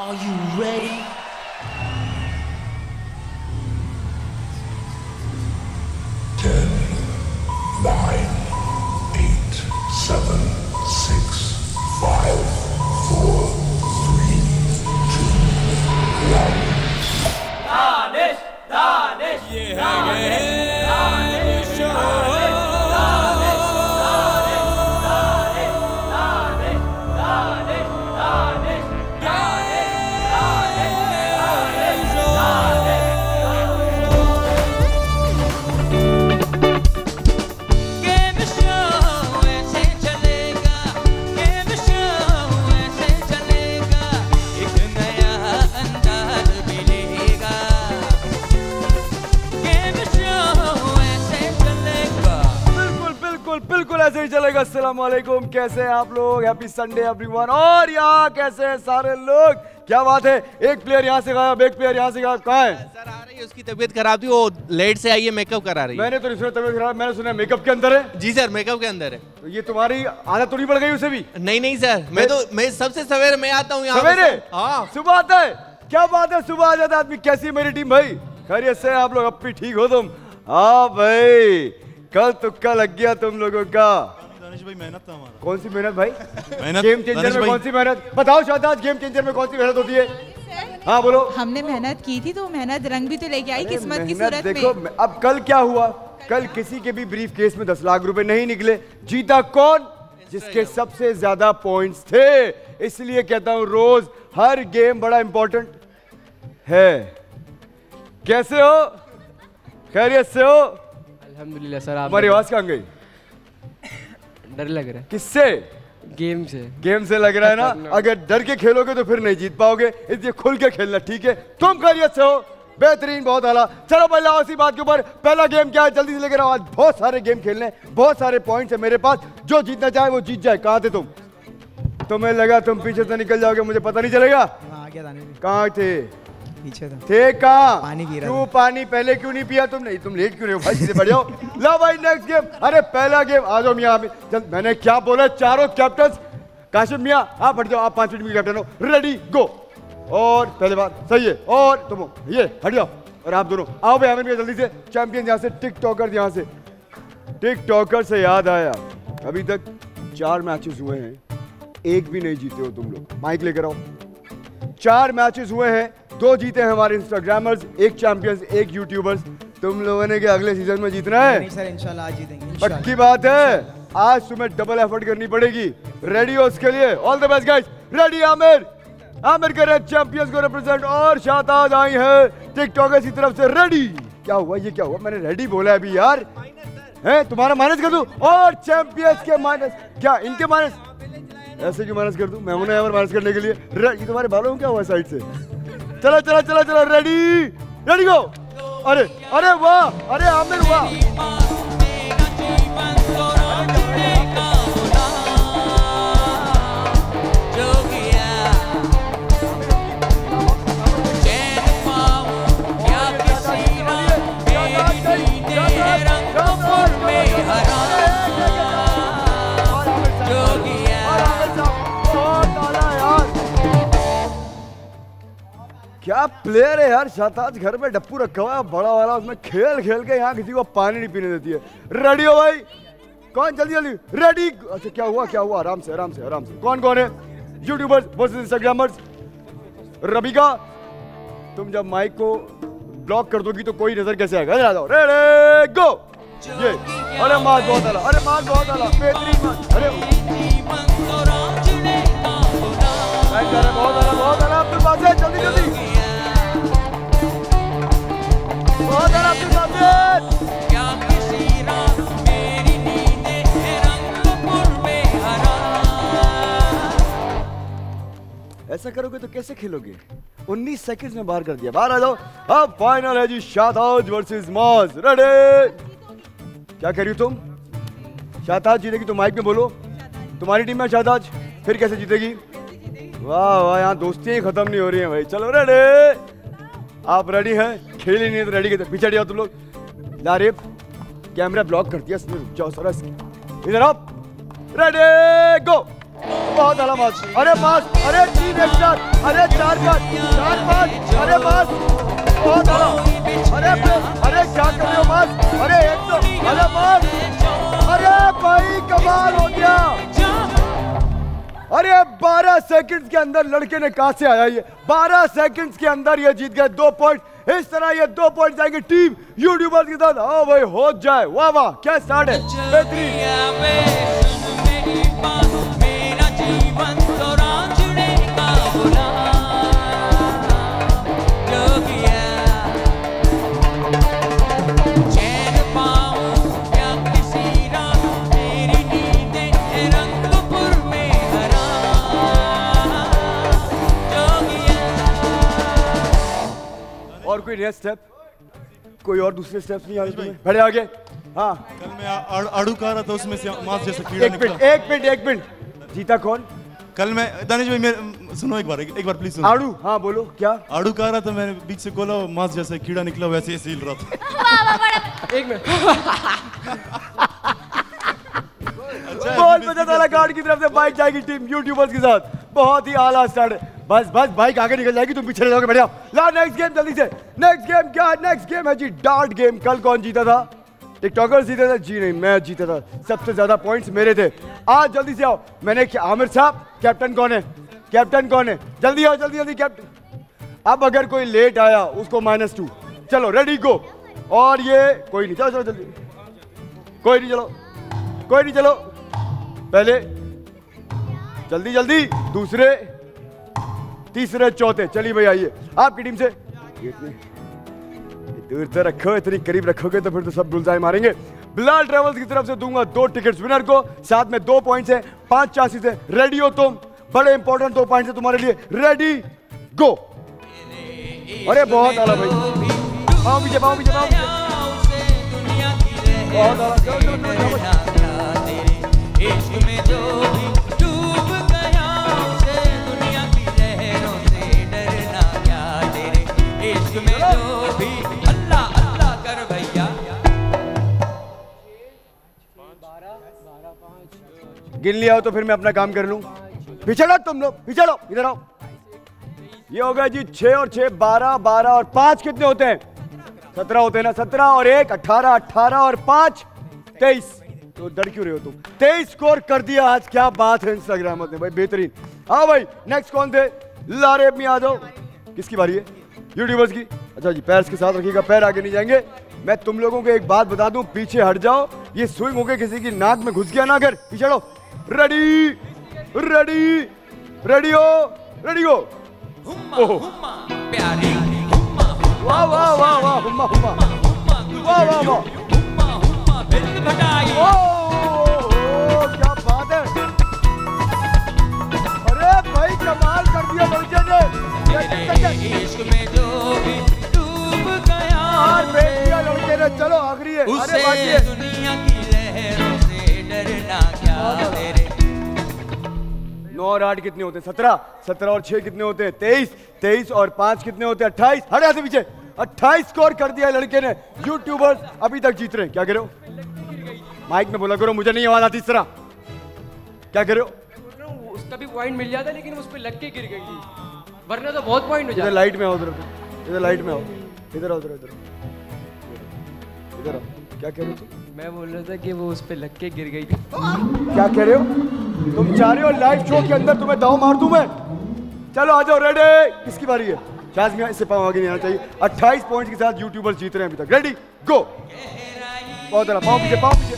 Are you ready? कैसे हैं आप लोग? हैप्पी संडे एवरीवन और यहाँ कैसे हैं सारे लोग? क्या बात है? एक प्लेयर यहाँ से गायब एक प्लेयर यहाँ से गायब. कहाँ है? सर आ रही है उसकी तबीयत खराब थी वो लेट से आई है मेकअप करा रही है। मैंने तो नहीं सुना तबीयत खराब मैंने सुना मेकअप के अंदर है। जी सर मेकअप के अंदर है। तो ये तुम्हारी आदत थोड़ी पड़ गई उसे भी? नहीं नहीं सर मैं तो मैं सबसे सवेरे मैं आता हूँ यहाँ सवेरे? हाँ। सुबह आता है? क्या बात है? सुबह आ जाता है आदमी। कैसी मेरी टीम भाई? खैरियत से आप लोग अब भी ठीक हो तुम? हाँ भाई कल तुक्का लग गया तुम लोगों का। दानिश भाई मेहनत था हमारा। कौन सी मेहनत भाई? मेहनत गेम चेंजर में कौन सी मेहनत? बताओ शाहताज गेम चेंजर में कौन सी मेहनत होती है? हाँ बोलो। हमने मेहनत की थी तो मेहनत रंग भी तो लेके आई किस्मत की सूरत देखो में मैं- अब कल क्या हुआ? कल किसी के भी ब्रीफ केस में दस लाख रुपए नहीं निकले। जीता कौन? जिसके सबसे ज़्यादा पॉइंट्स थे। इसलिए कहता हूँ रोज हर गेम बड़ा इंपॉर्टेंट है। कैसे हो? खैरियत से हो? अल्हम्दुलिल्लाह सर आप हमारी आवाज़ कहाँ गई? डर लग रहा है। किससे? गेम से। गेम से लग रहा है ना? अगर डर के खेलोगे तो फिर नहीं जीत पाओगे। इसलिए खुल के खेलना ठीक है? तुम खैरियत से हो। बेहतरीन बहुत आला। चलो पहले आओ इसी बात के ऊपर। पहला गेम क्या है? जल्दी से लेकर आज बहुत सारे गेम खेलने बहुत सारे पॉइंट्स है मेरे पास। जो जीतना चाहे वो जीत जाए। कहाँ थे तुम? तुम्हें लगा तुम पीछे से निकल जाओगे मुझे पता नहीं चलेगा? आ गया दानिश भाई कहाँ थे? पीछे था। कहाँ पानी पी रहा क्यों पानी? पहले क्यों नहीं पिया तुम नहीं तुम लेट क्यों रहे हो भाई? सीधे बढ़ जाओ लो भाई नेक्स्ट गेम अरे पहला गेम आ जाओ मियाँ। चल मैंने क्या बोला चारों कैप्टन काशिम मियाँ आप बढ़ जाओ। आप पाँच मिनट में कैप्टन हो। रेडी गो और पहले बार सही है। और तुम ये हट जाओ। और आप दोनों आओ भाई भैया जल्दी से। चैंपियन यहाँ से टिक टॉकर यहाँ से। टिक टॉकर से याद आया। अभी तक चार मैचेस हुए हैं। एक भी नहीं जीते हो तुम लोग। माइक लेकर आओ। चार मैचेस हुए हैं। दो जीते हैं हमारे इंस्टाग्रामर्स एक चैंपियंस एक यूट्यूबर्स तुम लोगों ने क्या अगले सीज़न में जीतना है? नहीं सर इंशाल्लाह आज जीतेंगे पक्की बात है। आज तुम्हें डबल एफर्ट करनी पड़ेगी। रेडी हो उसके लिए? All the best guys ready Aamir Aamir कर रहे चैंपियंस को रिप्रेजेंट और शाताज आई है टिकटॉकर्स की तरफ़ से। रेडी क्या हुआ ये? क्या हुआ? मैंने रेडी बोला अभी यार। है? तुम्हारा माइनस कर दू? और चैंपियंस के माइनस क्या इनके माइनस ऐसे क्यों माइनस कर दूँ? मैं हूँ पर माइनस करने के लिए। ये तुम्हारे बालों में क्या हुआ साइड से? चलो चलो चलो चलो रेडी रेडी गो अरे अरे वाह अरे आमिर वाह। क्या प्लेयर है यार शताज घर में डप्पू रखा हुआ है, बड़ा वाला, उसमें खेल खेल के यहाँ किसी को पानी नहीं पीने देती है। रेडी हो भाई? कौन? जल्दी जल्दी। रेडी अच्छा क्या हुआ क्या हुआ? आराम से आराम से आराम से। कौन कौन है? यूट्यूबर्स वर्सेस इंस्टाग्रामर्स रबिका, तुम जब माइक को ब्लॉक कर दोगी तो कोई नज़र कैसे आएगा? आ जाओ। रेडी गो ये। अरे माल बहुत आला। अरे माल बहुत आला। बेहतरीन अरे। बहुत आला बहुत आला। अब्दुल बासित जल्दी जल्दी। ऐसा करोगे तो कैसे खेलोगे? 19 सेकंड्स में बाहर कर दिया। बाहर आ जाओ। अब फाइनल है जी शाहताज वर्सेस मॉज रेडी क्या कह रही हो तुम? शाहताज जीतेगी तो माइक में बोलो। तुम्हारी टीम में शाहताज फिर कैसे जीतेगी? वाह वाह यहाँ दोस्तियाँ ही खत्म नहीं हो रही हैं भाई। चलो रेडी आप रेडी हैं? खेल ही नहीं तो रेडी के पीछे जाओ तुम लोग। लारिफ कैमरा ब्लॉक कर दिया जाओ सर इधर आप रेडी गो बहुत आला पास अरे पास अरे तीन एक साथ अरे चार पास चार पास अरे पास बहुत अरे अरे क्या कर रहे अरे एक तो अरे पास अरे भाई, कमाल हो गया। अरे 12 सेकंड्स के अंदर लड़के ने कहा से आया ये? 12 सेकंड्स के अंदर ये जीत गए। दो पॉइंट इस तरह ये दो पॉइंट जाएँगे टीम यूट्यूबर के साथ। हाँ भाई, हो जाए। वाह वाह, क्या स्टार्ट है। बेहतरीन। कोई नया स्टेप कोई और दूसरे स्टेप्स नहीं आ रहे तुम्हें? बड़े आगे। हाँ। कल मैं आड़ू खा रहा था उसमें से मांस जैसा कीड़ा एक मिनट एक मिनट एक मिनट। जीता कौन? कल मैं दानिश भाई मेरे सुनो एक बार एक, बार प्लीज़ सुनो। आड़ू? हाँ बोलो क्या? आड़ू खा रहा था मैंने बीच से खोला मांस जैसा कीड़ा निकला वैसे ऐसे हिल रहा था। एक मिनट। बहुत मज़ा वाला कार्ड की तरफ़ से बाइक जाएगी टीम यूट्यूबर्स के साथ। बहुत ही आला स्टार्ट बस बस बाइक आगे निकल जाएगी, तुम पीछे रह जाओगे, बढ़िया। ला नेक्स्ट गेम जल्दी से। नेक्स्ट गेम क्या? नेक्स्ट गेम है जी डार्ट गेम कल कौन जीता था? टिकटॉकर जीते थे? जी नहीं, मैं जीता था। सबसे ज़्यादा पॉइंट्स मेरे थे। आज जल्दी से आओ। मैंने आमिर साहब कैप्टन कौन है? कैप्टन कौन है? जल्दी आओ, जल्दी जल्दी कैप्टन अब अगर कोई लेट आया, उसको माइनस टू चलो रेडी गो और ये, कोई नहीं, चलो चलो, जल्दी। कोई नहीं, चलो। कोई नहीं, चलो। पहले जल्दी जल्दी। दूसरे, तीसरे, चौथे। चलिए भाई आइए। आपकी टीम से। दूर से रखो, इतनी करीब रखोगे तो फिर तो सब बुलजाए मारेंगे। बिलाल ट्रेवल्स की तरफ़ से दूँगा दो टिकट्स विनर को। साथ में दो पॉइंट्स है, पाँच चांसेस है। रेडी हो तुम? बड़े इंपॉर्टेंट दो पॉइंट्स है तुम्हारे लिए। रेडी गो अरे, बहुत आला भाई। पाओ पीछे पाओ पीछे पाओ बहुत आला। गिन लिया हो तो फिर मैं अपना काम कर लूँ। पीछे लो तुम लोग पीछे लो इधर आओ। ये हो गया जी छह और छह, बारह बारह और पाँच कितने होते हैं? सत्रह होते हैं ना, सत्रह और एक, अठारह अठारह और पाँच, तेईस। तो डर क्यों रहे हो तुम? तेईस स्कोर कर दिया आज, क्या बात है इंस्टाग्राम ने भाई बेहतरीन। हाँ भाई नेक्स्ट कौन थे? लारे में आ जाओ किसकी बारी है? यूट्यूबर्स की। अच्छा जी पैर के साथ रखिएगा, पैर आगे नहीं जाएँगे। मैं तुम लोगों को एक बात बता दूँ, पीछे हट जाओ। ये स्विंग होके किसी की नाक में घुस गया ना अगर पीछे हटो रेडी रेडी रेडी हो रेडी हो प्यारी वाह वाह वाह वाह हुम्मा हुम्मा। वाह वाह वाह। हुम्मा हुम्मा बिल्कुल भटाई ओ, ओ, क्या बात है। अरे भाई कमाल कर दिया लड़के ने। ये चल, चल, चल। इश्क में जो भी डूब गया लड़के ने। चलो आखिरी है। अरे बाकी है। दुनिया की लहरों से क्या तेरे नौ और आठ कितने होते हैं? सत्रह। सत्रह और छह कितने होते हैं? तेईस। तेईस और पाँच कितने होते हैं? अट्ठाईस। हटे हाथ से पीछे। अट्ठाईस स्कोर कर दिया लड़के ने। यूट्यूबर्स अभी तक जीत रहे हैं। क्या कह रहे हो? माइक में बोला करो मुझे नहीं आवाज़ आती इस तरह। क्या कह रहे हो? उसका भी पॉइंट मिल जाता लेकिन उस पर लग के गिर गई। थी वरना तो बहुत पॉइंट हो इधर जाता। लाइट में आओ उधर। इधर लाइट में आओ। इधर आओ इधर इधर इधर आओ। क्या कह रहे हो तुम? मैं बोल रहा था कि वो उस पर लग के गिर गई थी। क्या कह रहे हो? तुम चाह रहे हो लाइव शो के अंदर, तुम्हें दाव मार दूँ मैं? चलो, आ जाओ रेडी किसकी बारी है? शायद मैं इससे पाँव आगे नहीं आना चाहिए। 28 पॉइंट्स के साथ यूट्यूबर जीत रहे हैं अभी तक। रेडी गो बहुत जरा पाँव पीछे पाँव पीछे।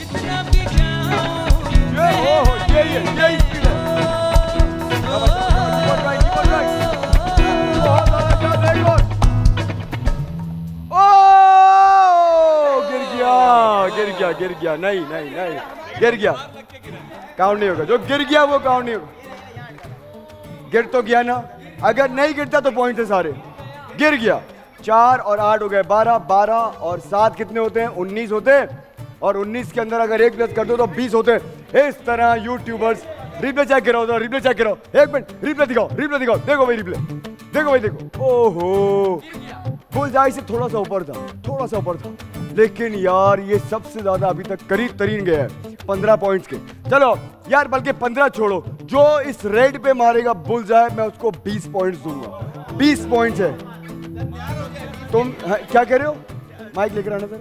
ये ये ये ये गया, गिर गया गिर गया। नहीं नहीं नहीं। गिर गया। काउंट नहीं होगा। जो गिर गया, वो काउंट नहीं होगा। गिर तो गया ना। अगर नहीं गिरता तो पॉइंट है सारे। गिर गया। चार और आठ हो गए। बारह बारह और सात कितने होते हैं? उन्नीस होते हैं। और उन्नीस के अंदर अगर एक प्लस कर दो तो बीस होते हैं। इस तरह यूट्यूबर्स रिप्ले चेक करो तो रिप्ले चेक करो एक मिनट रिप्ले दिखाओ रिप्ले दिखाओ। देखो भाई रिप्ले देखो भाई देखो। ओहो। बुलजाई से थोड़ा सा ऊपर था। थोड़ा सा ऊपर था। लेकिन यार ये सबसे ज़्यादा अभी तक करीब तरीन गया है पंद्रह पॉइंट्स के। चलो यार बल्कि पंद्रह छोड़ो। जो इस रेड पे मारेगा बुल जाए मैं उसको बीस पॉइंट्स दूँगा। बीस पॉइंट्स है। तुम हाँ, क्या कह रहे हो? माइक लेकर आना सर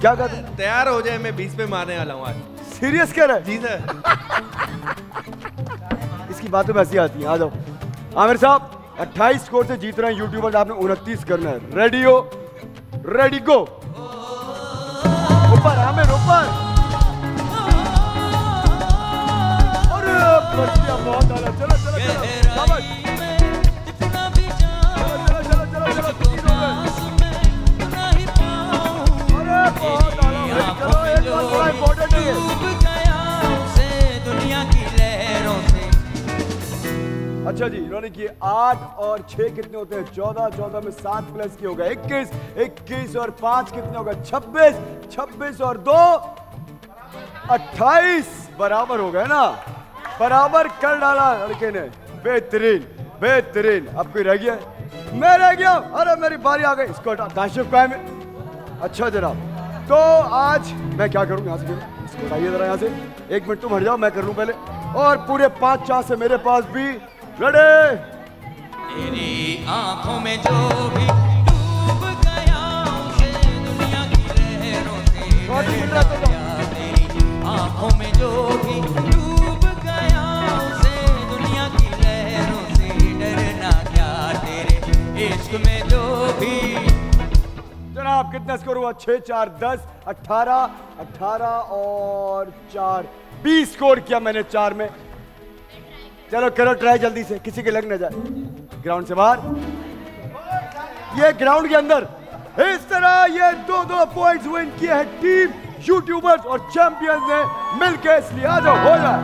क्या कहते तैयार हो जाए मैं 20 पे मारने वाला हूँ आज। सीरियस कह रहा है? जी सर इसकी बातों में हँसी आती है। आ जाओ। आमिर साहब 28 स्कोर से जीत रहे हैं यूट्यूबर आपने उनतीस करना है। रेडी हो? रेडी गो ऊपर हमें ऊपर अरे बढ़िया, बहुत आला चलो चलो चलो शाबाश। हो है अच्छा जी इन्होंने किए आठ और छह कितने होते हैं? चौदह चौदह में सात प्लस के होगा। इक्कीस इक्कीस और पाँच कितने होगा? छब्बीस छब्बीस और दो, अट्ठाईस। बराबर हो गए ना? बराबर कर डाला लड़के ने। बेहतरीन बेहतरीन। अब कोई रह गया? मैं रह गया। अरे, मेरी बारी आ गई। इसको काशिफ का है। में अच्छा जनाब। तो आज मैं क्या करूँ यहाँ से इसको जरा यहाँ से। एक मिनट तुम हट जाओ, मैं कर लूँ पहले। और पूरे पाँच चार से मेरे पास भी रेडी तेरी आँखों में जो भी डूब गया उसे दुनिया की लहरों से तेरी आँखों में जो भी डूब गया उसे दुनिया की लहरों से डरना क्या तेरे इश्क में जो भी जनाब कितना स्कोर हुआ? छह चार दस अठारह अठारह और चार। बीस स्कोर किया मैंने चार में। चलो, करो ट्राई जल्दी से, किसी के लग न जाए। ग्राउंड से बाहर। ये ग्राउंड के अंदर इस तरह ये दो दो पॉइंट्स विन किए हैं टीम यूट्यूबर्स और चैंपियंस ने मिलकर इसलिए आ जाओ हो। जाए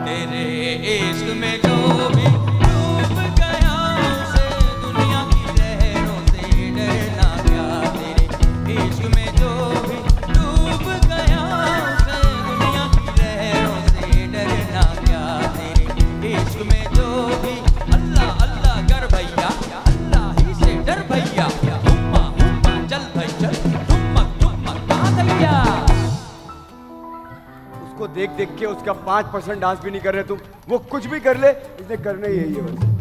देख देख के उसका पाँच परसेंट डांस भी नहीं कर रहे तुम। वो कुछ भी कर ले, इसने करना ही यही है बस।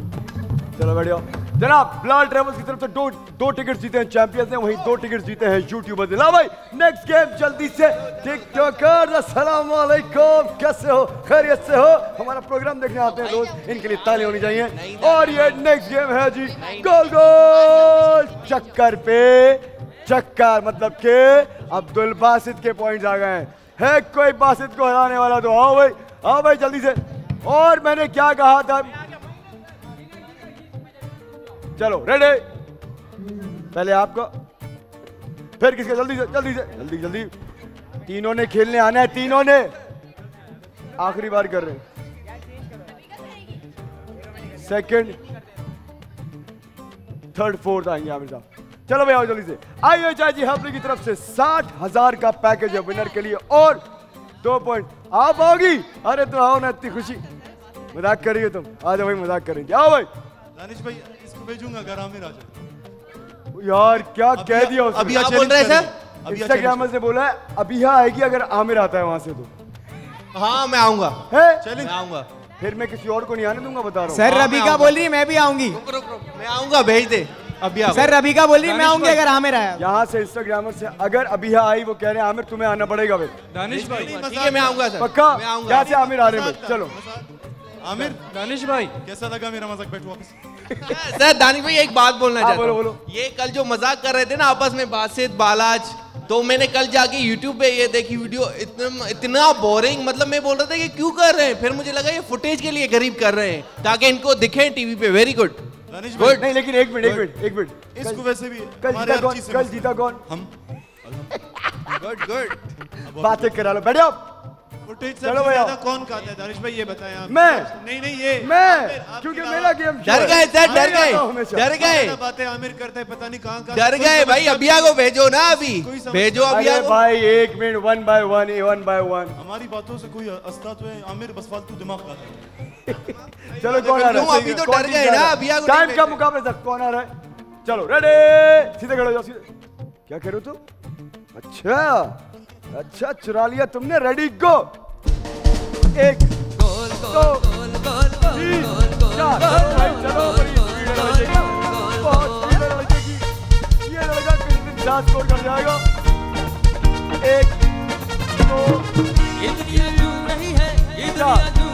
चलो बढ़िया। जनाब बिलाल ट्रेवल्स की तरफ़ से दो दो टिकट जीते हैं, चैंपियंस ने वहीं दो टिकट जीते हैं यूट्यूबर ने ला भाई नेक्स्ट गेम जल्दी से। टिकटॉकर अस्सलाम वालेकुम कैसे हो? खैरियत से हो? हमारा प्रोग्राम देखने आते हैं रोज। इनके लिए ताली होनी चाहिए। और ये नेक्स्ट गेम है जी गोल गोल चक्कर पे, चक्कर मतलब के अब्दुल बासित के पॉइंट्स आ गए हैं। है, कोई बासित को हराने वाला तो आओ भाई आओ भाई जल्दी से। और मैंने क्या कहा था? चलो रेडी पहले आपका। फिर किसका? जल्दी से जल्दी से, जल्दी जल्दी। तीनों ने खेलने आना है, तीनों ने। आखिरी बार कर रहे सेकंड थर्ड फोर्थ आएँगे, आमिर साहब। चलो भाई आओ जल्दी से। आइए चाय जी हबली की तरफ़ से साठ हज़ार का पैकेज है विनर के लिए और दो पॉइंट आप आओगी? अरे तो आओ ना इतनी खुशी। मज़ाक करिए तुम। आ जाओ भाई मज़ाक करेंगे आओ भाई। दानिश भाई इसको भेजूँगा घर आमिर आ जाओ यार क्या कह दिया उसने? अभी आप बोल रहे हैं, सर? इंस्टाग्रामर से बोला है अभी यहाँ आएगी अगर आमिर आता है वहाँ से तो। हाँ मैं आऊँगा। है? चलें मैं आऊँगा। फिर मैं किसी और को नहीं आने दूँगा बता रहा हूँ। सर हाँ, रबिका मैं बोल रही मैं भी आऊँगी। रुक रुक रुक। मैं आऊँगा भेज दे। अभी आओ। सर रबिका बोल? रही मैं आऊँगी अगर आमिर आया। यहाँ से इंस्टाग्रामर से अगर अभी यहाँ आई वो कह रहे हैं आमिर तुम्हें आना पड़ेगा भाई। दानिश भाई। ठीक है मैं आऊँगा सर। पक्का? यहाँ से आमिर आ रहे हैं चलो। आमिर दानिश भाई। कैसा लगा मेरा मज़ाक बैठो वापस? सर दानिश भाई एक बात बोलना हाँ, चाहता बोलो, बोलो। ये कल जो मज़ाक कर रहे थे ना आपस में बासित बालाज तो मैंने कल जाके YouTube पे ये देखी वीडियो इतना इतना बोरिंग मतलब मैं बोल रहा था कि क्यों कर रहे हैं? फिर मुझे लगा ये फुटेज के लिए गरीब कर रहे हैं ताकि इनको दिखे टीवी पे। वेरी गुड दानिश नहीं लेकिन एक मिनट एक मिनट एक मिनट। इसको वैसे भी कल जीता कौन? कल जीता कौन? हम गुड गुड बातें करा लो। बैठो फुटेज चलो भैया। ज़्यादा कौन खाता है? दानिश भाई ये बताएँ आप। मैं। नहीं नहीं ये। मैं। क्योंकि मेरा गेम डर गए सर डर गए डर गए। बातें आमिर करता है पता नहीं कहाँ डर गए भाई भी अभिया को भेजो ना अभी। भेजो अभिया अरे को भाई एक minute one by one one by one हमारी बातों से कोई अस्ता तो है आमिर बस फालतू दिमाग खाता है। चलो कॉर्नर है? अभी तो डर गए ना अभी टाइम का मुकाबला था कॉर्नर है? चलो रेडी सीधे खड़े हो जाओ सीधे। क्या कह रहे हो तुम? अच्छा अच्छा चुरा लिया तुमने रेडी गो एक दो चलो राज कोड कर जाएगा? एक दो ये है ये दुनिया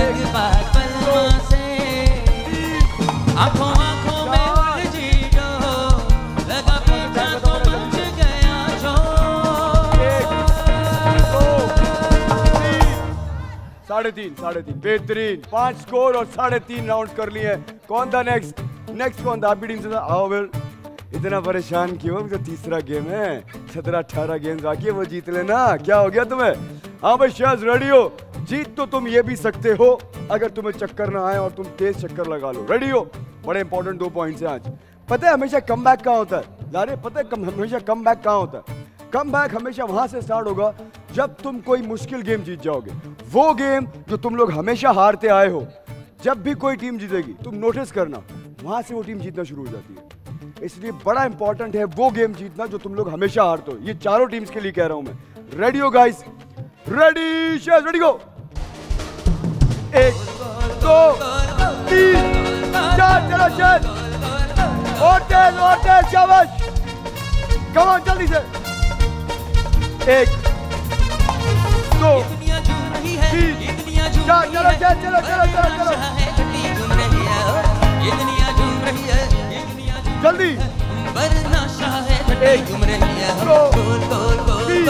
तो साढ़े तीन साढ़े तीन। बेहतरीन। पाँच स्कोर और साढ़े तीन राउंड कर लिए कौन था नेक्स्ट नेक्स्ट कौन था? आपकी टीम से इतना परेशान क्यों? जो तीसरा गेम है। सत्रह, अठारह गेम बाकी है, वो जीत लेना। क्या हो गया तुम्हें? हाँ भाई शायद रेडी हो? जीत तो तुम ये भी सकते हो, अगर तुम्हें चक्कर ना आए और तुम तेज चक्कर लगा लो। रेडी हो? बड़े इंपॉर्टेंट दो पॉइंट्स हैं आज। पता है हमेशा कम बैक कहाँ होता है? लारे पता है कम हमेशा कम बैक कहाँ होता है? कम बैक हमेशा वहाँ से स्टार्ट होगा, जब तुम कोई मुश्किल गेम जीत जाओगे। वो गेम जो तुम लोग हमेशा हारते आए हो, जब भी कोई टीम जीतेगी, तुम नोटिस करना, वहाँ से वो टीम जीतना शुरू हो जाती है। इसलिए बड़ा इंपॉर्टेंट है वो गेम जीतना जो तुम लोग हमेशा हारते हो। ये चारों टीम्स के लिए कह रहा हूँ मैं। रेडियो गाइस रेडी शेष रेडी गो एक दो तीन। चार चलो चल और तेज और तेज शाबाश कमान जल्दी से। एक दो तीन। चार चलो चल चलो चलो चलो। चलो जल्दी। एक दो तीन।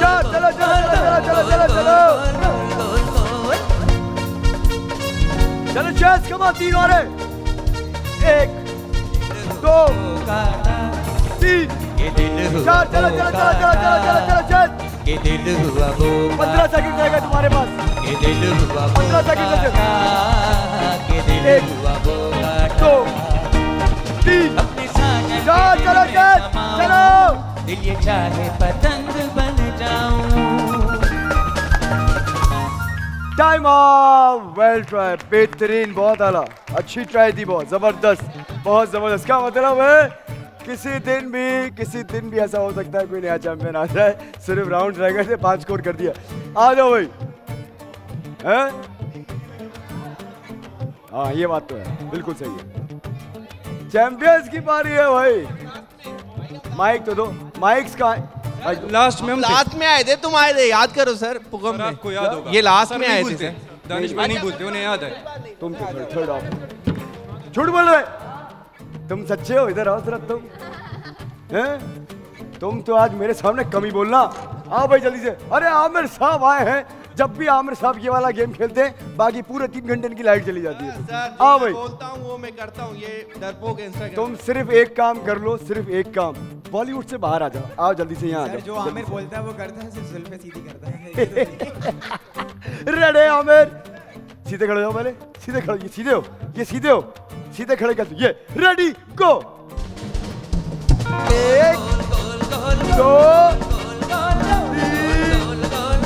चार चलो चलो चलो चलो चलो चलो। चलो चेस कमा तीन और एक, दो, तीन। चार चलो चलो चलो चलो चलो चलो चलो चेस पंद्रह सेकंड रहेगा तुम्हारे पास। पंद्रह सेकंड ये दिल दो, तीन। चार चलो चेस चलो। दिल ये चाहे पतंग टाइम ऑफ़ वेल ट्राई बेहतरीन, बहुत आला। अच्छी ट्राई थी बहुत, ज़बरदस्त। बहुत ज़बरदस्त। क्या मतलब है? किसी दिन भी, किसी दिन भी ऐसा हो सकता है कोई नया चैंपियन आ जाए। सिर्फ़ राउंड गए थे, पाँच स्कोर कर दिया। आ जाओ भाई। हैं? हाँ ये बात तो है। बिल्कुल सही है। चैंपियंस की पारी है भाई। माइक तो दो। माइक्स का लास्ट में हम लास्ट में आए थे तुम आए थे याद करो सर पुगम सर, आपको याद होगा। ये लास्ट में आए थे दानिश भाई नहीं भूलते उन्हें याद है। तुम तो थर्ड थर्ड ऑफ़ झूठ बोल रहे तुम सच्चे हो? इधर आओ जरा तुम। हैं? तुम तो आज मेरे सामने कमी बोलना। आओ भाई जल्दी से। अरे आमिर साहब आए हैं। जब भी आमिर साहब ये वाला गेम खेलते हैं बाकी पूरे तीन घंटे इनकी लाइट चली जाती है। सर आओ भाई। बोलता हूँ वो मैं करता हूँ ये डरपोक तुम सिर्फ़ एक काम कर लो सिर्फ़ एक काम। बॉलीवुड से बाहर आ जाओ। आओ जल्दी से यहाँ आ सर जो आमिर बोलता है वो करता है सिर्फ़ जुल्फे सीधी करता है। रेडे आमिर? सीधे खड़े हो पहले। सीधे खड़े ये सीधे हो। ये सीधे हो। सीधे खड़े कर ये। रेडी गो एक दो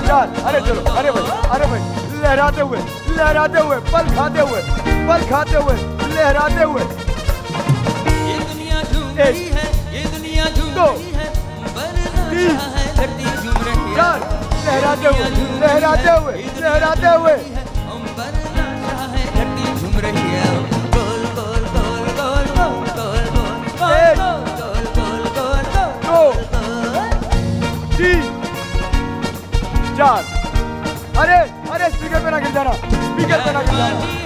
चार अरे चलो अरे भाई अरे भाई लहराते हुए लहराते हुए पल खाते हुए पल खाते हुए लहराते हुए। ये दुनिया झूम रही है ये दुनिया झूम रही है है धरती झूम रही है। चार लहराते हुए लहराते हुए लहराते हुए। है धरती झूम रही है। चार अरे अरे स्पीकर पे ना गिर जाना। स्पीकर पे ना गिर जाना।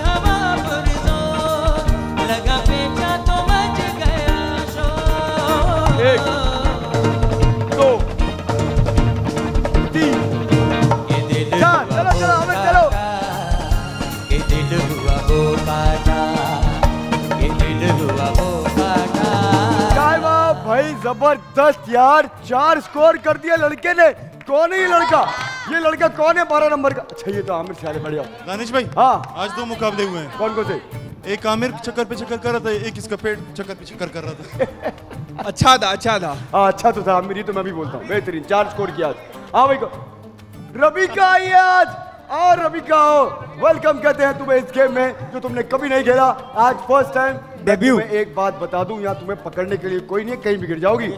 भाई ज़बरदस्त यार चार स्कोर कर दिया लड़के ने। कौन ही लड़का? ये लड़का कौन है? बारह नंबर का। अच्छा ये तो आमिर साले बढ़िया। दानिश भाई हाँ। आज दो मुकाबले हुए हैं। कौन कौन से? एक आमिर चक्कर पे चक्कर कर रहा था एक इसका पेट चक्कर पे चक्कर कर रहा था। अच्छा था अच्छा था। हाँ अच्छा तो था मेरी तो मैं भी बोलता हूँ। बेहतरीन चार स्कोर किया आज। हाँ भाई को रबिका आई आज। और रबिका आओ वेलकम कहते हैं तुम्हें इस गेम में जो तुमने कभी नहीं खेला। आज फ़र्स्ट टाइम डेब्यू मैं एक बात बता दूँ यहाँ तुम्हें पकड़ने के लिए कोई नहीं कहीं भी गिर जाओगी।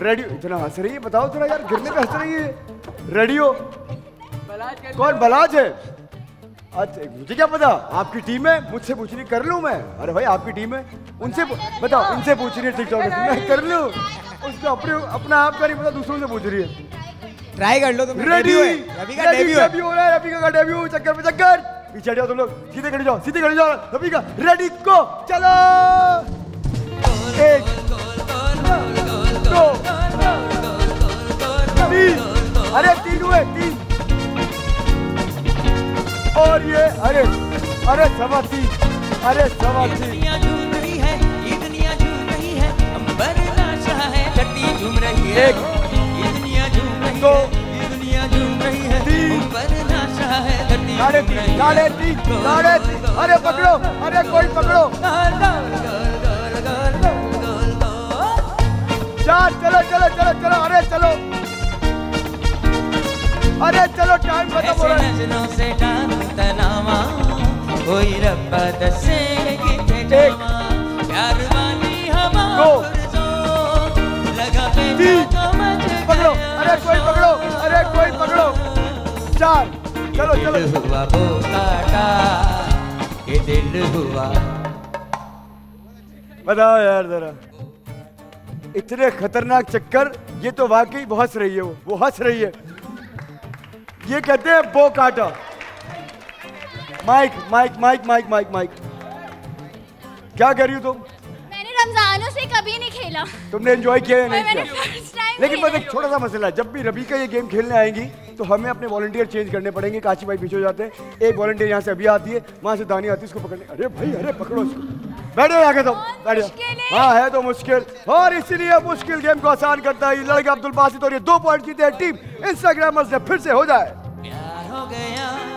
रेडी इतना हंस रही है बताओ जरा यार गिरने पे हंस रही है। रेडी हो कौन बलाज है? अच्छा मुझे क्या पता? आपकी टीम है मुझसे पूछ रही कर लूँ मैं? अरे भाई आपकी टीम है। उनसे बताओ उनसे पूछ रही है टिकटॉक मैं। कर लूँ? उसको अपने अपना आप का नहीं पता दूसरों से पूछ रही है। ट्राई कर लो तुम रेडी रवि का डेब्यू है। हो रहा है रवि का डेब्यू चक्कर पे चक्कर। पीछे हट जाओ तुम लोग सीधे खड़े जाओ सीधे खड़े जाओ। रवि का रेडी को चलो! एक दो। तीन। अरे तीन हुए तीन। और ये अरे अरे सवा तीन। अरे सवा तीन। झूम रही है ये दुनिया झूम रही है अंबर नाशा है धरती झूम रही है। एक, ये दुनिया झूम रही है ये दुनिया झूम रही है तीन, अंबर है धरती साढ़े झूम रही तीन साढ़े तीन साढ़े तीन। अरे पकड़ो अरे कोई पकड़ो। चार चलो चलो चलो चलो अरे चलो। अरे चलो टाइम खत्म हो रहा है। नज़रों से तनावा कोई रब्बा दसे किथे जावा प्यार वाली हवा दो, लगा पे तो मच पकड़ो। अरे कोई पकड़ो अरे कोई पकड़ो। चार चलो चलो। हुआ वो काटा ये दिल हुआ। बताओ यार जरा। इतने खतरनाक चक्कर ये तो वाकई वो हंस रही है वो वो हंस रही है। ये कहते हैं बो काटा। Mike mike mike mike mike mike. क्या कर रही हो तुम? मैंने रमजानों से कभी नहीं खेला। तुमने एंजॉय किया या नहीं किया? लेकिन बस एक छोटा सा मसला जब भी रबी का ये गेम खेलने आएँगी तो हमें अपने वॉलंटियर चेंज करने पड़ेंगे काशी भाई पीछे जाते हैं। एक वॉलंटियर यहाँ से अभी आती है वहाँ से दानी आती है उसको पकड़ने। अरे भाई अरे पकड़ो उसको। बैठो आगे तुम बैठो। हाँ। है तो मुश्किल। और इसीलिए मुश्किल गेम को आसान करता है। लड़का अब्दुल बासित और ये दो पॉइंट जीते हैं टीम इंस्टाग्रामर से फिर से हो जाए। प्यार हो गया?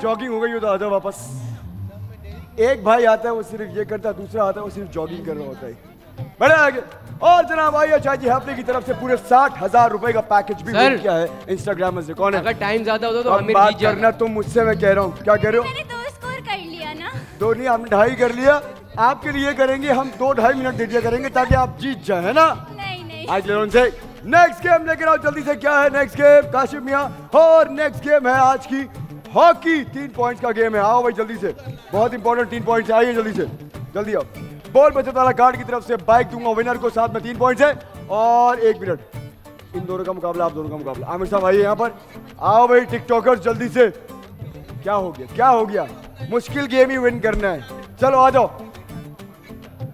जॉगिंग हो गई हो तो आ जाओ वापस। एक भाई आता है वो सिर्फ़ ये करता है दूसरा आता है वो सिर्फ़ जॉगिंग कर रहा होता है। बड़े आगे। और जनाब आइए जी हैपली की तरफ़ से पूरे साठ हज़ार रुपए का पैकेज भी मिल किया है इंस्टाग्राम से। कौन है? अगर टाइम ज़्यादा होता तो आमिर बात करना तुम मुझसे मैं कह रहा हूँ। क्या कह रहे हो? दो स्कोर कर लिया ना। दो नहीं हमने ढाई कर लिया। आपके लिए करेंगे हम दो ढाई मिनट दे दिया करेंगे ताकि आप जीत जाए है ना? नहीं नहीं। आज उनसे नेक्स्ट गेम लेकर आओ जल्दी से। क्या है नेक्स्ट गेम काशिम मियाँ और नेक्स्ट गेम है आज की हॉकी, तीन पॉइंट्स का गेम है। आओ भाई, जल्दी से। बहुत इंपॉर्टेंट तीन पॉइंट्स आइए जल्दी से। जल्दी आओ। बॉल बचत वाला कार्ड की तरफ़ से बाइक दूँगा। विनर को साथ में तीन पॉइंट्स है। और एक मिनट इन दोनों का मुकाबला, आप दोनों का मुकाबला। आमिर साहब आइए यहाँ पर। आओ भाई टिकटॉकर्स जल्दी से। क्या हो गया? क्या हो गया? मुश्किल गेम ही विन करना है। चलो, आ जाओ।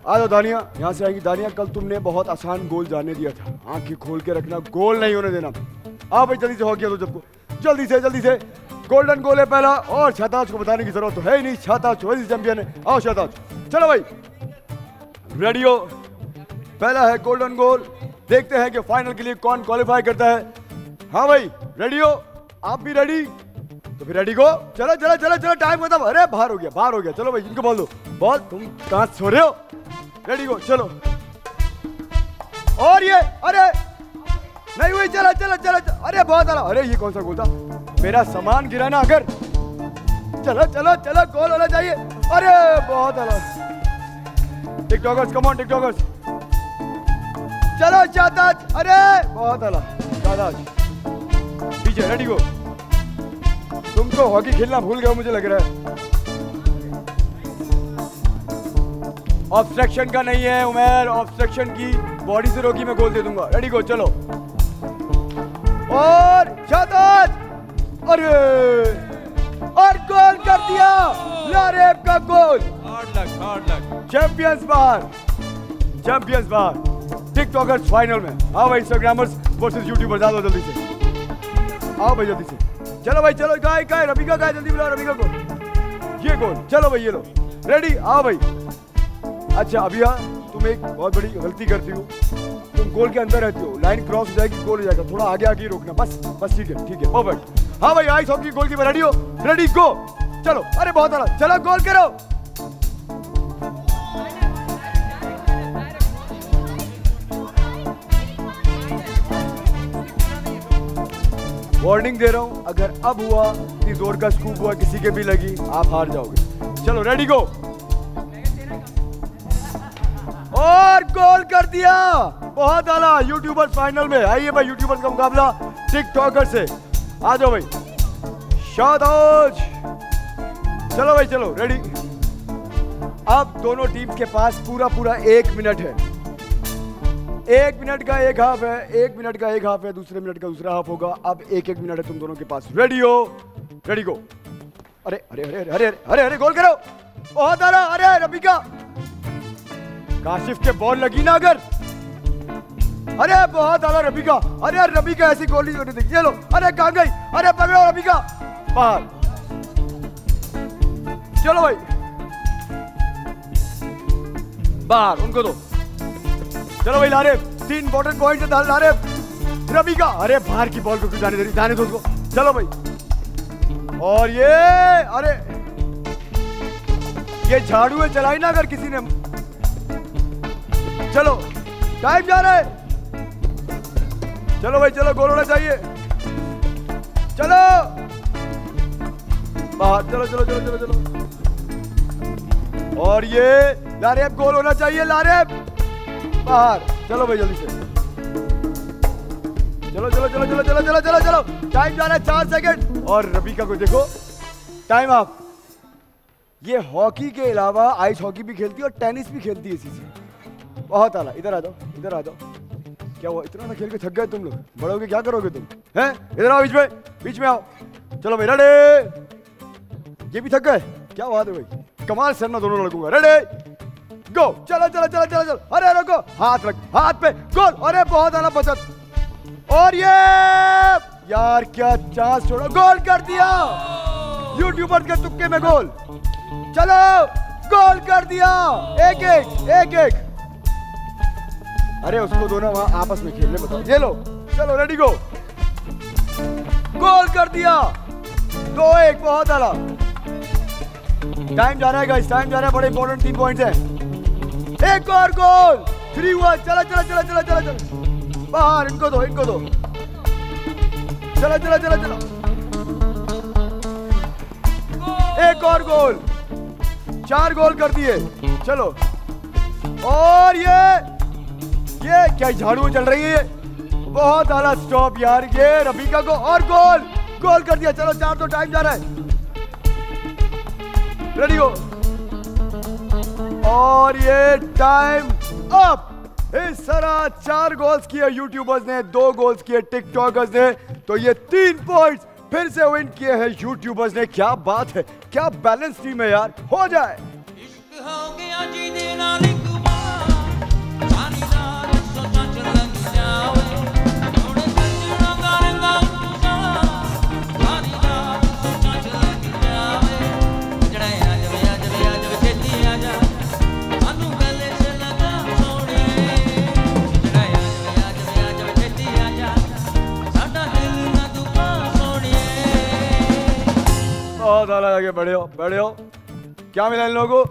आ जाओ, दानिया। यहाँ से आएगी। दानिया, कल तुमने बहुत आसान गोल जाने दिया था। आँखें खोल के रखना गोल नहीं होने देना। आओ भाई, जल्दी से हॉकी दो सबको। जल्दी से जल्दी से। गोल्डन गोल है पहला, और शहताज को बताने की ज़रूरत तो है ही नहीं। शहताज चौबीस चैंपियन है। आओ शहताज, चलो भाई। रेडी हो? पहला है गोल्डन गोल। देखते हैं कि फाइनल के लिए कौन क्वालिफाई करता है। हाँ भाई रेडियो आप भी रेडी तो फिर रेडी को? चलो चलो चलो चलो टाइम खत्म। अरे, बाहर हो गया, बाहर हो गया। चलो भाई, इनको बोल दो। बॉल तुम कहाँ सो रहे हो? रेडी को? चलो। और ये, अरे! नहीं हुई चलो चलो चलो। अरे, बहुत आला अरे, ये कौन सा गोल था? मेरा सामान गिरा ना, अगर। चलो चलो चलो, गोल होना चाहिए। अरे, बहुत आला टिकटॉकर्स कम ऑन टिकटॉकर्स। चलो शादाज अरे, बहुत आला शादाज पीछे रेडी गो तुम तो हॉकी खेलना भूल गए, मुझे लग रहा है। ऑब्स्ट्रक्शन का नहीं है, उमेर। ऑब्स्ट्रक्शन की बॉडी से रोकी मैं गोल दे दूँगा। रेडी गो चलो। और शादाज अरे और गोल कर दिया। लारेब का गोल। चैंपियंस बाहर चैंपियंस बाहर टिकटॉकर्स फाइनल में। आओ भाई इंस्टाग्रामर्स वर्सेस यूट्यूबर्स आ जल्दी से। आओ भाई जल्दी से। चलो भाई चलो गाय गाय रबिका गाय जल्दी बुलाओ रबिका को। ये गोल। चलो भाई ये लो। रेडी आओ भाई। अच्छा अभी हाँ तुम एक बहुत बड़ी गलती करती हो। तुम गोल के अंदर रहती हो। लाइन क्रॉस हो जाएगी गोल हो जाएगा। थोड़ा आगे आगे रोकना। बस बस ठीक है ठीक है। परफेक्ट हाँ भाई, आइस हॉकी गोल की रेडी हो? रेडी गो चलो, अरे बहुत आला चलो गोल करो! वार्निंग दे रहा हूँ, अगर अब हुआ कि ज़ोर का स्कूप हुआ, किसी के भी लगी, आप हार जाओगे। चलो रेडी गो और गोल कर दिया। बहुत आला यूट्यूबर फाइनल में। आइए भाई यूट्यूबर का मुकाबला टिकटॉकर से। आ जाओ भाई। शादाज चलो भाई, चलो रेडी अब दोनों टीम के पास पूरा पूरा एक मिनट है। एक मिनट का एक हाफ़ है, एक मिनट का एक हाफ़ है, दूसरे मिनट का दूसरा हाफ़ होगा। अब एक एक मिनट है, तुम दोनों के पास। रेडी हो? रेडी गो अरे अरे अरे अरे अरे अरे अरे, गोल करो। बहुत आ रहा अरे, रबिका। काशिफ के बॉल लगी ना अगर। अरे बहुत आला रबिका अरे रबिका ऐसी गोली नहीं देखी। चलो अरे कहाँ गई? अरे पकड़ो रबिका बाहर। चलो भाई। बाहर, उनको दो। चलो भाई लारे तीन इंपॉर्टेंट पॉइंट है लारे रबिका अरे बाहर की बॉल को क्यों जाने दे रही, जाने दो उसको। चलो भाई। और ये, अरे, ये झाड़ू है चलाई ना अगर किसी ने। चलो टाइम जा रहा है। चलो भाई, चलो, गोल होना चाहिए। चलो। बाहर, चलो चलो चलो चलो चलो। और ये लारेब गोल होना चाहिए, लारेब। बाहर, चलो भाई, जल्दी से। चलो चलो चलो चलो चलो चलो चलो चलो। टाइम जा रहा है, चार सेकंड और रबिका को देखो। टाइम आप ये हॉकी के अलावा आइस हॉकी भी खेलती है और टेनिस भी खेलती है इसी से। बहुत आला इधर आ जाओ, इधर आ जाओ। क्या हुआ? इतना ना खेल के थक गए तुम लोग। बड़ोगे क्या करोगे तुम? हैं? इधर आओ, बीच में बीच में आओ। चलो भाई रेडी ये भी थक गए? क्या बात है भाई? कमाल सरना दोनों लड़कों का। रेडी गो चलो चलो चलो चलो चलो। अरे, रुको। हाथ रख, हाथ पे। गोल अरे, बहुत आला बचत। और ये! यार, क्या चांस छोड़ो। गोल कर दिया! यूट्यूबर के तुक्के में गोल चलो! गोल कर दिया! एक एक एक एक। अरे उसको दोनों वहाँ आपस में खेलने बताओ। ये लो, चलो रेडी गो गोल कर दिया। दो एक, बहुत आला। टाइम जा रहा है टाइम जा रहा है, बड़े इंपॉर्टेंट तीन पॉइंट्स हैं। एक और गोल थ्री हुआ, चलो चलो चलो चलो चलो चलो। बाहर, इनको दो इनको दो। चलो चलो चलो चलो। एक और गोल चार गोल कर दिए। चलो। और ये ये क्या झाड़ू चल रही है? बहुत आला स्टॉप यार, ये रफीका को और गोल गोल कर दिया। चलो चार तो टाइम जा रहा है। रेडी हो? और ये टाइम अप इस तरह चार गोल्स किए यूट्यूबर्स ने, दो गोल्स किए टिकटॉकर्स ने तो ये तीन पॉइंट्स फिर से विन किए हैं यूट्यूबर्स ने। क्या बात है? क्या बैलेंस टीम है यार? हो जाए। इश्क हो गया जी दे बहुत आला आगे बढ़े हो बढ़े हो क्या मिला इन लोगों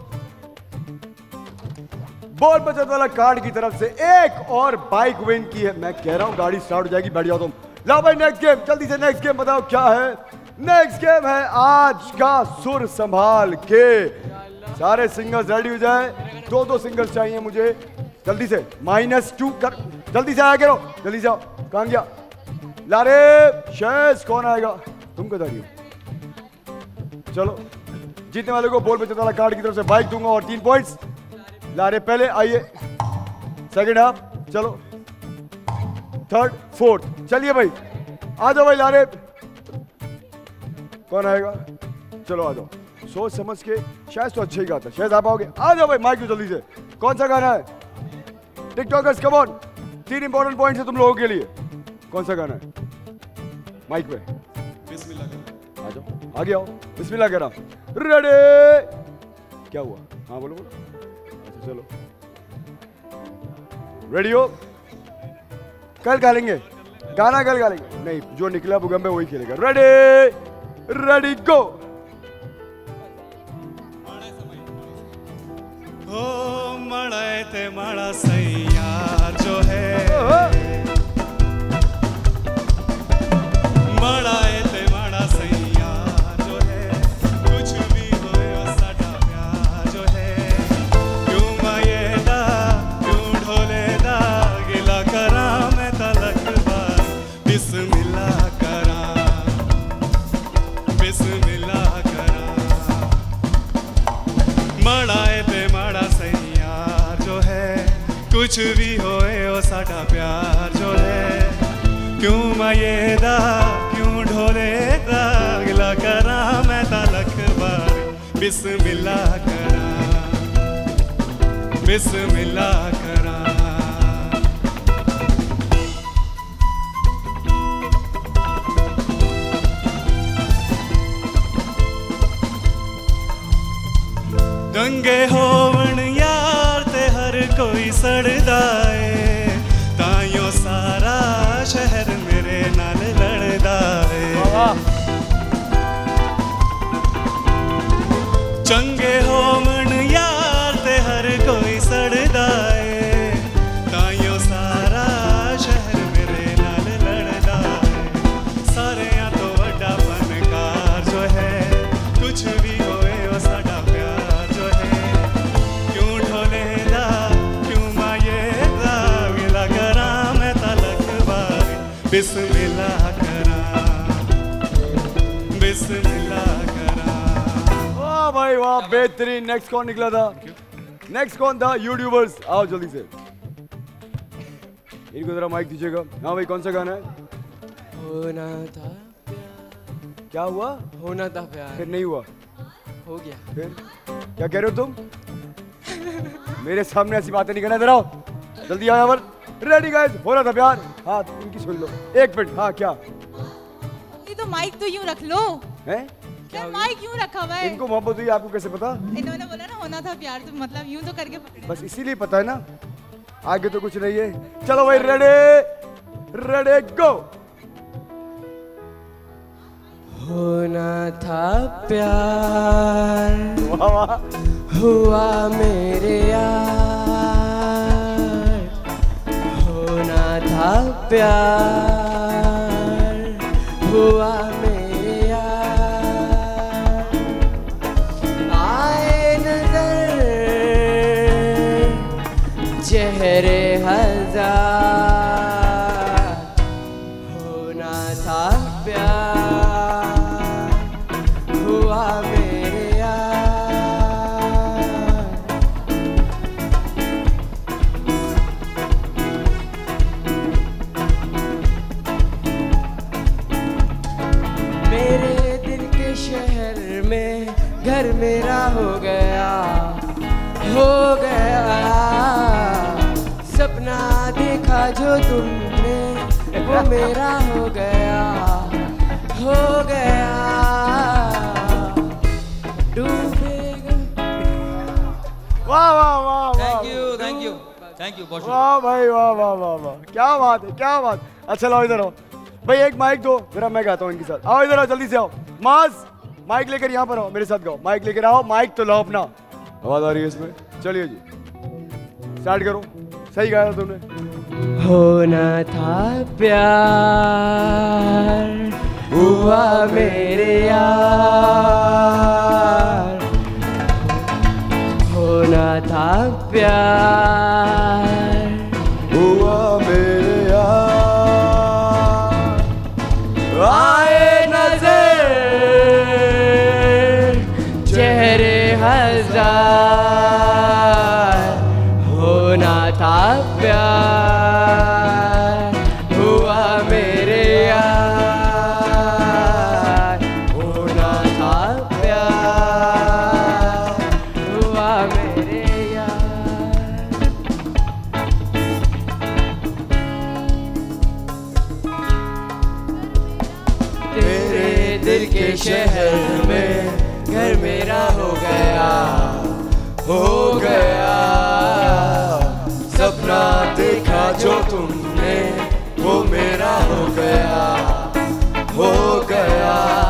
बॉल बचत वाला कार्ड की तरफ़ से एक और बाइक विन की है। मैं कह रहा हूँ, गाड़ी स्टार्ट हो जाएगी बैठ जाओ तुम। ला भाई नेक्स्ट गेम जल्दी से नेक्स्ट गेम बताओ क्या है। नेक्स्ट गेम है आज का सुर संभाल के। सारे सिंगर्स रेडी हो जाए। दो दो सिंगर्स चाहिए मुझे। जल्दी से। माइनस टू कर। जल्दी से आया करो। जल्दी से आओ। कहाँ गया? लारे शेष कौन आएगा? तुम हो। चलो। जीतने वाले को बॉल वाला कार्ड की तरफ़ से बाइक दूँगा और तीन पॉइंट्स लारे पहले, आइए। सेकंड हाफ़ चलो। थर्ड फोर्थ चलिए भाई। आ जाओ भाई लारे। कौन आएगा? चलो आ जाओ। सोच समझ के, शायद तो अच्छा ही गाता शायद आप आओगे। आ जाओ भाई माइक जल्दी से। कौन सा गाना है? टिकटॉकर्स कम ऑन तीन इंपॉर्टेंट पॉइंट्स है तुम लोगों के लिए। कौन सा गाना है? माइक पे। जाओ आगे आओ बिस्मिल्लाह कह रहा रेडी क्या हुआ? हाँ बोलो बोलो। अच्छा चलो। रेडी हो? कल गा लेंगे गाना कल गा लेंगे नहीं जो निकला है वही खेलेगा। रेडी रेडी गो ओ मड़ाए ते माड़ा सैया जो है। मड़ाए कुछ भी होए, ओ प्यार जो है। क्यों मायेदा क्यों ढोलेदा गिला करा मैं तलक बार। बिस्मिल्लाह करा। बिस्मिल्लाह करा। दंगे ते कोई सड़दा ए ताइयों सारा शहर मेरे नाल लड़दा है चंगे होवन बिस्मिल्लाह करा बिस्मिल्लाह करा। वाह भाई वाह बेहतरीन। नेक्स्ट कौन निकला था? नेक्स्ट कौन था? यूट्यूबर्स आओ जल्दी से। इनको जरा माइक दीजिएगा। हाँ भाई कौन सा गाना है? होना था क्या हुआ? होना था प्यार। फिर नहीं हुआ। हो गया। फिर? क्या कह रहे हो तुम? मेरे सामने ऐसी बातें नहीं करना जरा जल्दी आओ यहाँ पर। रेडी गाइस हो रहा था प्यार। हाँ इनकी सुन लो। एक मिनट। हाँ क्या? ये तो माइक तो यूँ रख लो। है? क्या माइक यूँ रखा हुआ है? इनको मोहब्बत हुई आपको कैसे पता? इन्होंने बोला ना होना था प्यार तो मतलब यूँ तो करके पकड़। बस इसीलिए पता है ना। आगे तो कुछ नहीं है। चलो भाई रेडी रेडी गो होना था प्यार। हुआ मेरे यार। था प्यार हुआ मेरे हो गया। सपना देखा जो तुमने वो मेरा हो गया। हो गया। वाह वाह वाह वाह। Thank you thank you thank you वाह भाई वाह वाह वाह वाह। क्या बात है क्या बात अच्छा लाओ इधर आओ। भाई एक माइक दो मैं गाता हूँ इनके साथ। आओ इधर आओ जल्दी से आओ। मास माइक लेकर यहाँ पर आओ मेरे साथ गाओ। माइक लेकर आओ माइक तो लाओ अपना। आवाज़ आ रही है इसमें। चलिए जी। स्टार्ट करो। सही गाया तुमने। होना था प्यार, हुआ मेरे यार। होना था प्यार। हो गया। सपना देखा जो तुमने वो मेरा हो गया। हो गया।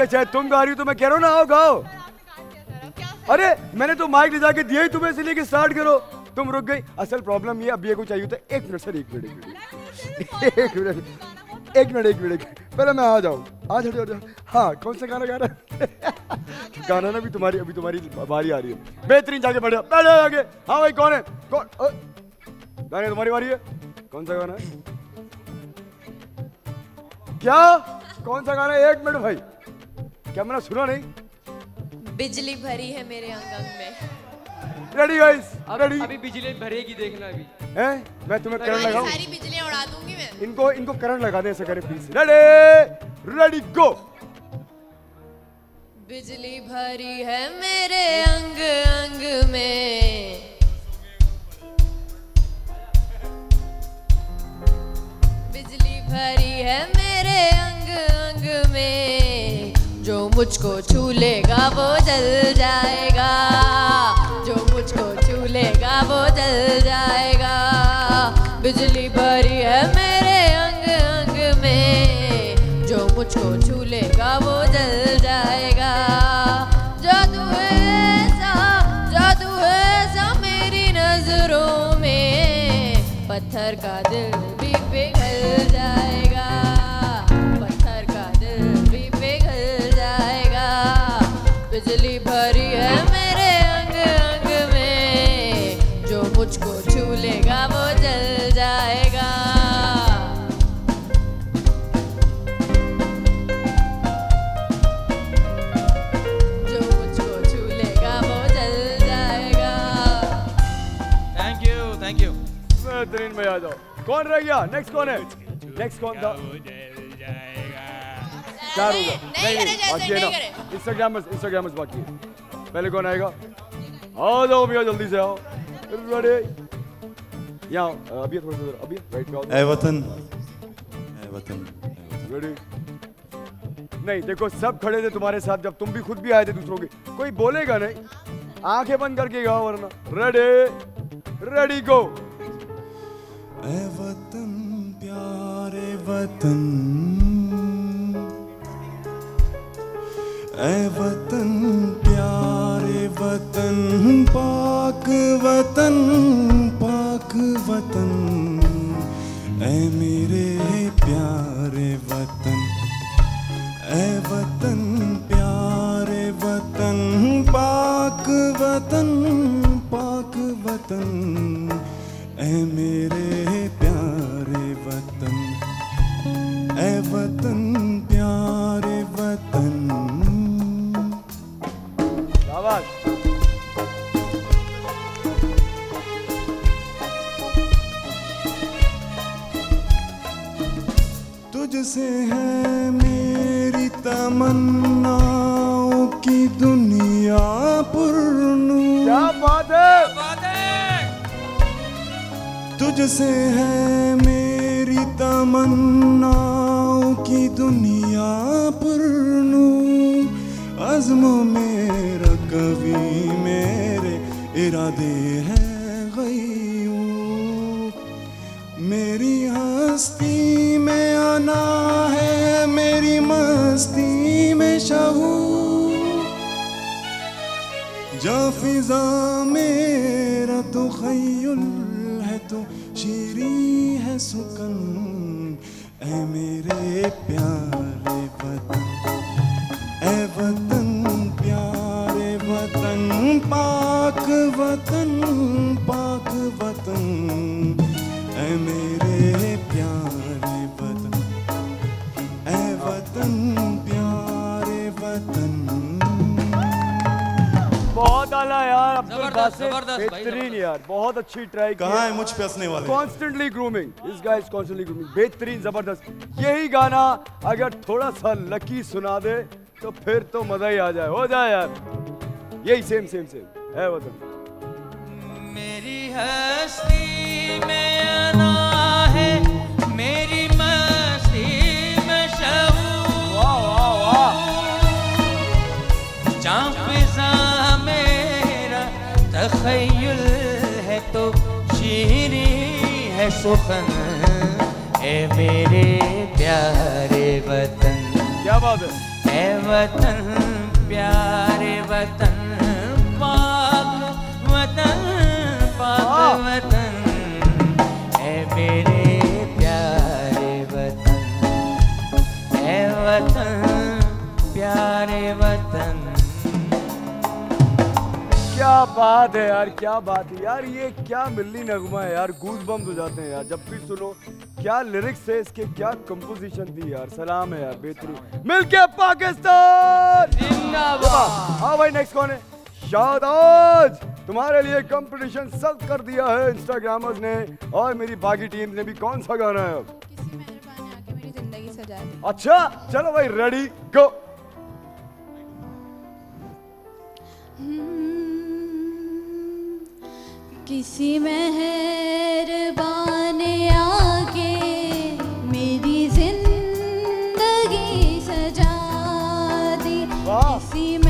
है शायद तुम गा रही हो तो मैं कह रहा हूँ ना, आओ, गाओ। अरे, मैंने तो माइक ले जाके दिया ही तुम्हें, इसलिए कि स्टार्ट करो। तुम रुक गई। असल प्रॉब्लम ये अभी को चाहिए था एक मिनट, सर, एक मिनट एक मिनट। एक मिनट एक मिनट एक मिनट पहले मैं आ जाऊँ। आ जाओ जाओ हाँ कौन सा गाना गा रहा है? गाना ना भी तुम्हारी, अभी तुम्हारी बारी आ रही है। बेहतरीन, जाके बढ़िया। जाओ आगे हाँ भाई, कौन है? कौन गाने तुम्हारी बारी है? कौन सा गाना है? क्या? कौन सा गाना है? एक मिनट, भाई। क्या मैंने सुना नहीं। बिजली भरी है मेरे अंग अंग में रेडी गाइस रेडी अभी बिजली भरेगी देखना अभी। हैं? मैं तुम्हें करंट लगाऊँ? सारी बिजलियाँ उड़ा दूँगी मैं। इनको इनको करंट लगा दे ऐसा करें प्लीज़ रेडी रेडी गो बिजली भरी है मेरे अंग अंग में। बिजली भरी है मेरे अंग अंग में। जो मुझको छू लेगा वो जल जाएगा। जो मुझको छू लेगा वो जल जाएगा। बिजली भरी है मेरे अंग अंग में। जो मुझको छू लेगा वो जल जाएगा। जादू है ऐसा, जादू ऐसा मेरी नज़रों में। पत्थर का दिल आ जाओ कौन रह गया? नेक्स्ट कौन है? नेक्स्ट कौन था? चार होगा नहीं करे जैसे, बाकी है नहीं ना। इंस्टाग्रामर्स इंस्टाग्रामर्स बाकी है। पहले कौन आएगा? आ जाओ भैया जल्दी से आओ। रेडी यहाँ अभी थोड़ा सा अभी राइट पे आओ। वतन। वतन। रेडी नहीं देखो सब खड़े थे तुम्हारे साथ जब तुम भी खुद भी आए थे दूसरों के। कोई बोलेगा नहीं? आँखें बंद करके गाओ वरना। रेडी रेडी गो वतन, प्यारे वतन। ए वतन, प्यारे वतन, पाक वतन पाक वतन। ए मेरे प्यारे वतन ए वतन, प्यारे वतन, पाक वतन पाक वतन। ए मेरे प्यारे वतन ए वतन प्यारे वतन। तुझसे है मेरी तमन्नाओं की दुनिया पुरनू तुझसे है मेरी तमन्नाओं की दुनिया पुरनू अजम मेरा कवि मेरे इरादे हैं गयूं मेरी हस्ती में आना है, मेरी मस्ती में शहूर। जा फिजा मेरा तो तो शीरी है सुकन ऐ मेरे प्यारे। बेहतरीन यार बहुत अच्छी ट्राई कहाँ है मुझ पे हंसने वाले? कॉन्स्टेंटली ग्रूमिंग इस गाइस कॉन्स्टेंटली ग्रूमिंग बेहतरीन ज़बरदस्त। यही गाना अगर थोड़ा सा लकी सुना दे तो फिर तो मज़ा ही आ जाए। हो जाए यार। यही सेम सेम सेम है वतन। मेरी हस्ती में अना है मेरी मस्ती में शऊर वाह वाह मेरा तखयुल है तो शीरी है सुखन। ए मेरे प्यारे वतन। क्या बात है? ए वतन प्यारे वतन पाक वतन पाक वतन। ए मेरे प्यारे वतन। ए वतन प्यारे वतन। क्या बात है यार क्या बात है यार ये क्या मिलनी नगमा है यार गूज बम्स हो जाते हैं यार। जब भी सुनो क्या लिरिक्स है इसके क्या कंपोजिशन थी यार सलाम है यार बेहतरीन मिलके पाकिस्तान! हाँ भाई नेक्स्ट कौन है? शाहदाज तुम्हारे लिए कंपटीशन सख्त कर दिया है इंस्टाग्रामर्स ने और मेरी बाकी टीम ने भी। कौन सा गाना है अब? मेरी ज़िंदगी सजा दी। अच्छा चलो भाई रेडी गो किसी मेहरबान आके मेरी ज़िंदगी सजा दी। किसी मेहरबान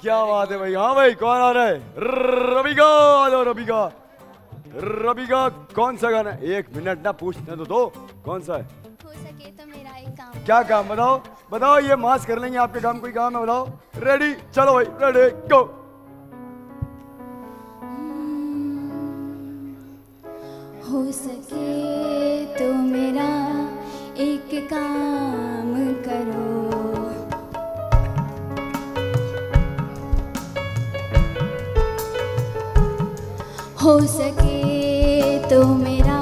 क्या बात है भाई? हाँ भाई कौन आ रहा है? रबिका जाओ रबिका। रबिका कौन सा गाना? है एक मिनट ना पूछने तो दो कौन सा है? हो सके तो मेरा एक काम क्या काम? बताओ बताओ ये मास कर लेंगे आपके काम कोई काम है बताओ। रेडी चलो भाई रेडी गो हो सके तो मेरा एक काम करो। हो सके तो मेरा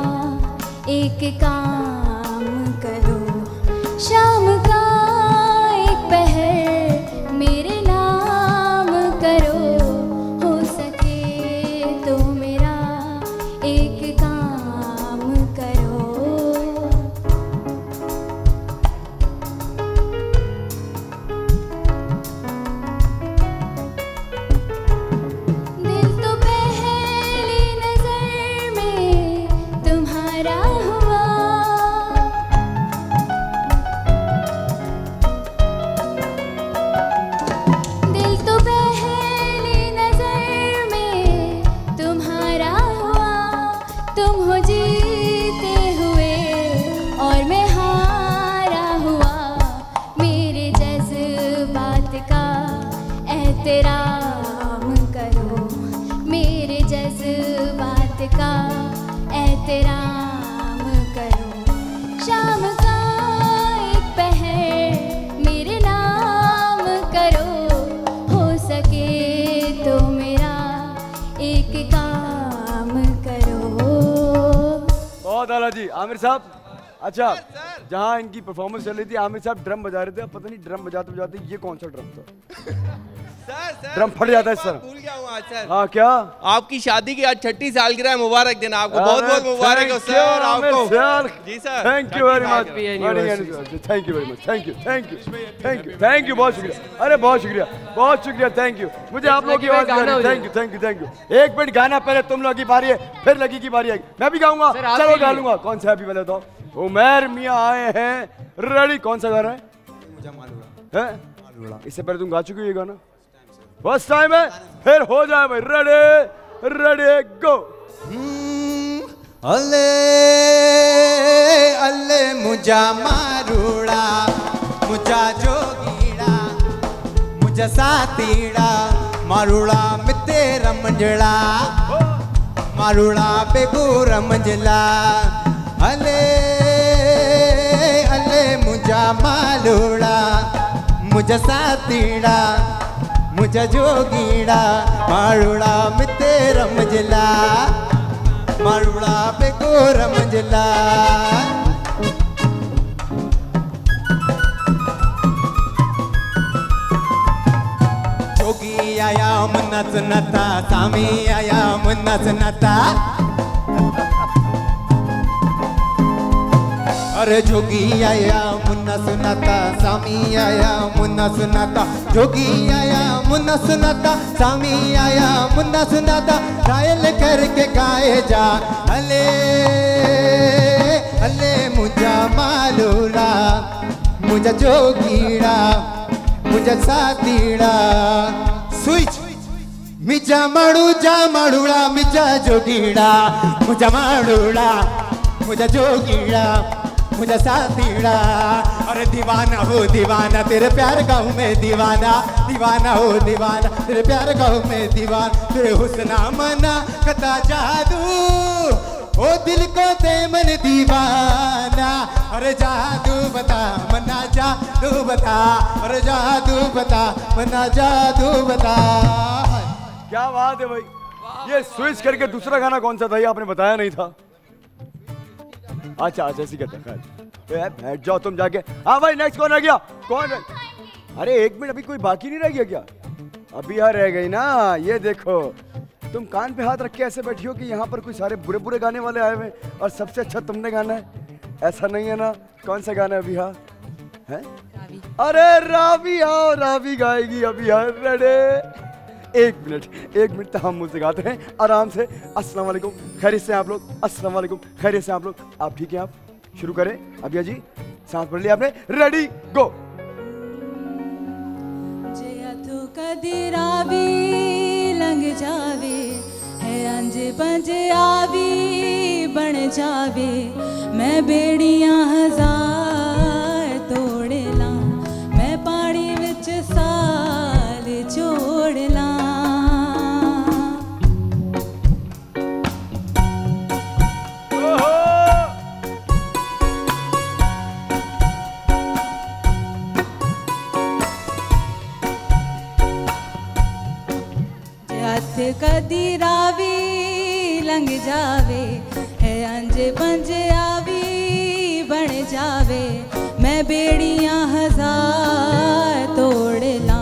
एक काम करो। शाम का अच्छा जहाँ इनकी परफॉर्मेंस चल रही थी आमिर साहब ड्रम बजा रहे थे पता नहीं ड्रम बजाते बजाते ये कौन सा ड्रम था सर सर ड्रम फट जाता है सर भूल गया हूँ आज सर हाँ क्या आपकी शादी की आज छठी सालगिरह है मुबारक दिन आपको बहुत बहुत मुबारक हो सर आपको जी sir thank you very much thank you very much thank you thank you thank you thank you बहुत शुक्रिया अरे बहुत शुक्रिया बहुत शुक्रिया थैंक यू मुझे आप लोग की आवाज़ thank you thank you thank you एक मिनट गाना पहले तुम लोग की बारी है फिर लगी की बारी है मैं भी गाऊँगा चलो गा लूँगा कौन सा है अभी पहले तो उमर मियाँ आए हैं। रेडी कौन सा गाना है? हैं। इससे पहले तुम गा चुके हो ये गाना? फ़र्स्ट टाइम है फिर हो जाए भाई। रेडी रेडी गो अले अले मुझा मारूड़ा मुझा जोगीड़ा मुझा सातीड़ा मारूड़ा मिते रमजड़ा मारूड़ा बेगूर मंजला अले मुझा मालूड़ा, मुझा सातीड़ा मुझा जोगीड़ा मारूड़ा मिते रमजला मारूड़ा बेगूर मंजला जोगी आया मुन्ना सुनाता सामी आया मुन्ना सुनाता अरे जोगी आया मुन्ना सुनाता सामी आया मुन्ना सुनाता जोगी आया मुन्ना सुनाता सामी आया मुन्ना सुनाता घायल करके गाए जा अले अले मुझा मालूला, मुझा जोगीड़ा, मुझा सातीड़ा। स्विच, मिजा माड़ू जा माड़ूड़ा, मिजा जोगीड़ा, मुझा माड़ूड़ा, मुझा जोगीड़ा। मुझा साथीड़ा अरे दीवाना हो दीवाना, तेरे प्यार का हूँ मैं दीवाना। दीवाना हो दीवाना, तेरे प्यार का हूँ मैं दीवाना। तेरे हुस्ना मना, कता जादू। ओ दिल को दे मन दीवाना। अरे जादू बता, मना जादू बता। अरे जादू बता, मना जादू बता। क्या बात है भाई। ये स्विच करके दूसरा गाना कौन सा था? ये आपने बताया नहीं था। अच्छा अच्छा ऐसी कहते हैं। बैठ जाओ तुम जाके। हाँ भाई नेक्स्ट कौन रह गया? कौन रह अरे एक मिनट अभी कोई बाकी नहीं रह गया क्या? अभी यहाँ रह गई ना ये देखो। तुम कान पे हाथ रख के ऐसे बैठी हो कि यहाँ पर कोई सारे बुरे बुरे गाने वाले आए हुए और सबसे अच्छा तुमने गाना है। ऐसा नहीं है ना कौन सा गाना है अभी हाँ? है? अरे रावी आओ रावी गाएगी अभी हाँ रेडे। एक मिनट एक मिनट हम मुझसे गाते हैं, आराम से। अस्सलाम वालेकुम, खैरियत से आप लोग, अस्सलाम वालेकुम, खैरियत से आप लोग। आप ठीक हैं आप? शुरू करें। अभिया जी, सांस पढ़ लिया आपने। रेडी गो तू जावे पंज आवी, बन जावे। मैं बेड़ियाँ हज़ार कदी रावी लंघ जावे, है अंज पंज आवी बन जावे। मैं बेड़ियाँ हज़ार तोड़ ला,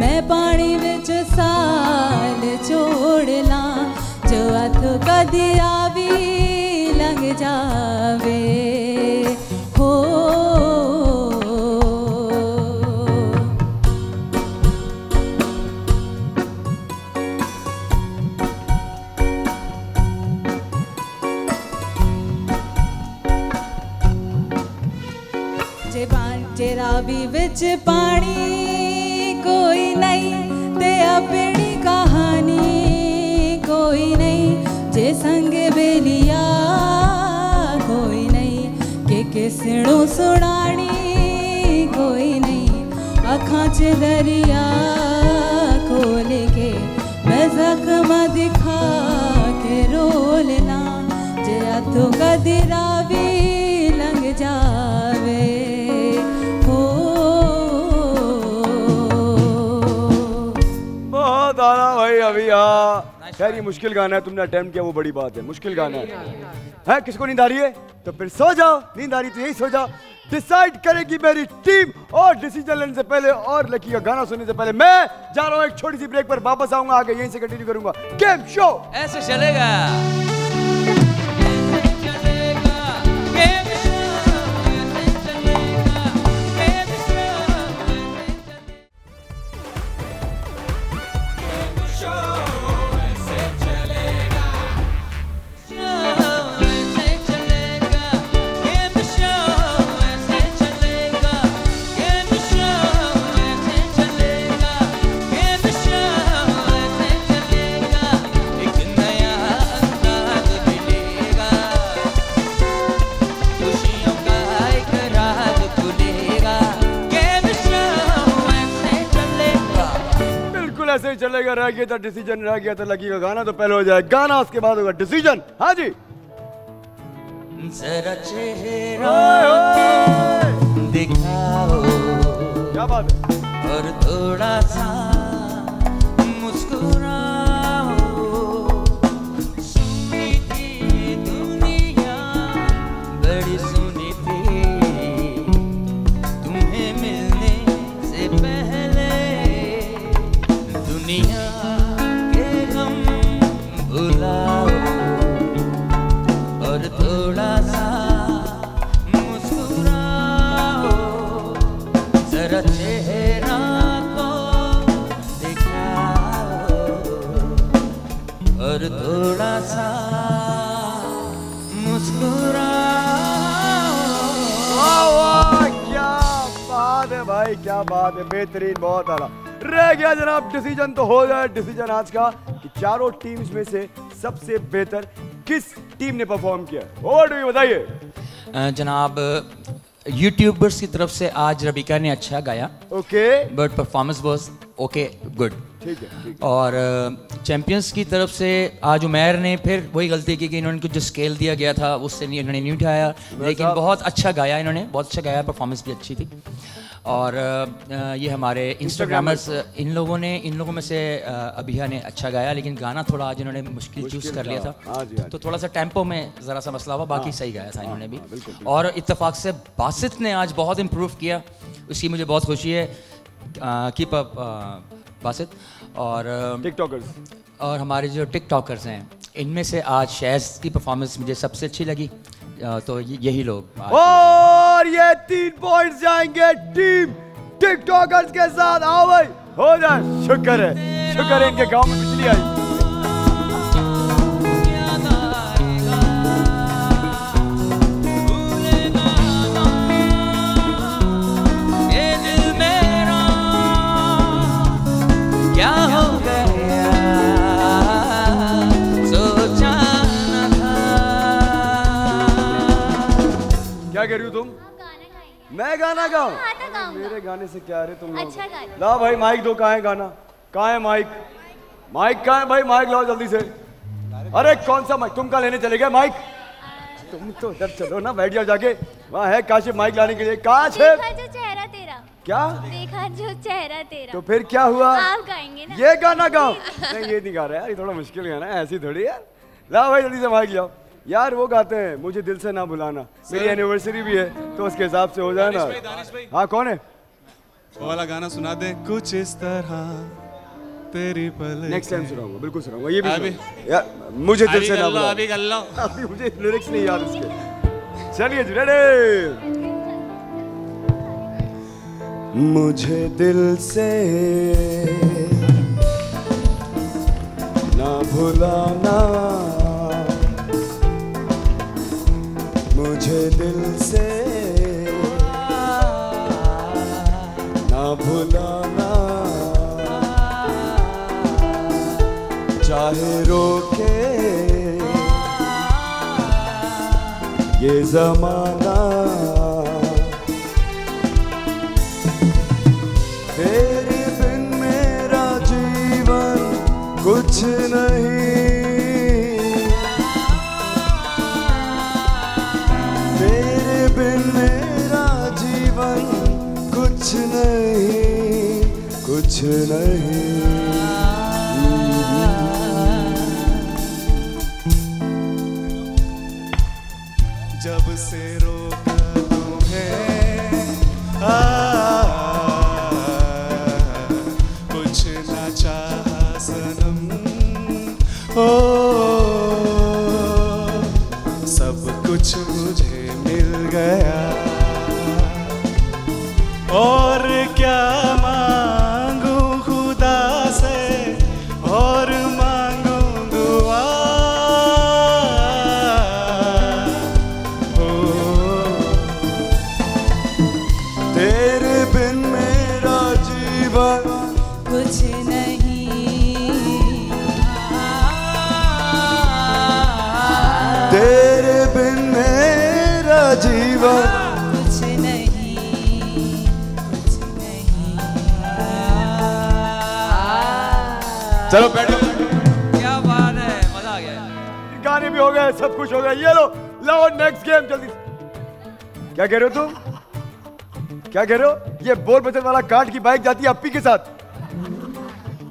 मैं पानी विच साल छोड़ ला। जो हथ कदी आवी लंघ जावे बिच पानी कोई नहीं, ते अपनी कहानी कोई नहीं। जे संग बेलिया कोई नहीं, के किसणो सुनानी कोई नहीं। अखा च दरिया खोल के मैं जख्म दिखा के रोलना जरा तो कदरावी आना भाई अभी हाँ। खैर ये मुश्किल गाना है तुमने अटेम्प्ट किया वो बड़ी बात है मुश्किल गाना है। है किसको नींद आ रही है? तो फिर सो जाओ नींद आ रही तो यही सो जाओ। डिसाइड करेगी मेरी टीम और डिसीज़न लेने से पहले और लकी का गाना सुनने से पहले मैं जा रहा हूँ एक छोटी सी ब्रेक पर वापस आऊँगा आगे यहीं से कंटिन्यू करूँगा। गेम शो ऐसे चलेगा। ऐसे ही चलेगा रह गया था डिसीज़न रह गया था लगेगा गाना तो पहले हो जाए। गाना उसके बाद होगा डिसीज़न हाँ जी। जरा चेहरा दिखाओ। क्या बात है? और थोड़ा सा भाई क्या बात है बेहतरीन बहुत आला रह गया जनाब डिसीज़न तो हो जाए डिसीज़न आज का कि चारों टीम्स में से सबसे बेहतर किस टीम ने परफॉर्म किया और भी बताइए। जनाब यूट्यूबर्स की तरफ़ से आज रबिका ने अच्छा गाया। Okay but performance was okay good ठीक है और चैंपियंस की तरफ़ से आज उमेर ने फिर वही गलती की कि इन्होंने कुछ जो स्केल दिया गया था उससे नहीं इन्होंने नहीं उठाया। लेकिन बहुत अच्छा गाया इन्होंने बहुत अच्छा गाया परफॉर्मेंस भी अच्छी थी। और अ, अ, ये हमारे इंस्टाग्रामर्स इन लोगों ने इन लोगों में से अभिया ने अच्छा गाया लेकिन गाना थोड़ा आज इन्होंने मुश्किल चूज़ कर लिया था। हाँ हाँ तो थोड़ा सा टेंपो में ज़रा सा मसला हुआ बाकी हाँ, सही गाया था इन्होंने भी। और इतफाक से बासित ने आज बहुत इम्प्रूव किया उसकी मुझे बहुत खुशी है। Keep up Basit. और टिकटॉकर्स और हमारे जो टिकटॉकर्स हैं इनमें से आज शैज़ की परफॉर्मेंस मुझे सबसे अच्छी लगी। तो यही लोग और ये तीन पॉइंट्स जाएँगे टीम टिकटॉकर्स के साथ। आओ भाई हो जाए। शुक्र है। शुक्र है इनके गाँव में बिजली आई। क्या कह रही हो तुम? मैं गाना गाऊं? मेरे गाने से क्या रे तुम अच्छा ला भाई माइक दो कहाँ है गाना? कहाँ है माइक? माइक कहाँ है भाई? माइक लाओ जल्दी से। अरे कौन सा माइक? तुम कहाँ लेने चले गए माइक? तुम तो उधर चलो ना बैठ जाओ जाके। वहाँ है काशिफ माइक लाने के लिए। कहाँ है चेहरा तेरा। क्या? देखा जो चेहरा तेरा। तो फिर क्या हुआ? आप गाएँगे ना। ये गाना गाओ। नहीं ये नहीं गा रहा यार ये थोड़ा मुश्किल गाना है ऐसी थोड़ी यार। ला भाई जल्दी से माइक लाओ। यार वो गाते हैं मुझे दिल से ना भुलाना। मेरी एनिवर्सरी भी है तो उसके हिसाब से हो जाए ना। हाँ कौन है? वो वाला गाना सुना दे कुछ इस तरह तेरी पल नेक्स्ट टाइम सुनाऊँगा बिल्कुल सुनाऊँगा ये भी अभी- यार मुझे दिल से ना लो, भुलाना। अभी कर लो। अभी मुझे लिरिक्स नहीं याद उसके चलिए जी रेडी मुझे दिल से ना भुलाना। मुझे दिल से। ना भुलाना चाहे रोके। ये जमाना। कुछ नहीं। से रोका तुम्हें कुछ ना चाहा सनम। ओ चलो बैठो क्या बात है? मज़ा आ गया। गाने भी हो गए सब कुछ हो गया। ये लो लो नेक्स्ट गेम जल्दी। क्या कह रहे हो तुम? क्या कह रहे हो? ये बोल बचत वाला कार्ड की बाइक जाती है अप्पी के साथ।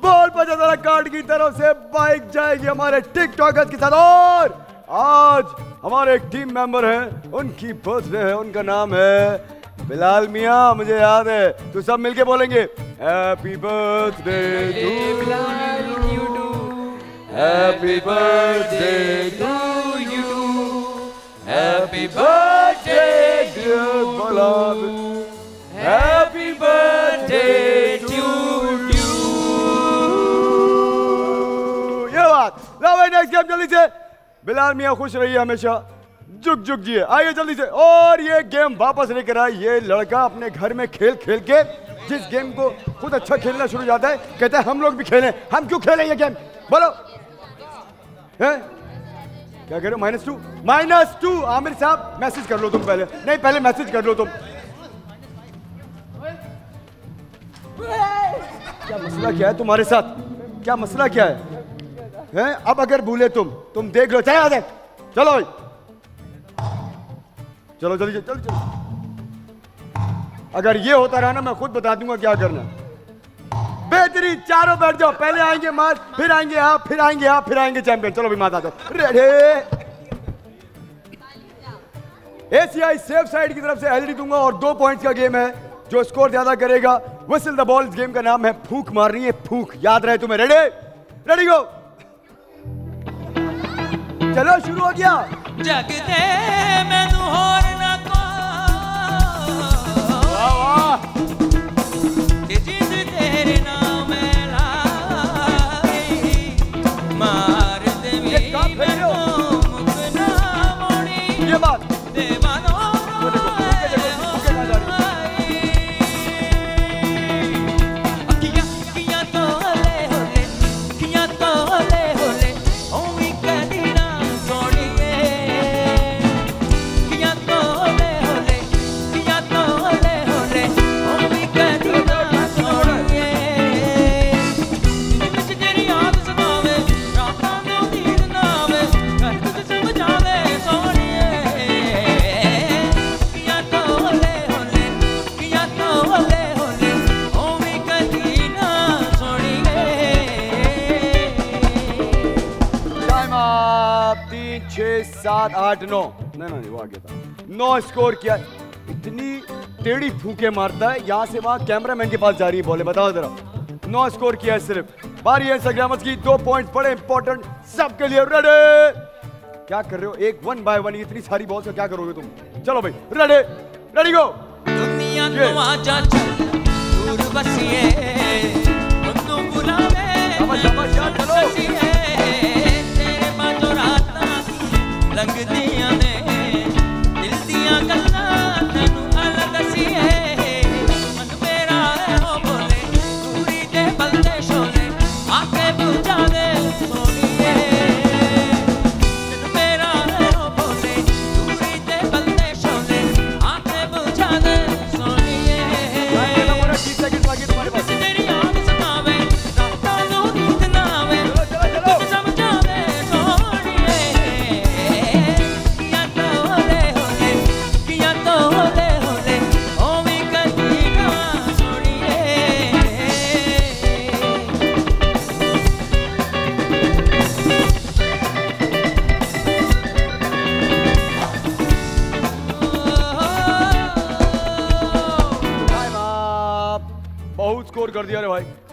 बोल बचत वाला कार्ड की तरफ़ से बाइक जाएगी हमारे टिकटॉकर्स के साथ। और आज हमारे एक टीम मेंबर हैं उनकी बर्थडे है उनका नाम है बिलाल मियाँ मुझे याद है। तो सब मिलके बोलेंगे happy birthday to you happy birthday to you happy birthday dear happy birthday to you ये बात। लो भाई नेक्स्ट गेम जल्दी से। बिलाल मियाँ खुश रहिए हमेशा। जुग जुग जिए आइए जल्दी से। और ये गेम वापस लेकर आए। ये लड़का अपने घर में खेल खेल के जिस गेम को खुद अच्छा खेलना शुरू जाता है, कहता है, हम लोग भी खेलें। हम क्यों खेलें ये गेम बोलो। हैं? क्या कह रहे हो? Minus two minus two Aamir साहब मैसेज कर लो तुम पहले। नहीं, पहले मैसेज कर लो तुम। क्या मसला क्या है तुम्हारे साथ? क्या मसला क्या है? हैं? अब अगर भूले तुम तुम देख लो। चाहे आ जाए। चलो भाई। चलो, जल्दी चलो चलो अगर ये होता रहा ना, मैं खुद बता दूँगा क्या करना बेहतरीन चारों बैठ जाओ, पहले आएँगे मार फिर आएँगे आप, फिर आएँगे आप, फिर आएँगे चैंपियन। चलो भी माता रेडी? एसीआई सेफ़ साइड की तरफ़ से एलईडी दूँगा और दो पॉइंट्स का गेम है, जो स्कोर ज़्यादा करेगा। विसल द बॉल गेम का नाम है फूक मारनी है, फूक। याद रहे तुम्हें, रेडी? रेडी गो चलो, शुरू हो गया। जग दे मैनू होर ना को वाह वाह ते जिंद तेरे नाम लाई मार देवी ये काम कर रहे हो? मुख ना स्कोर किया। इतनी टेढ़ी फूके मारता है यहाँ से वहाँ कैमरामैन के पास जा रही है बोले बताओ जरा। नौ स्कोर किया है सिर्फ़। बारी है संग्रामस की दो पॉइंट बड़े इंपॉर्टेंट सबके लिए रेडे क्या कर रहे हो? एक वन बाय वन इतनी सारी बॉल्स का क्या करोगे तुम? चलो भाई रेडे रेडी गो दुनिया तो आजा चलो। तेरे बातों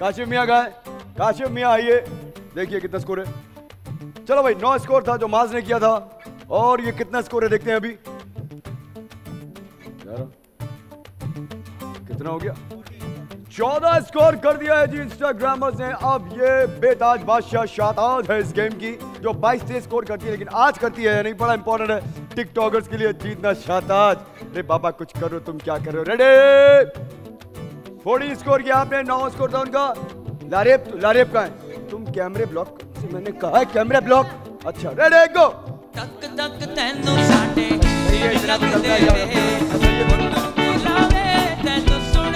काशिफ मियाँ गए, काशिफ मियाँ आइए, देखिए कितना स्कोर है। चलो भाई, नौ स्कोर था जो माज ने किया था, और ये कितना स्कोर है देखते हैं अभी। कितना हो गया? चौदह स्कोर कर दिया है जी इंस्टाग्रामर्स ने। अब ये बेताज बादशाह शाताज है इस गेम की, जो 22 से स्कोर करती है, लेकिन आज करती है नहीं, बड़ा इंपॉर्टेंट है। टिकटॉकर्स के लिए जीतना शाताज अरे बाबा, कुछ करो, तुम क्या करो रेडी फोर्टीन स्कोर किया आपने नौ स्कोर था उनका। लारेप लारेप का है। तुम कैमरे ब्लॉक से मैंने कहा है कैमरे ब्लॉक। अच्छा रे रे गो तक तक तैनू साटे ये इतना तक चलता है यार। तैनू सुन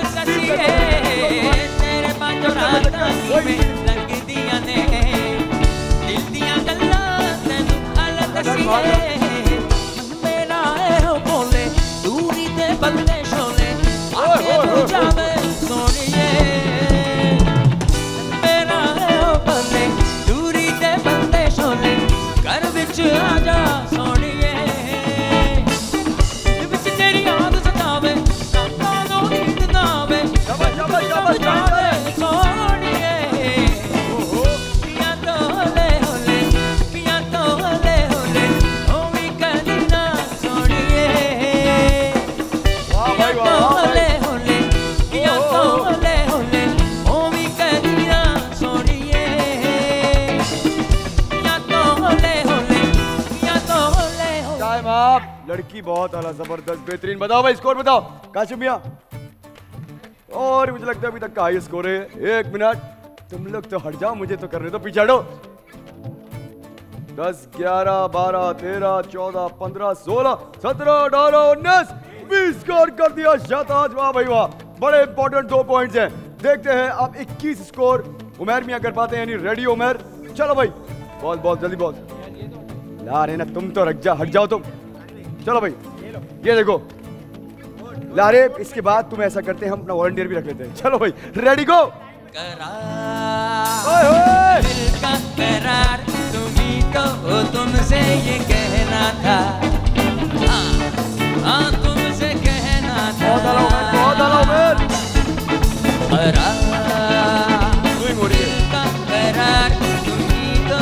बोले दूरी दे बल्ले शोले। आके तू जावे लड़की बहुत आला ज़बरदस्त बेहतरीन। बताओ भाई स्कोर बताओ। काशिफ मियाँ और मुझे लगता है अभी तक का हाई स्कोर है। एक मिनट। तुम लोग तो हट जाओ, मुझे तो करने दो, पीछे हटो। दस, ग्यारह, बारह, तेरह, चौदह, पंद्रह, सोलह, सत्रह, अठारह, उन्नीस, बीस स्कोर कर दिया शाताज वाह भाई वाह। बड़े इंपॉर्टेंट दो पॉइंट्स हैं। देखते हैं अब 21 स्कोर उमेर मियाँ कर पाते हैं, यानी रेडी उमेर। चलो भाई बॉल बॉल जल्दी बॉल ला रहे ना, तुम तो रख जा, हट जाओ तुम। चलो भाई ये देखो। लारे इसके बाद तुम ऐसा करते हैं हम अपना वॉलंटियर भी रख लेते हैं। चलो भाई रेडी गो का करार तुम्ही तो तुमसे ये कहना था। हाँ, हाँ तुमसे कहना था। का करार तुम्ही तो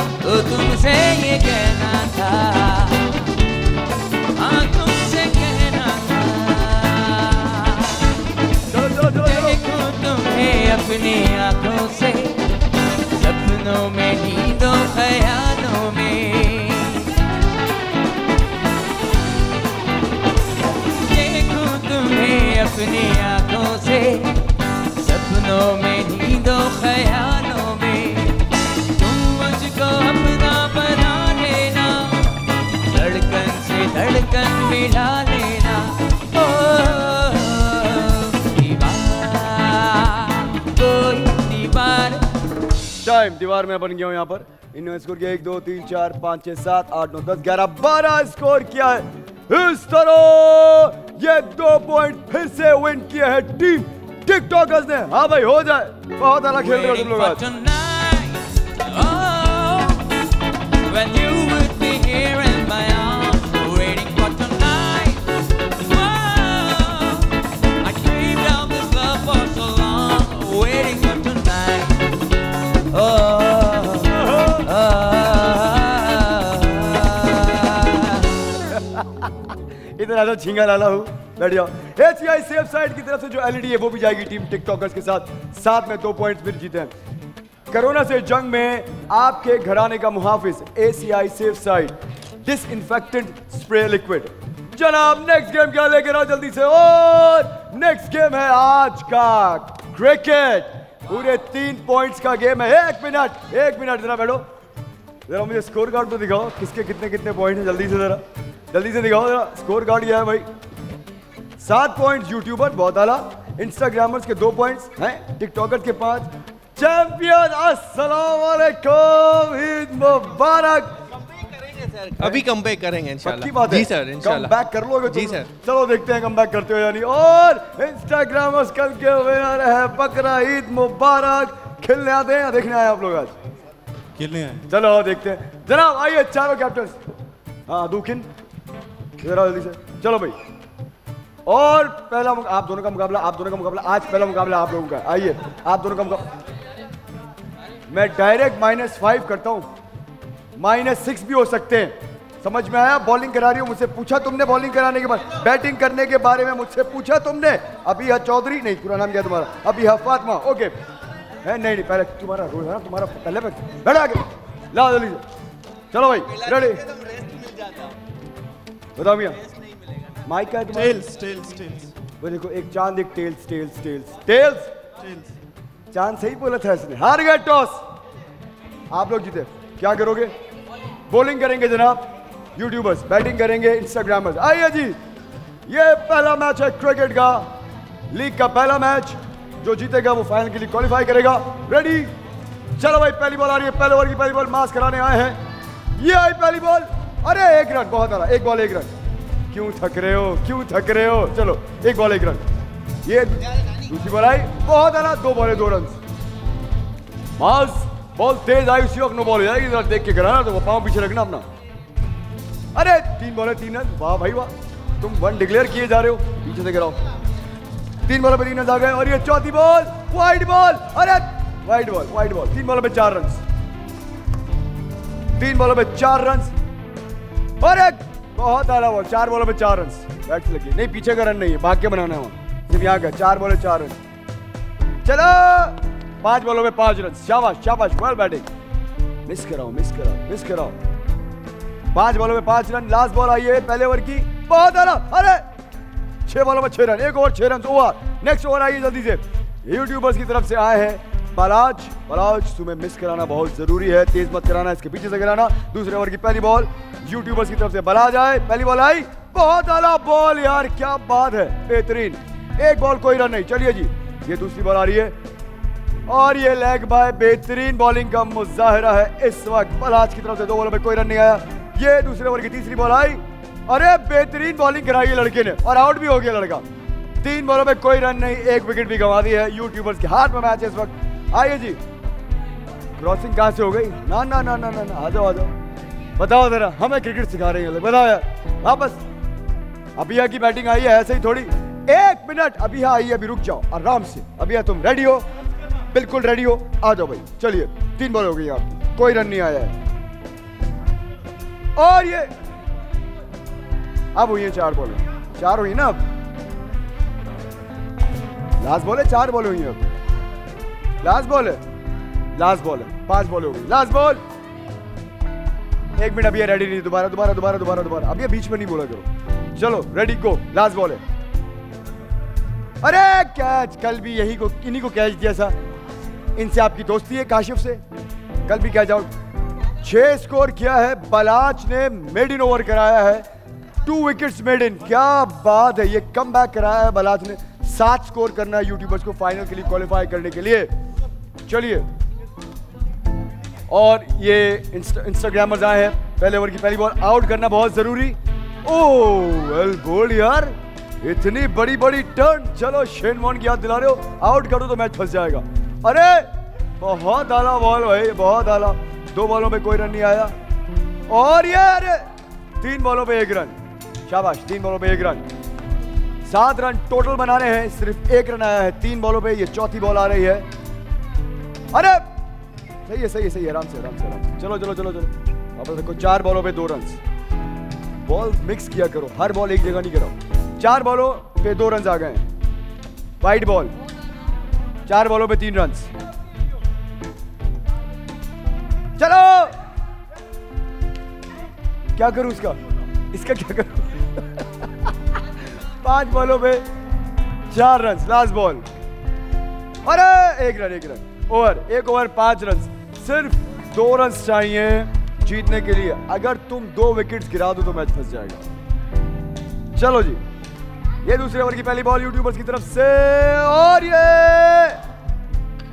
तुमसे ये कहना था। अपनी आँखों से सपनों में नींदों ख्यालों में। देखो तुम्हें अपने आँखों दीवार में बन गया हूँ यहाँ पर। इन्होंने स्कोर किया एक, दो, तीन, चार, पाँच, छह, सात, आठ, नौ, दस, ग्यारह, बारह स्कोर किया है। इस तरह ये दो पॉइंट फिर से विन किया है टीम टिकटॉकर्स ने। हाँ भाई, हो जाए। बहुत अलग खेल रहे हो तुम लोग आज। आ जाओ झींगा लाला हूँ बैठ जाओ एच सेफ़ साइड की तरफ़ से जो एलईडी है, वो भी जाएगी टीम टिकटॉकर्स के साथ। साथ में दो पॉइंट्स फिर जीते हैं। कोरोना से जंग में आपके घराने का मुहाफिज ACI safe side disinfectant spray liquid जनाब नेक्स्ट गेम क्या लेकर आओ जल्दी से? और नेक्स्ट गेम है आज का क्रिकेट पूरे तीन पॉइंट्स का गेम है। एक मिनट एक मिनट जरा बैठो। जरा मुझे स्कोर कार्ड तो दिखाओ किसके कितने कितने पॉइंट हैं जल्दी से जरा। जल्दी से दिखाओ जरा स्कोर कार्ड क्या है भाई। सात पॉइंट यूट्यूबर बहुत आला। इंस्टाग्रामर्स के दो पॉइंट्स हैं टिकटॉकर्स के पाँच। चैंपियन अस्सलाम वालेकुम ईद मुबारक। अभी कम बैक करेंगे पक्की बात है। जी सर कम बैक कर लोगे जी सर चलो देखते हैं कम बैक करते हो यानी और इंस्टाग्रामर्स कल के विनर है बकरा ईद मुबारक। खेलने आते हैं या देखने आए आप लोग आज? खेलने आए। चलो देखते हैं। जनाब, आइए, चारों कैप्टन हाँ दुखिन जल्दी से। चलो भाई। और पहला आप दोनों का मुकाबला, आप दोनों का मुकाबला। आज पहला मुकाबला आप लोगों का। आइए, आप दोनों का मुकाबला मैं डायरेक्ट माइनस फाइव करता हूँ। माइनस सिक्स भी हो सकते हैं। समझ में आया? बॉलिंग करा रही हूँ, मुझसे पूछा तुमने बॉलिंग कराने के बाद? बैटिंग करने के बारे में मुझसे पूछा तुमने? अभी है चौधरी, नहीं, पूरा नाम क्या तुम्हारा? अभी है ओके है? नहीं नहीं पहले तुम्हारा रोल है ना तुम्हारा पहले पे बैठा आगे। ला जल्दी चलो भाई रेडी बताओ मियाँ। माइक का है तुम्हारा? टेल्स टेल्स टेल्स वो देखो एक चाँद एक tails tails tails tails tails चाँद सही बोला था इसने। हार गए टॉस आप लोग जीते। क्या करोगे? बॉलिंग करेंगे जनाब। यूट्यूबर्स बैटिंग करेंगे इंस्टाग्रामर्स आइए जी। ये पहला मैच है क्रिकेट का। लीग का पहला मैच जो जीतेगा वो फाइनल के लिए क्वालिफाई करेगा। रेडी चलो भाई, पहली बॉल आ रही है। पहले ओवर की पहली बॉल मास कराने आए हैं। ये आई पहली बॉल अरे, एक रन बहुत आ रहा एक बॉल एक रन क्यों थक रहे हो? क्यों थक रहे हो? चलो, एक बॉल एक रन ये दूसरी बॉल आई। बहुत आ रहा दो बॉले दो रन मास बॉल तेज आई, उसी वक्त नो बॉल हो जाएगी। देख के कराना तो पाँव पीछे रखना अपना। अरे, तीन बॉल है, तीन रन वाह भाई, वाह। तुम वन डिक्लेयर किए जा रहे हो। पीछे से गिराओ। तीन बॉल पे तीन रन आ गए और ये चौथी बॉल वाइड बॉल अरे वाइड बॉल वाइड बॉल तीन बॉल पे चार रन तीन बॉलों पे चार रन अरे, बहुत आला बॉल चार बॉलों पे चार रन बैट लगी। नहीं, पीछे का रन नहीं है भाग के बनाना है वहाँ सिर्फ़ यहाँ का, चार बॉल चार रन चलो, पाँच बॉलों में पाँच रन शाबाश शाबाश वेल बैटिंग मिस कराओ मिस कराओ मिस कराओ। पाँच बॉलों में पाँच रन लास्ट बॉल आई है पहले ओवर की। बहुत आला, अरे छह बॉलों में छह रन, एक ओवर, छह रन ओवर। नेक्स्ट ओवर आइए जल्दी से। यूट्यूबर्स की तरफ़ से आए हैं। बलाज बलाज, तुम्हें मिस कराना बहुत ज़रूरी है। तेज मत कराना, इसके पीछे से गिराना। दूसरे ओवर की पहली बॉल यूट्यूबर्स की तरफ़ से बलाज आए। पहली बॉल आई। बहुत आला बॉल यार, क्या बात है। बेहतरीन। एक बॉल कोई रन नहीं। चलिए जी, ये दूसरी बॉल आ रही है। और ये लेग बाय बेहतरीन बॉलिंग का मुजाहरा है। इस वक्त बलाज की तरफ़ से दो बॉलों में कोई रन नहीं आया। ये दूसरे ओवर की तीसरी बॉल आई। अरे, बेहतरीन बॉलिंग कराई है लड़के ने, और आउट भी हो गया लड़का। तीन बॉलों में कोई रन नहीं, एक विकेट भी गंवा दी है यूट्यूबर्स के हाथ में मैच है इस वक्त। आइए जी। क्रॉसिंग कहाँ से हो गई? ना ना ना ना ना आ जाओ आ जाओ। बताओ जरा, हमें क्रिकेट सिखा रहे हैं। बताओ यार, वापस। अभिया की बैटिंग आई है, ऐसे ही थोड़ी। एक मिनट आई है, अभी रुक जाओ, आराम से। अभिया, तुम रेडी हो? बिल्कुल रेडी हो? आ जाओ भाई, चलिए, तीन बॉल हो गई आप कोई रन नहीं आया है। और ये अब हुई है चार बॉल। चार हुई ना अब? लास्ट बॉल है चार बॉल हुई अब। Last ball? है लास्ट बॉल। है पाँच बॉल हो गई। Last ball. एक मिनट अभी रेडी नहीं, दोबारा दोबारा दोबारा दोबारा दोबारा। अभी बीच में नहीं बोला करो। चलो रेडी गो लास्ट बॉल। है अरे, कैच! कल भी यही को, इन्हीं को कैच दिया था। इनसे आपकी दोस्ती है, काशिफ से। कल भी कैच आउट। छह स्कोर किया है, बलाच ने, मेड इन ओवर कराया है। टू विकेट्स मेड इन क्या बात है ये कम बैक कराया है बलाच ने। सात स्कोर करना है यूट्यूबर्स को फाइनल के लिए क्वालिफाई करने के लिए। चलिए। और ये इंस्टा, इंस्टाग्रामर्स आए हैं। पहले ओवर की पहली बॉल आउट करना बहुत ज़रूरी। ओह वेल बोल्ड यार। इतनी बड़ी बड़ी टर्न चलो शेन वॉन की याद दिला रहे हो। आउट करो तो मैच फंस जाएगा। अरे बहुत आला बॉल भाई बहुत आला। दो बॉलों पे कोई रन नहीं आया। और ये अरे तीन बॉलों पे एक रन शाबाश, तीन बॉलों पे एक रन। सात रन टोटल बनाने हैं, सिर्फ़ एक रन आया है, तीन बॉलों पे ये चौथी बॉल आ रही है। अरे! सही है सही है सही है, आराम से आराम से आराम से। चलो चलो चलो चलो। वापस देखो, चार बॉलों पे दो रन बॉल मिक्स किया करो, हर बॉल एक जगह नहीं करो। चार बॉलों पे दो रन आ गए वाइट बॉल चार बॉलों पे तीन रन चलो! क्या करूँ इसका? इसका क्या करूँ? पाँच बॉलों पे चार रन लास्ट बॉल अरे, एक रन एक रन ओवर एक ओवर पाँच रन सिर्फ़ दो रन चाहिए जीतने के लिए। अगर तुम दो विकेट्स गिरा दो तो मैच फंस जाएगा। चलो जी। ये दूसरे ओवर की पहली बॉल यूट्यूबर्स की तरफ़ से। और ये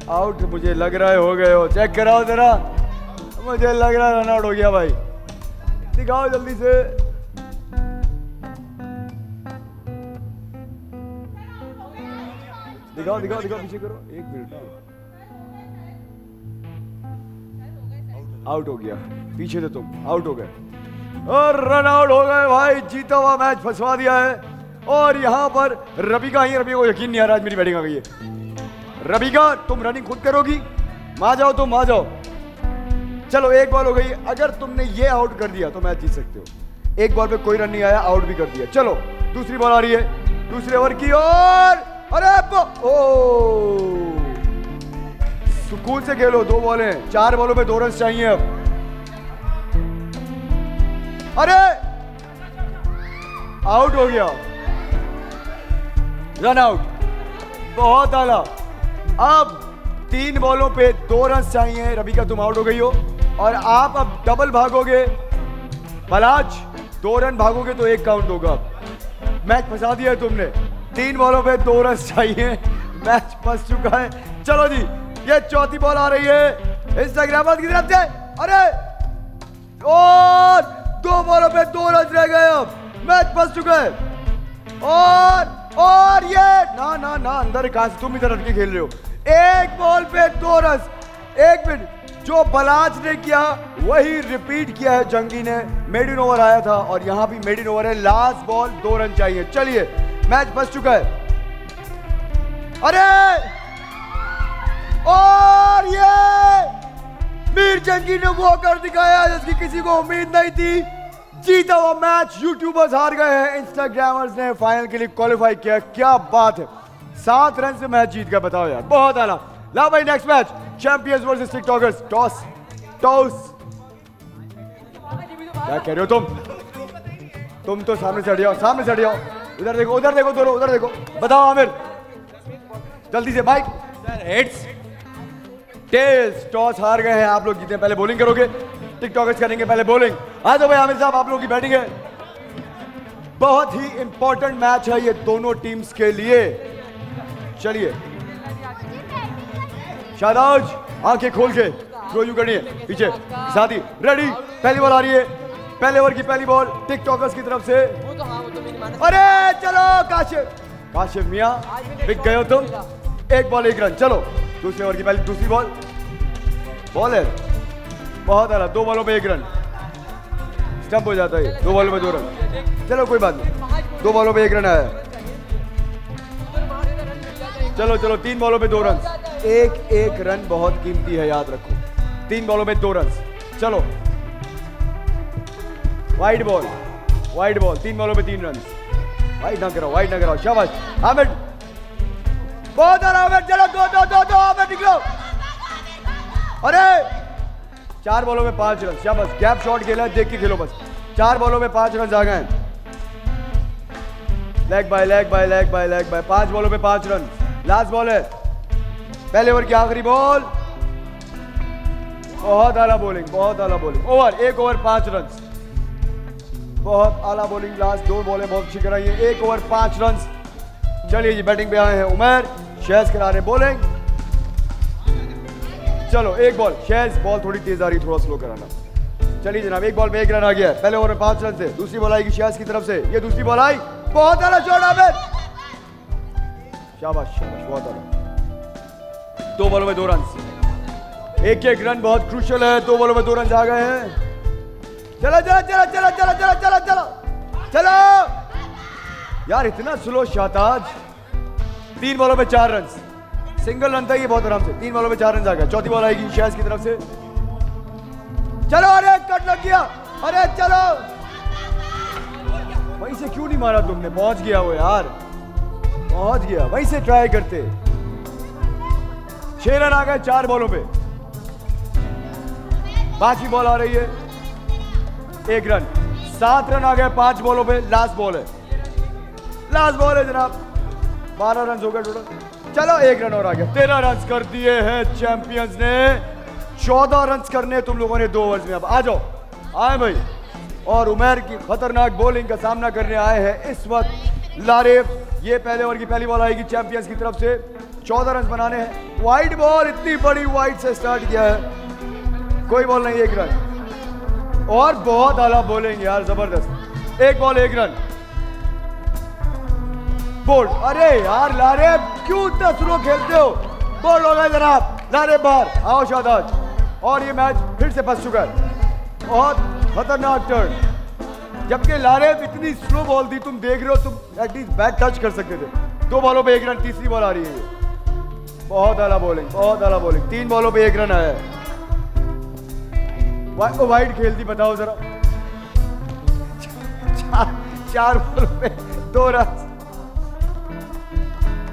आउट मुझे लग रहा है, हो गए हो। चेक कराओ जरा। मुझे लग रहा है रन आउट हो गया भाई। दिखाओ जल्दी से। दिखाओ दिखाओ दिखाओ पीछे करो। एक मिनट आउट हो गया। पीछे थे तुम आउट हो गए। और रन आउट हो गए भाई जीता हुआ मैच फंसवा दिया है। और यहाँ पर रबिका ही रबिका को यकीन नहीं आ रहा आज मेरी बैटिंग आ गई है। रबिका तुम रनिंग खुद करोगी। माँ जाओ तुम आ जाओ। चलो एक बॉल हो गई। अगर तुमने ये आउट कर दिया तो मैच जीत सकते हो। एक बॉल पे कोई रन नहीं आया आउट भी कर दिया। चलो दूसरी बॉल आ रही है। दूसरे ओवर की और अरे ओ! सुकून से खेलो, दो बॉलें चार बॉलों पे दो रन चाहिए अब। अरे! आउट हो गया। रन आउट बहुत आला। अब तीन बॉलों पे दो रन चाहिए। रवि का तुम आउट हो गई हो। और आप अब डबल भागोगे। बलाज, दो रन भागोगे तो एक काउंट होगा। मैच फंसा दिया है तुमने। तीन बॉलों पे दो रन चाहिए। मैच फंस चुका है। चलो जी, ये चौथी बॉल आ रही है। इंस्टाग्राम की तरफ़ से अरे! और दो बॉलों पे दो रन रह गए अब। मैच फंस चुका है। और और ये! ना ना ना, अंदर कहाँ तुम इधर अटके खेल रहे हो? एक बॉल पे दो रन। एक मिनट। जो बलाज ने किया, वही रिपीट किया है जंगी ने। मेड इन ओवर आया था और यहाँ भी मेड इन ओवर है। लास्ट बॉल दो रन चाहिए। चलिए मैच फंस चुका है। अरे! और ये मीर जंगी ने वो कर दिखाया जिसकी किसी को उम्मीद नहीं थी। जीता हुआ मैच यूट्यूबर्स हार गए हैं इंस्टाग्रामर्स ने फाइनल के लिए क्वालिफाई किया क्या बात है। सात रन से मैच जीत गया, बताओ यार। बहुत आला। ला भाई next match champions versus TikTokers toss toss क्या कह रहे हो तुम? तुम तो सामने हट जाओ, सामने हट जाओ। उधर देखो उधर देखो दोनों उधर देखो। बताओ आमिर। जल्दी से बाइक हेड्स टेल्स टॉस हार गए हैं आप लोग जीते पहले बॉलिंग करोगे। टिकटॉकर्स करेंगे पहले बॉलिंग आ जाओ भाई आमिर साहब आप लोगों की बैटिंग है। बहुत ही इंपॉर्टेंट मैच है ये दोनों टीम्स के लिए। चलिए। शादाज आँखें खोल के थ्रो यू करनी है। पीछे साथ ही रेडी पहली बॉल आ रही है। पहले ओवर की पहली बॉल टिकटॉकर्स की तरफ़ से। अरे चलो काशिफ। काशिफ मियाँ बिक गए हो तुम। एक बॉल एक रन। चलो दूसरे ओवर की पहली दूसरी बॉल। बॉल है। बहुत आला दो बॉलों पे एक रन। स्टंप हो जाता है दो बॉलों पे दो रन। चलो कोई बात नहीं। दो बॉलों पे एक रन आया। चलो चलो तीन बॉलों पे दो रन। एक एक रन बहुत कीमती है याद रखो। तीन बॉलों पे दो रन। चलो वाइड बॉल वाइड बॉल तीन बॉलों में तीन रन वाइड ना कराओ वाइड ना कराओ. शाबाश. हामिद बहुत आ रहा हामिद चलो, दो दो दो दो हामिद निकलो. अरे! चार बॉलों में पाँच रन शाबाश. गैप शॉट खेला, देख के खेलो बस. चार बॉलों में पाँच रन आ गए leg bye leg bye leg bye leg bye पाँच बॉलों पे पाँच रन लास्ट बॉल है. पहले ओवर की आखिरी बॉल बहुत आला बॉलिंग बहुत आला बॉलिंग ओवर एक ओवर पाँच रन बहुत आला बॉलिंग लास्ट दो बॉलें बहुत अच्छी कराई है। एक ओवर पाँच रन चलिए जी बैटिंग पे आए हैं उमर। शहज करा रहे बॉलिंग चलो, एक बॉल शहज बॉल थोड़ी तेज आ रही थोड़ा स्लो कराना। चलिए जनाब, एक बॉल पे एक रन आ गया। पहले ओवर में पाँच रन से दूसरी बॉल आएगी शहज की तरफ़ से। ये दूसरी बॉल आई। बहुत आला शॉट आमिर। शाबाश शाबाश, बहुत आला। दो बॉलों में दो रन एक एक रन बहुत क्रूशल है। दो बॉलों में दो रन आ गए हैं। चलो चलो चलो चलो चलो चलो चलो चलो। चलो। यार, इतना स्लो शाताज तीन बॉलों पे चार रन सिंगल रन था ये बहुत आराम से। तीन बॉलों पे चार रन आ गया। चौथी बॉल आएगी शहज की तरफ़ से। चलो, अरे कट लग गया। अरे, चलो। वहीं से क्यों नहीं मारा तुमने? पहुँच गया वो यार। पहुँच गया। वहीं से ट्राई करते। छह रन आ गए चार बॉलों पे पांचवी बॉल आ रही है। एक रन। सात रन आ गए, पाँच बॉलों पे लास्ट बॉल है। लास्ट बॉल है, जनाब। बारह रन हो गए टोटल चलो, एक रन और आ गया। तेरह रन कर दिए हैं चैंपियंस ने। चौदह रन करने तुम लोगों ने दो ओवर्स में। अब आ जाओ। आए भाई। और उमेर की खतरनाक बॉलिंग का सामना करने आए हैं इस वक्त लारेफ। ये पहले ओवर की पहली बॉल आएगी चैंपियंस की तरफ़ से। चौदह रन बनाने हैं। वाइड बॉल इतनी बड़ी वाइड से स्टार्ट किया है। कोई बॉल नहीं, एक रन और बहुत आला बॉलिंग यार, ज़बरदस्त। एक बॉल एक रन बोल्ड अरे यार, लारे, क्यों इतना स्लो खेलते हो? बोल्ड हो गए जनाब। लारे, बाहर। आओ शादाज। और ये मैच फिर से फंस चुका है। बहुत खतरनाक टर्न जबकि लारे, इतनी स्लो बॉल थी तुम देख रहे हो, तुम एटलीस्ट बैट टच कर सकते थे। दो बॉलों पे एक रन तीसरी बॉल आ रही है। बहुत आला बॉलिंग बहुत आला बॉलिंग तीन बॉलों पे एक रन आया है। वा, ओ वाइड खेलती बताओ जरा। चार, बॉलों पे दो रन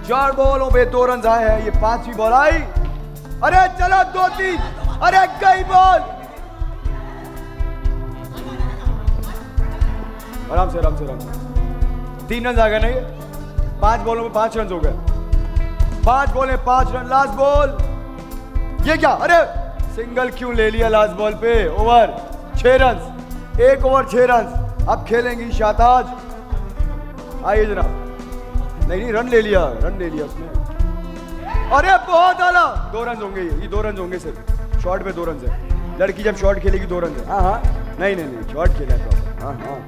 चार बॉलों पे दो रन आए हैं ये पांचवी बॉल आई। अरे चलो दो तीन अरे गई बॉल आराम से आराम से आराम से। तीन रन आ गए नहीं पाँच बॉलों में पाँच रन हो गए। पाँच बॉल पाँच रन लास्ट बॉल ये क्या? अरे सिंगल क्यों ले लिया लास्ट बॉल पे? ओवर छह रन एक ओवर छह रन अब खेलेंगी शाताज। आइए जनाब नहीं नहीं रन ले लिया रन ले लिया उसने। अरे बहुत आला। दो रन होंगे ये। ये दो रन होंगे सिर्फ़। शॉट पे दो रन है। लड़की जब शॉट खेलेगी दो रन है। हाँ हाँ। नहीं नहीं नहीं शॉट खेला है हाँ हाँ।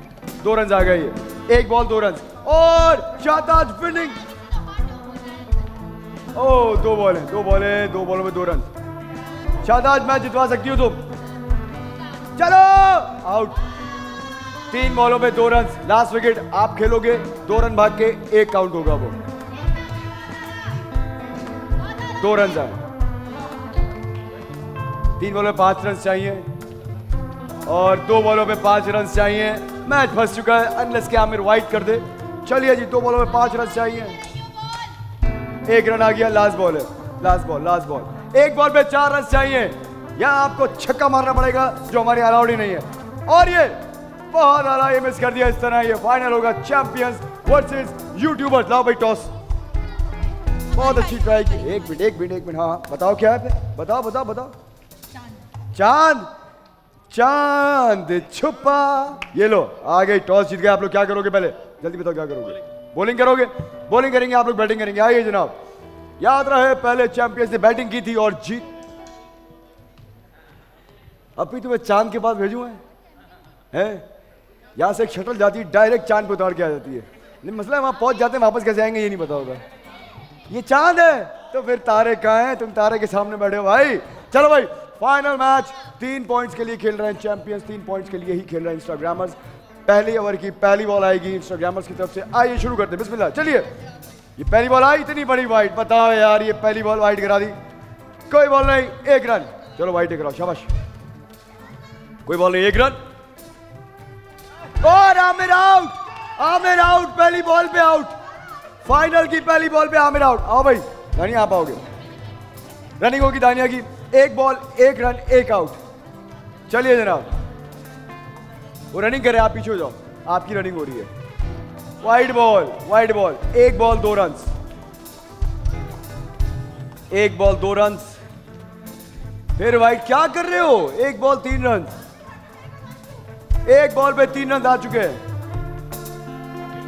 दो रन आ गए ये। एक बॉल दो रन और शाताज विनिंग ओ दो बॉल है दो बॉल है दो बॉलों में दो रन शादाज मैच जितवा सकती हो तुम। चलो! आउट तीन बॉलों में दो रन लास्ट विकेट आप खेलोगे, दो रन भाग के, एक काउंट होगा वो। दो रन आए। तीन बॉलों में पाँच रन चाहिए। और दो बॉलों में पाँच रन चाहिए। मैच फंस चुका है अनलेस के आमिर वाइट कर दे। चलिए जी, दो बॉलों में पाँच रन चाहिए। एक रन आ गया लास्ट बॉल है। लास्ट बॉल लास्ट बॉल एक बॉल पे चार रन चाहिए। यहाँ आपको छक्का मारना पड़ेगा, जो हमारी अलाउड ही नहीं है। और ये बहुत ये मिस कर दिया इस तरह, ये फाइनल होगा चैंपियंस वर्सेस यूट्यूबर्स लाओ भाई टॉस बहुत अच्छी ट्राई की। एक मिनट एक मिनट एक मिनट हाँ हाँ बताओ क्या है? बताओ बताओ बताओ। चाँद। चाँद छुपा। ये लो आ गई टॉस जीत गए। आप लोग क्या करोगे पहले? जल्दी बताओ क्या करोगे? बॉलिंग करोगे? बॉलिंग करेंगे, आप लोग बैटिंग करेंगे। आइए जनाब। याद रहे, पहले चैंपियंस ने बैटिंग की थी और जीत। अभी तुम्हें चाँद के पास भेजू, है? हैं? यहाँ से एक शटल जाती है डायरेक्ट चाँद पे उतार के आ जाती है। नहीं, मसला वहाँ पहुँच जाते हैं, वापस कैसे आएँगे, ये नहीं पता होगा। ये चाँद है तो फिर तारे कहाँ हैं? तुम तारे के सामने बैठे हो, भाई। चलो भाई फाइनल मैच तीन पॉइंट्स के लिए खेल रहे हैं चैंपियंस तीन पॉइंट्स के लिए ही खेल रहे हैं इंस्टाग्रामर्स पहली ओवर की पहली बॉल आएगी इंस्टाग्रामर्स की तरफ़ से। आइए, शुरू करते हैं। बिस्मिल्लाह, चलिए। ये पहली बॉल आई, इतनी बड़ी वाइट बताओ यार, ये पहली बॉल वाइट करा दी। कोई बॉल नहीं, एक रन चलो वाइट कराओ शाबाश। कोई बॉल नहीं, एक रन और आमिर आउट आमिर आउट पहली बॉल पे आउट फाइनल की पहली बॉल पे आमिर आउट आओ भाई दानिया आप आओगे। रनिंग होगी दानिया की। एक बॉल एक रन एक आउट चलिए जनाब। वो रनिंग करे आप पीछे हो जाओ। आपकी रनिंग हो रही है। वाइड बॉल वाइड बॉल एक बॉल दो रन एक बॉल दो रन फिर वाइड क्या कर रहे हो? एक बॉल तीन रन एक बॉल पे तीन रन आ चुके हैं.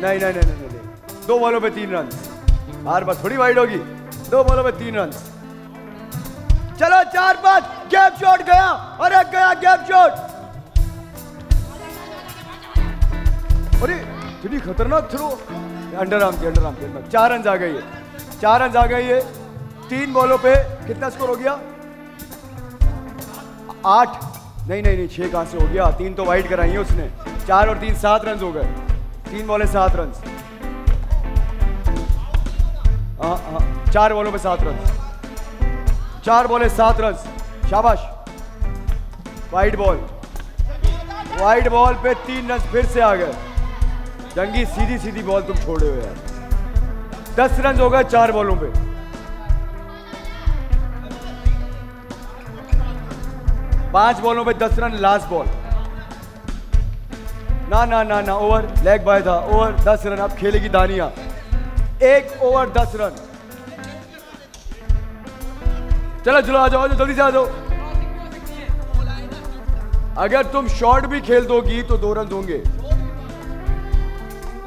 नहीं नहीं नहीं नहीं, नहीं। दो बॉलों पे तीन रन हर बार थोड़ी वाइड होगी. दो बॉलों पे तीन रन चलो चार पाँच. गैप शॉट गया. अरे गया गैप शॉट अरे इतनी खतरनाक थ्रो। अंडर आर्म की अंडर आर्म की चार रन आ गई है चार रन आ गई है तीन बॉलों पे कितना स्कोर हो गया? आठ। नहीं नहीं नहीं, छह कहाँ से हो गया? तीन तो वाइड कराई है उसने। चार और तीन सात रन हो गए। तीन बॉले, सात रन हाँ हाँ। चार बॉलों पे सात रन चार बॉले, सात रन शाबाश। वाइड बॉल वाइड बॉल पे तीन रन फिर से आ गए। जंगी सीधी सीधी बॉल तुम छोड़े हुए यार। दस रन हो गए चार बॉलों पे। पाँच बॉलों पे दस रन लास्ट बॉल ना ना ना ना ओवर लेग बाय था ओवर दस रन, अब खेलेगी दानिया। एक ओवर दस रन। चलो चलो, आ जाओ आ जाओ, जल्दी से आ जाओ। अगर तुम शॉट भी खेल दोगी तो दो रन होंगे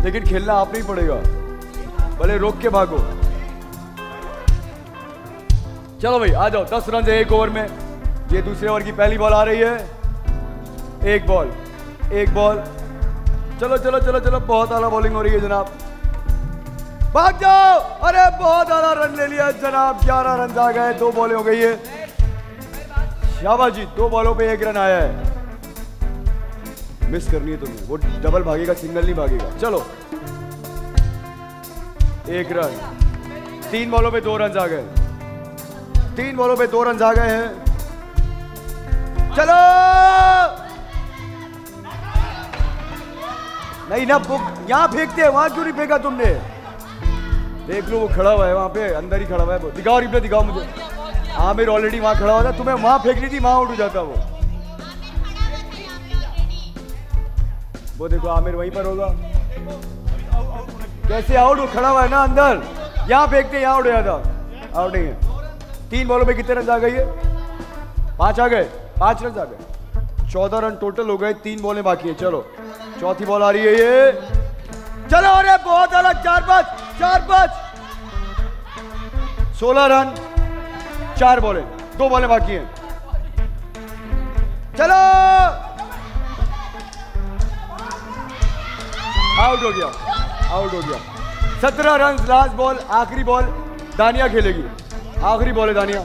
लेकिन खेलना आप नहीं पड़ेगा। भले रोक के भागो। चलो भाई, आ जाओ। दस रन एक ओवर में। ये दूसरे ओवर की पहली बॉल आ रही है। एक बॉल एक बॉल चलो चलो चलो चलो। बहुत आला बॉलिंग हो रही है, जनाब। भाग जाओ। अरे, बहुत आला रन ले लिया जनाब। ग्यारह रन आ गए। दो बॉलें हो गई है। शाबाश। जी दो बॉलों पे एक रन आया है। मिस करनी है तुम्हें। वो डबल भागेगा सिंगल नहीं भागेगा। चलो। एक रन तीन बॉलों पे दो रन आ गए। तीन बॉलों पे दो रन आ गए हैं। चलो! नहीं, ना बुक यहाँ फेंकते हैं, वहाँ क्यों नहीं फेंका तुमने? देख लो, वो खड़ा हुआ है वहाँ पे, अंदर ही खड़ा हुआ है दिखाओ, रिप्ले दिखाओ मुझे। आमिर ऑलरेडी वहाँ खड़ा हुआ था, तुम्हें वहाँ फेंकनी थी, वहाँ उठ जाता वो। वो देखो, आमिर वहीं पर होगा। कैसे आउट वो खड़ा हुआ है ना अंदर? यहाँ फेंकते यहाँ उठ जाता। आउट नहीं है। तीन बॉलों पे कितने रन आ गए ये पाँच आ गए। पाँच रन आ गए। चौदह रन टोटल हो गए, तीन बॉलें बाकी है। चलो, चौथी बॉल आ रही है ये। चलो, अरे, बहुत अलग। चार पाँच चार पाँच। सोलह रन, चार बॉलें दो बॉलें बाकी हैं। चलो! आउट हो गया। आउट हो गया। सत्रह रन लास्ट बॉल आखिरी बॉल दानिया खेलेगी। आखिरी बॉल है दानिया।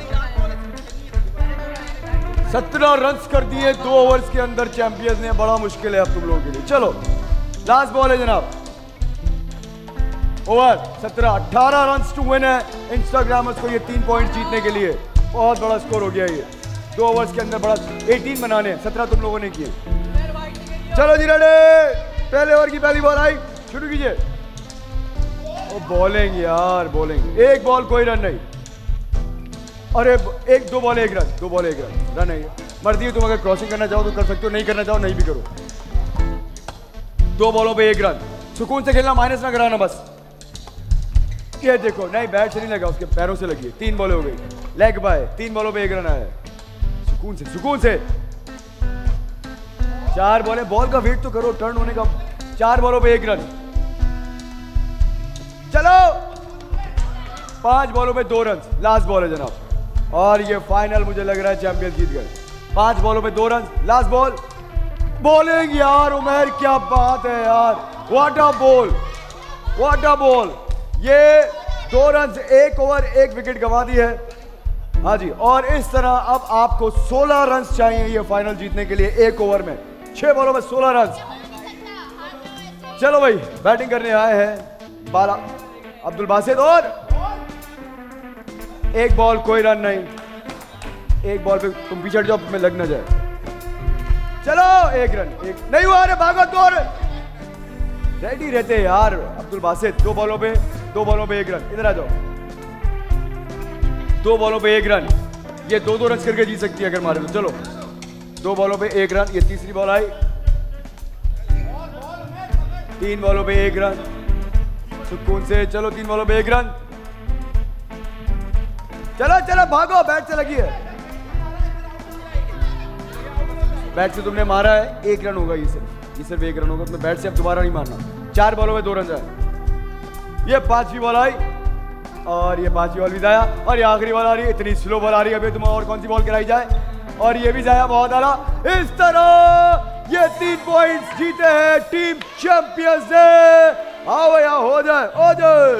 सत्रह रन कर दिए, दो ओवर्स के अंदर चैंपियंस ने। बड़ा मुश्किल है अब तुम लोगों के लिए। चलो लास्ट बॉल है जनाब। ओवर सत्रह, अठारह रन टू विन है इंस्टाग्रामर्स को ये तीन पॉइंट जीतने के लिए। बहुत बड़ा स्कोर हो गया ये। दो ओवर्स के अंदर बड़ा 18 बनाने सत्रह तुम लोगों ने किए। चलो जी रेडी पहले ओवर की पहली बॉल आई। शुरू कीजिए। ओ बॉलिंग यार बॉलिंग एक बॉल कोई रन नहीं। अरे, एक, दो बॉल एक रन दो बॉल एक रन रन नहीं। मर्ज़ी तुम अगर क्रॉसिंग करना चाहो तो कर सकते हो, नहीं करना चाहो, नहीं भी करो। दो बॉलों पे एक रन सुकून से खेलना माइनस ना कराना, बस। ये देखो, नहीं बैट से नहीं लगा, उसके पैरों से लगी तीन बॉल हो गई। लेग बाय तीन बॉलों पे एक रन आया। सुकून से सुकून से। चार बॉल बॉल का वेट तो करो टर्न होने का चार बॉलों पे एक रन। चलो! पाँच बॉलों पे दो रन लास्ट बॉल है जनाब। और ये फाइनल मुझे लग रहा है चैंपियन जीत गए। पाँच बॉलों पे दो रन लास्ट बॉल बॉलिंग यार, उमेर, क्या बात है यार। What a ball what a ball ये दो रन एक ओवर एक विकेट गंवा दी है। हाँ जी, और इस तरह अब आपको 16 रन चाहिए ये फाइनल जीतने के लिए, एक ओवर में। छह बॉलों में 16 रन। चलो भाई, बैटिंग करने आए हैं बाला अब्दुल बासित और एक बॉल कोई रन नहीं। एक बॉल पे तुम पीछे जाओ में लग ना जाए। चलो, एक रन, एक। नहीं हुआ अरे भागो दो रेडी रहते यार, अब्दुल बासित दो बॉलों पे, दो बॉलों पे एक रन। इधर आ जाओ। दो बॉलों पे एक रन। ये दो दो रन करके जीत सकती है अगर मारे तो। चलो। दो बॉलों पे एक रन, ये तीसरी बॉल आई। तीन बॉलों पे एक रन। सुकून से चलो, तीन बॉलों पे एक रन। चलो चलो, भागो, बैट से लगी है। बैट से तुमने मारा है, एक रन होगा ये सिर्फ़। ये सिर्फ़ एक रन होगा तुम्हें बैट से अब दोबारा नहीं मारना। चार बॉलों में दो रन जाए। ये पांचवी बॉल आई, और ये पांचवी बॉल भी जाया, और ये आखिरी बॉल आ रही है, इतनी स्लो बॉल आ रही है। अभी तुम्हें और कौन सी बॉल कराई जाए? और ये भी जाया बहुत आला इस तरह ये तीन पॉइंट्स जीते हैं टीम चैंपियंस ने। आओ या हो जाए हो जाए।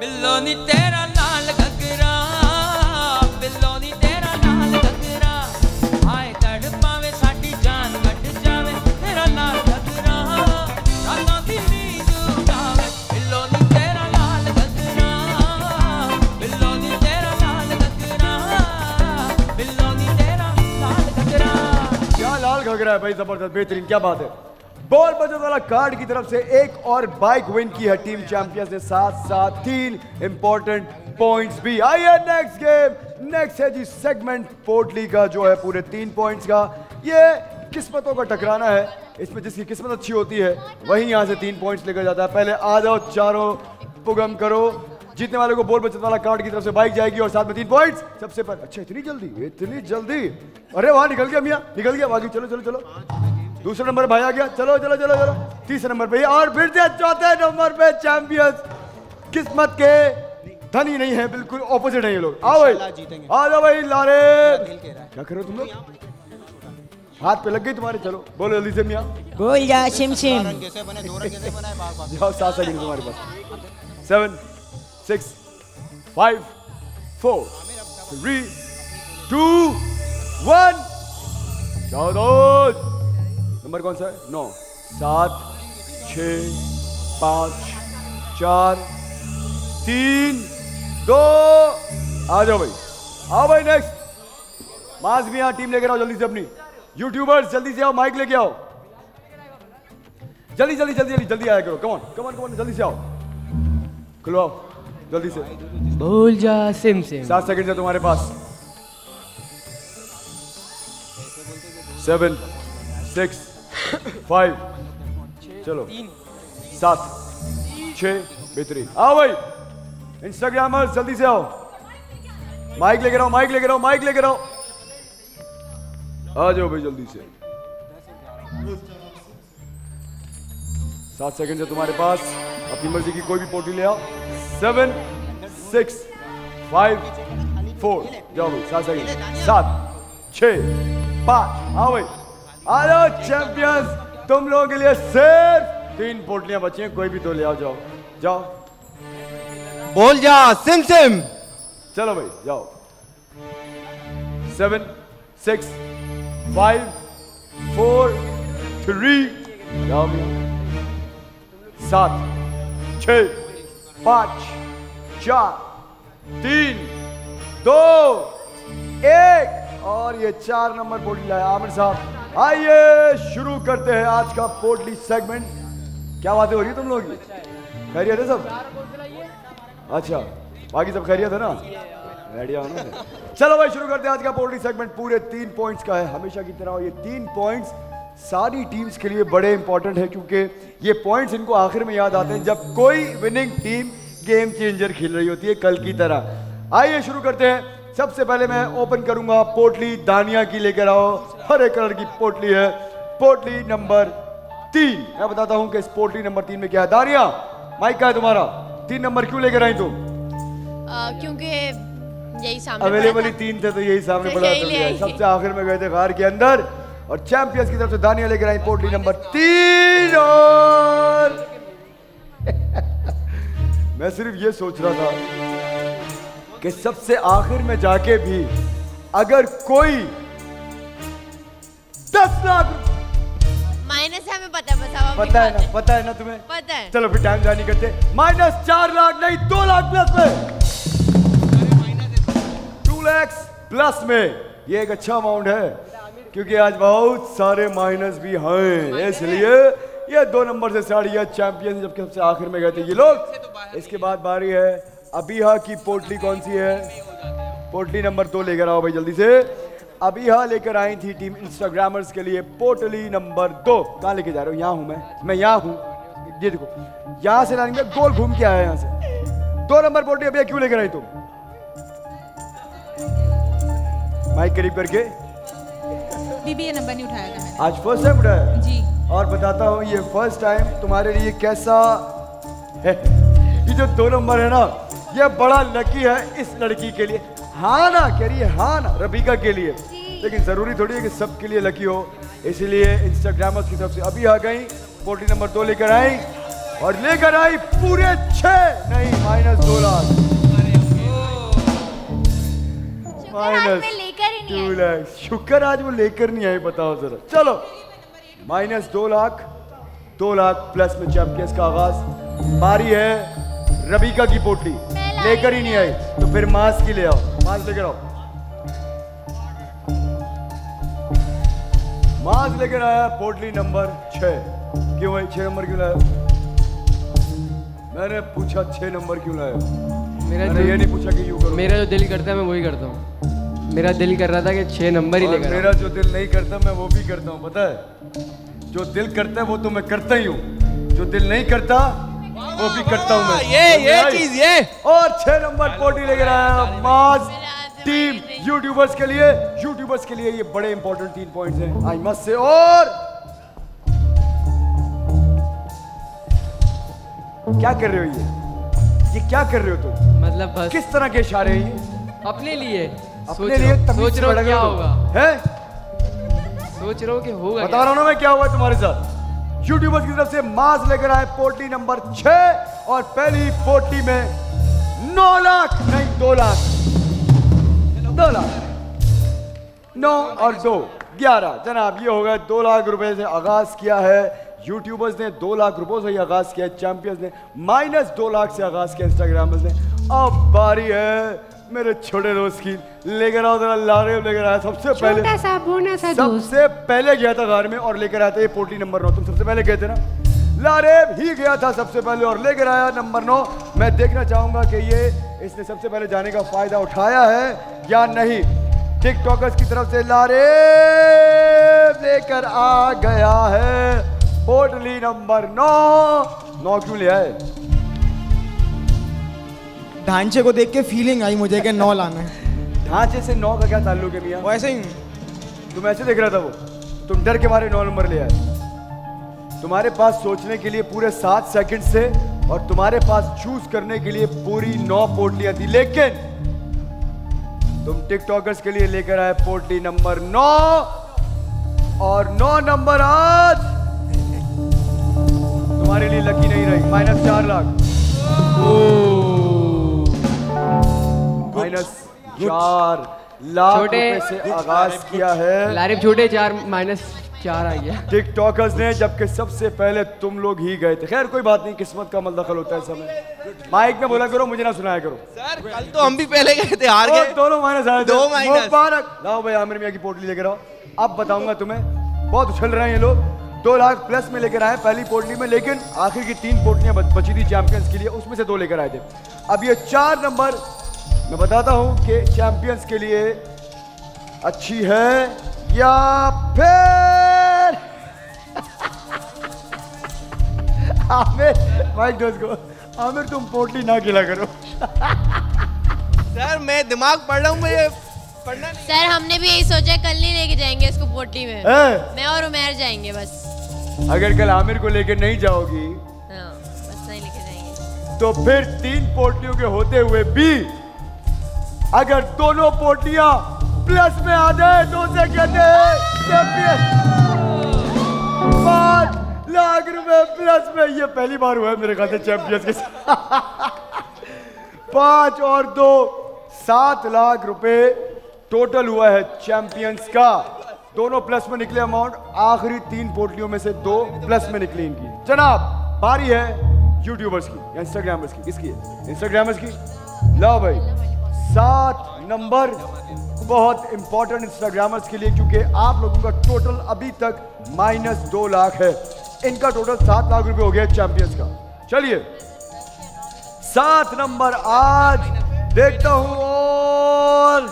बिल्लो नी तेरा लाल लाल घगरा है भाई, ज़बरदस्त, बेहतरीन, क्या बात है। बॉल बचत वाला कार्ड की तरफ़ से एक और बाइक विन की है टीम चैंपियंस ने साथ साथ। तीन इंपॉर्टेंट पॉइंट्स भी। आइए नेक्स्ट गेम नेक्स्ट है जी सेगमेंट पोर्टली का, जो है पूरे तीन पॉइंट्स का। ये किस्मतों का टकराना है। इसमें जिसकी किस्मत अच्छी होती है, वही यहाँ से तीन पॉइंट्स लेकर जाता है। पहले आ जाओ चारों, पुगम करो। जीतने वाले को बोल बचत वाला कार्ड की तरफ़ से बाइक जाएगी और साथ में तीन पॉइंट्स सबसे पर अच्छा इतनी जल्दी इतनी जल्दी। अरे वहाँ निकल गया मियाँ निकल गया। बाकी चलो चलो चलो। दूसरे नंबर भाई आ गया। चलो चलो चलो चलो। तीसरे नंबर पे और फिर से चौथे नंबर पे चैंपियंस किस्मत के धनी नहीं है बिल्कुल ऑपोजिट है ये लोग। आओ भाई। आ जाओ भाई लारे क्या करो तुम लोग? हाथ पे लग गई तुम्हारे। चलो बोलो जल्दी से मियाँ। बोल जा शिम शिम। जाओ सात सेकंड तुम्हारे पास। Seven six five four three two one जाओ दोस्त नंबर कौन सा है? नौ, सात छ पाँच, चार, तीन, दो। आ जाओ भाई। आओ भाई नेक्स्ट मास भी यहाँ टीम लेकर आओ जल्दी से अपनी। यूट्यूबर्स जल्दी से आओ माइक लेके आओ। जल्दी जल्दी जल्दी जल्दी जल्दी आया करो। कमॉन कमॉन कमॉन जल्दी से आओ। खुलवाओ। जल्दी से। भूल जा सिम सिम। सात सेकंड है तुम्हारे पास। सेवन सिक्स फाइव चलो। सात छ बेहतरीन। आओ भाई। इंस्टाग्रामर्स जल्दी से आओ। माइक लेकर आओ माइक लेकर आओ माइक लेकर आओ आ जाओ भाई जल्दी से। सात सेकंड है तुम्हारे पास। अपनी मर्ज़ी की कोई भी पोटी ले आओ। सेवन सिक्स फाइव फोर जाओ भाई सात सेकंड सात छ पाँच आओ भाई आ जाओ चैंपियंस तुम लोगों के लिए सिर्फ़ तीन पोटलियाँ बची हैं कोई भी दो ले आओ जाओ जाओ बोल जा सिम सिम चलो भाई जाओ seven six five four three जाओ सात छ पाँच, चार, तीन, दो, एक। और ये चार नंबर पोटली लाया आमिर साहब। आइए, शुरू करते हैं आज का पोटली सेगमेंट। क्या बातें हो रही है तुम लोग? खैरियत है सब? अच्छा बाकी सब खैरियत है ना? ना। चलो भाई, शुरू करते हैं आज का पोल्ट्री सेगमेंट। पूरे तीन पॉइंट्स का है। हमेशा की तरह ये तीन पॉइंट्स सारी टीम्स के लिए बड़े इंपॉर्टेंट है क्योंकि ये पॉइंट्स इनको आखिर में याद आते हैं जब कोई विनिंग टीम गेम चेंजर खेल रही होती है कल की तरह। आइए शुरू करते हैं। सबसे पहले मैं ओपन करूँगा पोटली दानिया की लेकर आओ। हरे कलर की पोटली है। पोटली नंबर तीन। मैं बताता हूँ कि इस पोटली नंबर तीन में क्या है। दानिया माइक का है तुम्हारा। तीन नंबर क्यों लेकर आई तुम क्योंकि यही सामने अवेलेबल ही तीन थे तो यही सामने पड़ा। सबसे आखिर में गए थे घर के अंदर। और चैंपियंस की तरफ़ से दानिया लेकर आई पोटली नंबर तीन और मैं सिर्फ़ ये सोच रहा था कि सबसे आखिर में जाके भी अगर कोई दस लाख माइनस है हमें पता है बस पता है ना पता है ना तुम्हें? पता है। चलो फिर टाइम जानी करते माइनस चार लाख नहीं दो लाख प्लस में। टू लैक्स प्लस में। ये एक अच्छा अमाउंट है। क्योंकि आज बहुत सारे माइनस भी हैं। इसलिए ये दो नंबर से साड़ियाँ चैंपियन जबकि सबसे आखिर में गए थे ये लोग। इसके बाद बारी है। अबीहा की पोटली कौन सी है? पोटली नंबर दो लेकर आओ भाई जल्दी से। अबीहा लेकर आई थी टीम इंस्टाग्रामर्स के लिए पोटली नंबर दो। कहाँ लेके जा रहे हो? यहाँ हूँ मैं। मैं यहाँ हूँ। ये देखो। यहाँ से लाने गोल घूम के आया यहाँ से। दो नंबर पोटली अभी क्यों लेकर आई तुम? माइक करीब करके। बीबी ये नंबर नहीं उठाया था आज फ़र्स्ट टाइम उठाया? जी। और बताता हूँ ये फ़र्स्ट टाइम तुम्हारे लिए कैसा है? ये जो दो नंबर है ना ये बड़ा लकी है इस लड़की के लिए। हाँ ना कह रही है हाँ ना रबीका के लिए। लेकिन ज़रूरी थोड़ी है कि सबके लिए लकी हो। इसीलिए इंस्टाग्रामर्स की तरफ़ से अभी आ गई पोटी नंबर दो लेकर आई और लेकर आई पूरे छह नहीं माइनस दो लाख। माइनस टू लाख शुक्र आज वो लेकर नहीं आए बताओ जरा। चलो। माइनस दो लाख। दो लाख प्लस में चैंपियंस का आगाज़। बारी है रबीका की पोटली। लेकर ही नहीं आई। तो फिर मास की ले आओ। मास लेकर आओ। मास लेकर आया पोटली नंबर छ क्यों भाई? छह नंबर क्यों लाया? मैंने पूछा छह नंबर क्यों लाया? मेरा मैंने जो- ये नहीं पूछा कि यूँ करो। मेरा जो दिल करता है मैं वही करता हूँ। मेरा दिल कर रहा था कि छह नंबर ही लेकर मेरा जो दिल नहीं करता मैं वो भी करता हूँ पता है? जो दिल करता है वो तो मैं करता ही हूँ। जो दिल नहीं करता वो भी करता हूँ मैं। ये- ये चीज़, ये। और छह नंबर पोटी लेकर आया माज टीम यूट्यूबर्स के लिए यूट्यूबर्स के लिए ये बड़े इंपॉर्टेंट तीन पॉइंट्स हैं। आई मस्ट से और। क्या कर रहे हो ये? ये क्या कर रहे हो तुम? मतलब बस। किस तरह के इशारे हैं ये? अपने लिए। अपने लिए सोच रहा हूँ क्या होगा। हैं? सोच रहा हूँ कि होगा बता रहा हूँ मैं क्या हुआ तुम्हारे साथ। यूट्यूबर्स की तरफ़ से मास लेकर आए पोटली नंबर छह और पहली पोटली में नौ लाख नहीं दो लाख। दो लाख। नौ और दो ग्यारह। जनाब ये हो गए दो लाख रुपए से आगाज़ किया है। यूट्यूबर्स ने दो लाख रुपयों से ही आगाज़ किया चैंपियंस ने माइनस दो लाख से आगाज़ किया इंस्टाग्रामर्स ने। अब बारी है मेरे छोटे दोस्त की लेकर आओ जरा लारेब लेकर आया। सबसे पहले सा बोना सा सबसे पहले गया था घर में और लेकर आया था ये पोटी नंबर नौ। तुम सबसे पहले गए थे ना? लारेब ही गया था सबसे पहले और लेकर आया नंबर नौ। मैं देखना चाहूँगा कि ये इसने सबसे पहले जाने का फ़ायदा उठाया है या नहीं। टिकटॉकर्स की तरफ़ से लारेब लेकर आ गया है पोटली नंबर नौ। नौ क्यों ले आए? ढांचे को देख के फीलिंग आई मुझे कि नौ लाना है। ढांचे से नौ का क्या ताल्लुक है मियाँ? वैसे ही। तुम ऐसे देख रहा था वो। तुम डर के मारे नौ नंबर ले आए। तुम्हारे पास सोचने के लिए पूरे सात सेकंड से और तुम्हारे पास चूज़ करने के लिए पूरी नौ पोटलियाँ थी। लेकिन तुम टिकटॉकर्स के लिए लेकर आए पोटली नंबर नौ और नौ नंबर आज तुम्हारे लिए लकी नहीं रही। माइनस चार लाख। माइनस चार लाख से आगाज़ किया है। लारिब छोटे चार माइनस चार आ गया टिकटॉकर्स ने जबकि सबसे पहले तुम लोग ही गए थे। खैर कोई बात नहीं किस्मत का मल दखल होता है समय माइक में बोला करो मुझे ना सुनाया करो। सर कल तो हम भी पहले गए थे हार गए। दोनों माइनस आए दो माइनस। मुबारक। लाओ भाई आमिर मियाँ की पोटली लेकर आओ। अब बताऊँगा तुम्हें बहुत उछल रहे हैं ये लोग। दो लाख प्लस में लेकर आए पहली पोटली में लेकिन आखिर की तीन पोटलियाँ बची थी चैंपियंस के लिए उसमें से दो लेकर आए थे। अब ये चार नंबर मैं बताता हूँ कि चैंपियंस के लिए अच्छी है या फिर आमिर भाई दोस्त को आमिर तुम पोटली ना खिला करो। सर मैं दिमाग पढ़ रहा हूँ मैं ये पढ़ना नहीं। सर हमने भी यही सोचा कल नहीं लेके जाएँगे इसको पोटली में। ए! मैं और उमेर जाएँगे बस। अगर कल आमिर को लेकर नहीं जाओगी हाँ बस नहीं लेके जाएँगे। तो फिर तीन पोटलियों के होते हुए भी अगर दोनों पोटलियाँ प्लस में आ जाए तो उसे कहते हैं पाँच लाख रुपए प्लस में। ये पहली बार हुआ है मेरे से चैंपियंस के साथ। पाँच और दो, सात लाख रुपए टोटल हुआ है चैंपियंस का। दोनों प्लस में निकले अमाउंट आखिरी तीन पोटलियों में से दो प्लस में निकली इनकी। जनाब, बारी है यूट्यूबर्स की इंस्टाग्रामर्स की, किसकी है? इंस्टाग्रामर्स की? लो भाई। सात नंबर बहुत इंपॉर्टेंट इंस्टाग्रामर्स के लिए क्योंकि आप लोगों का टोटल अभी तक माइनस दो लाख है। इनका टोटल सात लाख रुपए हो गया चैंपियंस का। चलिए। सात नंबर आज देखता हूँ और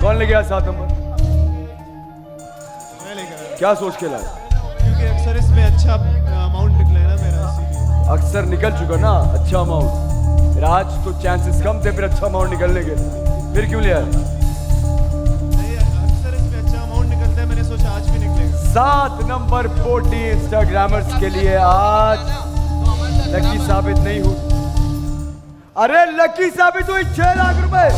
कौन ले गया सात नंबर? क्या सोच के लाए? क्योंकि अक्सर इसमें अच्छा अमाउंट निकला है ना मेरा अक्सर निकल चुका ना अच्छा अमाउंट फिर आज तो चांसेस कम थे फिर अच्छा अमाउंट निकलने के। फिर क्यों लिया? अक्सर इसमें अच्छा अमाउंट निकलता है मैंने सोचा आज भी निकलेगा। सात नंबर पोटी इंस्टाग्रामर्स के लिए आज लकी साबित नहीं हुई। अरे लकी साबित हुई छह लाख रुपए।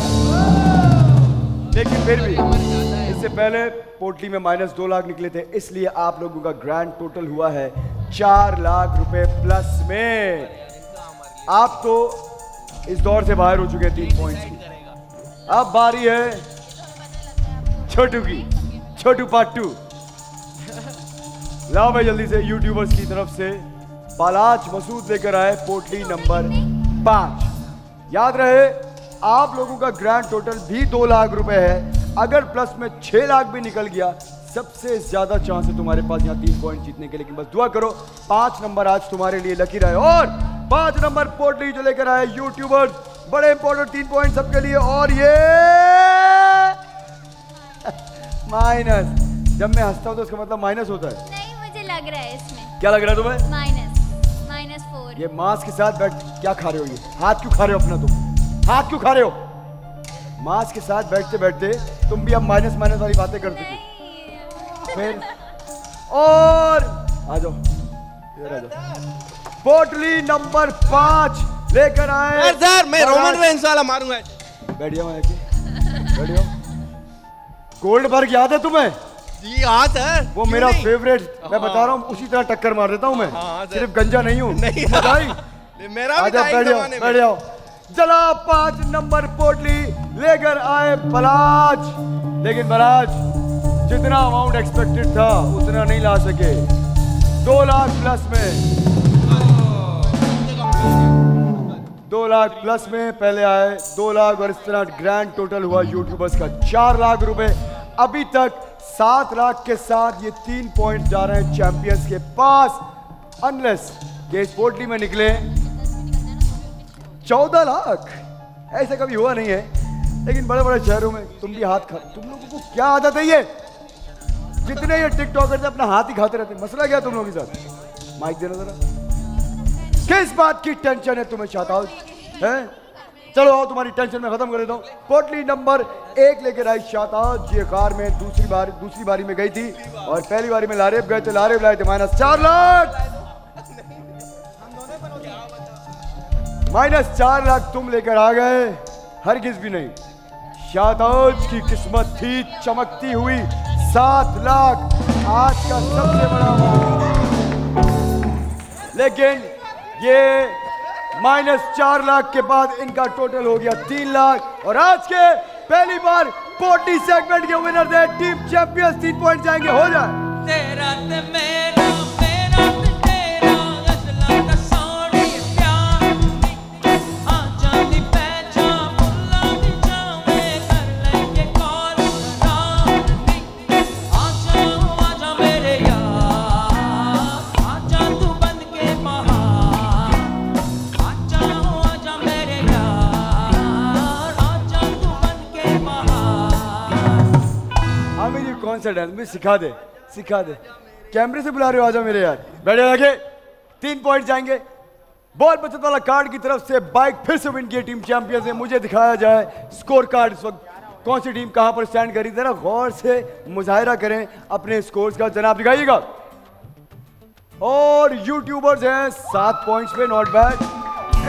लेकिन फिर भी इससे पहले पोटली में माइनस दो लाख निकले थे इसलिए आप लोगों का ग्रैंड टोटल हुआ है चार लाख रुपए प्लस में। आप तो इस दौर से बाहर हो चुके हैं तीन पॉइंट्स की। अब बारी है छोटू की। छोटू पाटू लाओ भाई जल्दी से यूट्यूबर्स की तरफ़ से। पालाज मसूद लेकर आए पोटली नंबर पाँच। याद रहे, आप लोगों का ग्रैंड टोटल भी दो लाख रुपए है। अगर प्लस में छह लाख भी निकल गया सबसे ज़्यादा चांस है तुम्हारे पास यहाँ तीन पॉइंट जीतने के लेकिन बस दुआ करो पाँच नंबर आज तुम्हारे लिए लकी रहे। और पाँच नंबर पोटली जो लेकर आए यूट्यूबर्स बड़े इंपॉर्टेंट तीन पॉइंट सबके लिए। और ये माइनस जब मैं हंसता हूँ तो उसका मतलब माइनस होता है। नहीं मुझे लग रहा है इसमें। क्या लग रहा है तुम्हें? माइनस माइनस फोर ये मांस के साथ बैठ क्या खा रहे हो ये? हाथ क्यों खा रहे हो अपना तुम? हाथ क्यों खा रहे हो? मांस के साथ बैठते बैठते तुम भी अब माइनस माइनस वाली बातें करते थे। फिर। और आ जाओ। इधर आ जाओ। पोटली नंबर पाँच लेकर आए सर सर मैं रोमन रेंस वाला मारूँगा। बैठ मैं आके बैठ जाओ गोल्ड बर्ग याद है तुम्हें? जी हाँ। सर वो मेरा फेवरेट मैं हाँ। बता रहा हूँ उसी तरह टक्कर मार देता हूँ मैं। हाँ, सिर्फ़ गंजा नहीं हूँ। नहीं, बताई मेरा भी बैठ जाओ बैठ जाओ चला पाँच नंबर पोटली लेकर आए बलाज। लेकिन बलाज जितना अमाउंट एक्सपेक्टेड था, उतना नहीं ला सके। दो लाख प्लस में। दो लाख प्लस में पहले आए, दो लाख और इस तरह ग्रैंड टोटल हुआ यूट्यूबर्स का। चार लाख रुपए। अभी तक सात लाख के साथ ये तीन पॉइंट जा रहे हैं चैंपियंस के पास। अनलेस ये स्पोर्टली में निकले। चौदह लाख? ऐसे कभी हुआ नहीं है। लेकिन बड़े बड़े शहरों में तुम भी हाथ खा तुम लोगों को क्या आदत है ये? जितने ये टिकटॉकर से अपना हाथ ही खाते रहते मसला क्या तुम लोगों के साथ? माइक देना जरा। किस बात की टेंशन है तुम्हें शाहताज हैं? चलो आओ, तुम्हारी टेंशन में खत्म कर देता हूँ। पोटली नंबर एक लेकर आई शाहताज ये कार में दूसरी बार, दूसरी बारी में गई थी और पहली बारी में लारेब गए थे। लारेब लाए थे माइनस चार लाख। माइनस चार लाख तुम लेकर आ गए। हरगिज भी नहीं। शाहताज की किस्मत थी, चमकती हुई। सात लाख आज का सबसे बड़ा। लेकिन ये माइनस चार लाख के बाद इनका टोटल हो गया तीन लाख। और आज के पहली बार पोटी सेगमेंट के विनर थे टीम चैंपियंस तीन पॉइंट जाएँगे। हो जाए। तेरा कौन सा डांस मुझे सिखा दे सिखा दे। कैमरे से बुला रहे हो आजा मेरे यार। बैठे आगे तीन पॉइंट जाएँगे। बॉल बचत वाला कार्ड की तरफ़ से बाइक फिर से विन की टीम चैंपियंस है मुझे दिखाया जाए स्कोर कार्ड इस वक्त। कौन सी टीम कहाँ पर स्टैंड करी? जरा गौर से मुजाहिरा करें अपने स्कोर्स का। जनाब, दिखाइएगा। और यूट्यूबर्स हैं, सात पॉइंट्स पे नॉट बैड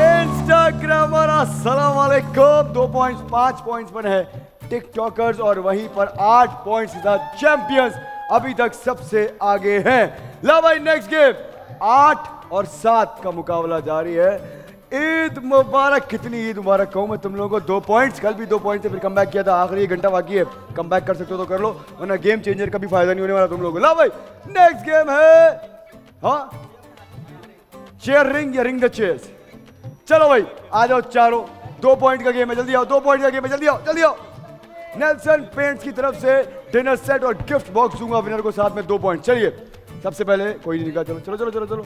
इंस्टाग्रामर अस्सलाम वालेकुम। दो पॉइंट्स पाँच पॉइंट्स पर है। टिकटॉकर्स और वहीं पर आठ पॉइंट्स के साथ चैंपियंस अभी तक सबसे आगे हैं। ला भाई नेक्स्ट गेम आठ और सात का मुकाबला जारी है। ईद मुबारक, कितनी ईद मुबारक कहूँ मैं तुम लोगों को। दो पॉइंट्स कल भी दो पॉइंट से फिर कम किया था। आखिरी एक घंटा बाकी है। कम बैक कर सकते हो तो कर लो, वरना गेम चेंजर का भी फ़ायदा नहीं होने वाला तुम लोगों को। ला भाई नेक्स्ट गेम है। हाँ? चेयर रिंग या रिंग द चेयर्स चलो भाई, आ जाओ चारों। दो पॉइंट का गेम है, जल्दी आओ, दो पॉइंट का गेम है, जल्दी आओ जल्दी आओ। नेल्सन पेंट्स की तरफ़ से डिनर सेट और गिफ्ट बॉक्स दूँगा। विनर को साथ में दो पॉइंट चलिए, सबसे पहले कोई नहीं चलो चलो चलो चलो चलो।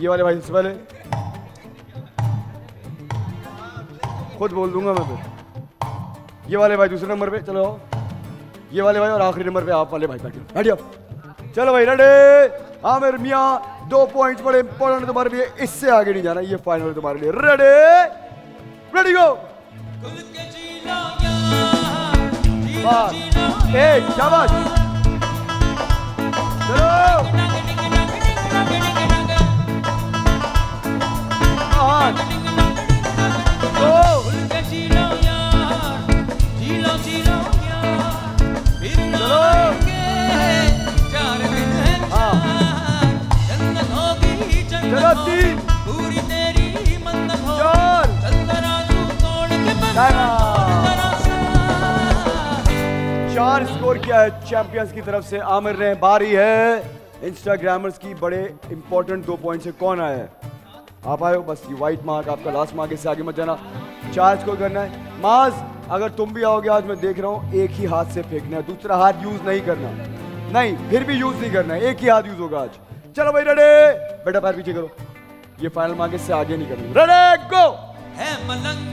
ये वाले भाई सबसे पहले। खुद बोल दूँगा मैं फिर। ये वाले भाई दूसरे नंबर पे, चलो। ये वाले भाई और आखिरी नंबर पे आप वाले भाई बैठो। बैठ जाओ। चलो भाई रेडे आमिर मियाँ, दो पॉइंट्स बड़े इंपॉर्टेंट तुम्हारे लिए। इससे आगे नहीं जाना, ये फाइनल तुम्हारे लिए। रेडे रेडी गो एक शाबाश। चलो। दो। चलो। तीन पूरी तेरी मन्नत हो चार। तू तोड़ के बता चार स्कोर किया है चैंपियंस की तरफ़ से। आमिर ने बारी है। इंस्टाग्रामर्स की बड़े इंपॉर्टेंट दो पॉइंट से कौन आया है? आप आए हो बस ये व्हाइट मार्क आपका लास्ट मार्क इससे आगे मत जाना। चार स्कोर करना है। माज अगर तुम भी आओगे आज मैं देख रहा हूँ एक ही हाथ से फेंकना है। दूसरा हाथ यूज़ नहीं करना। नहीं फिर भी यूज़ नहीं करना है। एक ही हाथ यूज़ होगा आज। चलो भाई रडे बेटा पैर पीछे करो। ये फाइनल मार्क इससे आगे नहीं करना। रेडे गो है मलंग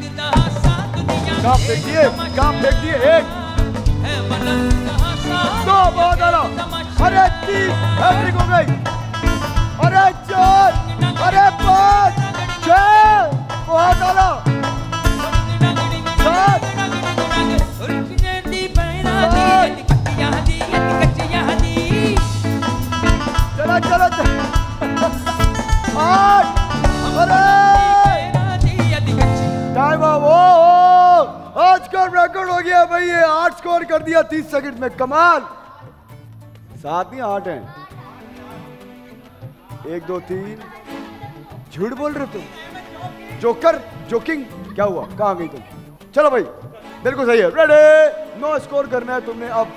कहाँ फेंक दिए कहाँ फेंक दिए एक। दा बहुत आला। अरे तीन हैट्रिक हो गई। अरे चार अरे पाँच छह बहुत आला। सात। चलो चलो। आठ। का रिकॉर्ड हो गया भाई, ये आठ स्कोर कर दिया, तीस सेकंड में। कमाल! सात ही आठ हैं। एक, दो, तीन। झूठ बोल रहे तुम? जोकर जोकिंग क्या हुआ? कहा गई तुम? चलो भाई, बिल्कुल सही है। रेडी नो स्कोर करना है तुमने अब।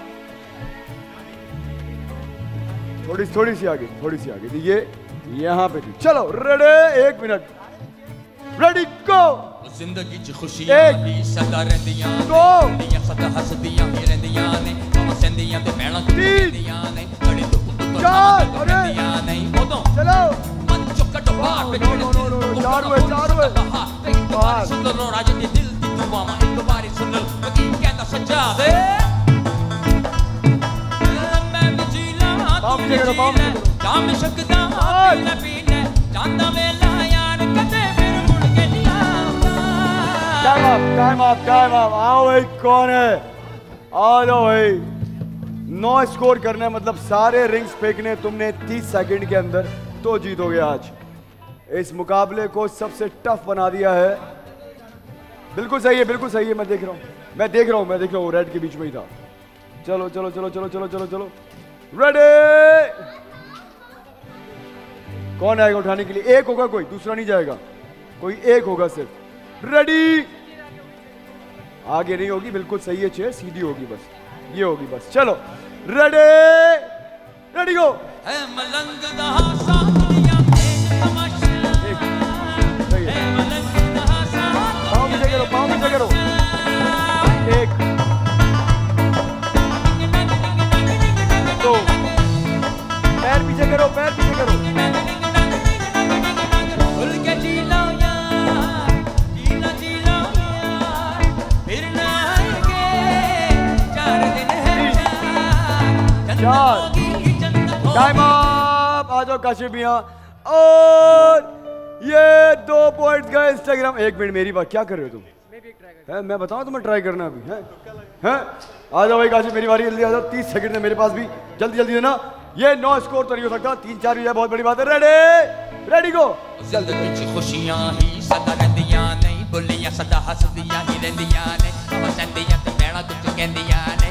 थोड़ी थोड़ी सी आगे, थोड़ी सी आगे। ये, यहाँ पे थी। चलो रेडी एक मिनट। रेडी गो ਜ਼ਿੰਦਗੀ 'ਚ ਖੁਸ਼ੀਆਂ ਹੀ ਸਦਾ ਰਹਿੰਦੀਆਂ ਨੇ। ਦੀਆਂ ਸਦਾ ਹੱਸਦੀਆਂ ਹੀ ਰਹਿੰਦੀਆਂ ਨੇ। ਮਾਂ ਸੰਦੀਆਂ ਤੇ ਭੈਣਾਂ ਰਹਿੰਦੀਆਂ ਨੇ? ਬੜੀ ਦੁੱਖ ਦੁੱਖ ਰਹਿੰਦੀਆਂ ਨੇ। ਉਦੋਂ ਚਲੋ। ਮਨ ਚੁੱਕ ਟਪਾਰ ਵਿੱਚ ਚਾਰ ਵੇ ਚਾਰ ਵੇ। ਬਾਹਰ ਸੁਣ ਲੋ ਰਾਜ ਦੇ ਦਿਲ ਦੀ ਦੁਆਵਾਂ ਇੱਕ ਵਾਰੀ ਸੁਣ ਲੋ ਕੀ ਕਹਿੰਦਾ ਸੱਚਾ ਦੇ ਮੈਂ ਵੀ ਜੀ ਲਾਂ ਤੂੰ ਵੀ ਜੀ ਲੈ ਜਾਮ ਸਕਦਾ ਪੀ ਲੈ ਪੀ ਲੈ ਜਾਂਦਾ ਵੇਲਾ time up time up time up आओ भाई कौन है? आ जाओ भाई। नौ स्कोर करना मतलब सारे रिंग्स फेंकने तुमने 30 सेकंड के अंदर तो जीतोगे आज। इस मुकाबले को सबसे टफ बना दिया है। बिल्कुल सही है, बिल्कुल सही है, मैं देख रहा हूँ। मैं देख रहा हूँ, मैं देख रहा हूँ रेड के बीच में ही था। चलो चलो चलो चलो चलो चलो चलो। रेडी कौन आएगा उठाने के लिए? एक होगा कोई, दूसरा नहीं जाएगा। कोई एक होगा सिर्फ़। रेडी आगे नहीं होगी बिल्कुल सही है चेयर सीधी होगी बस। ये होगी बस। चलो। रेडे रेडी गो पाँव पीछे करो पीछे करो। पैर पीछे करो पैर चार। टाइम आप आ जाओ काशिफ मियाँ और ये दो पॉइंट्स गए इंस्टाग्राम एक मिनट मेरी बात क्या कर रहे हो तुम? है मैं बताऊँ तुम्हें ट्राई करना अभी है? हैं? आ जाओ भाई काशिफ मेरी बारी जल्दी आ जाओ। तीस सेकंड है मेरे पास भी। जल्दी जल्दी देना। ये नौ स्कोर तो नहीं हो सकता। तीन चार बहुत बड़ी बात है। रेडी रेडी गो जल्द खुशियाँ ही सदा रहदियाँ नहीं। बुलियाँ सदा हसदियाँ ही रहदियाँ ने हवा सहदियाँ ते तो भैणा कुछ कहदियाँ ने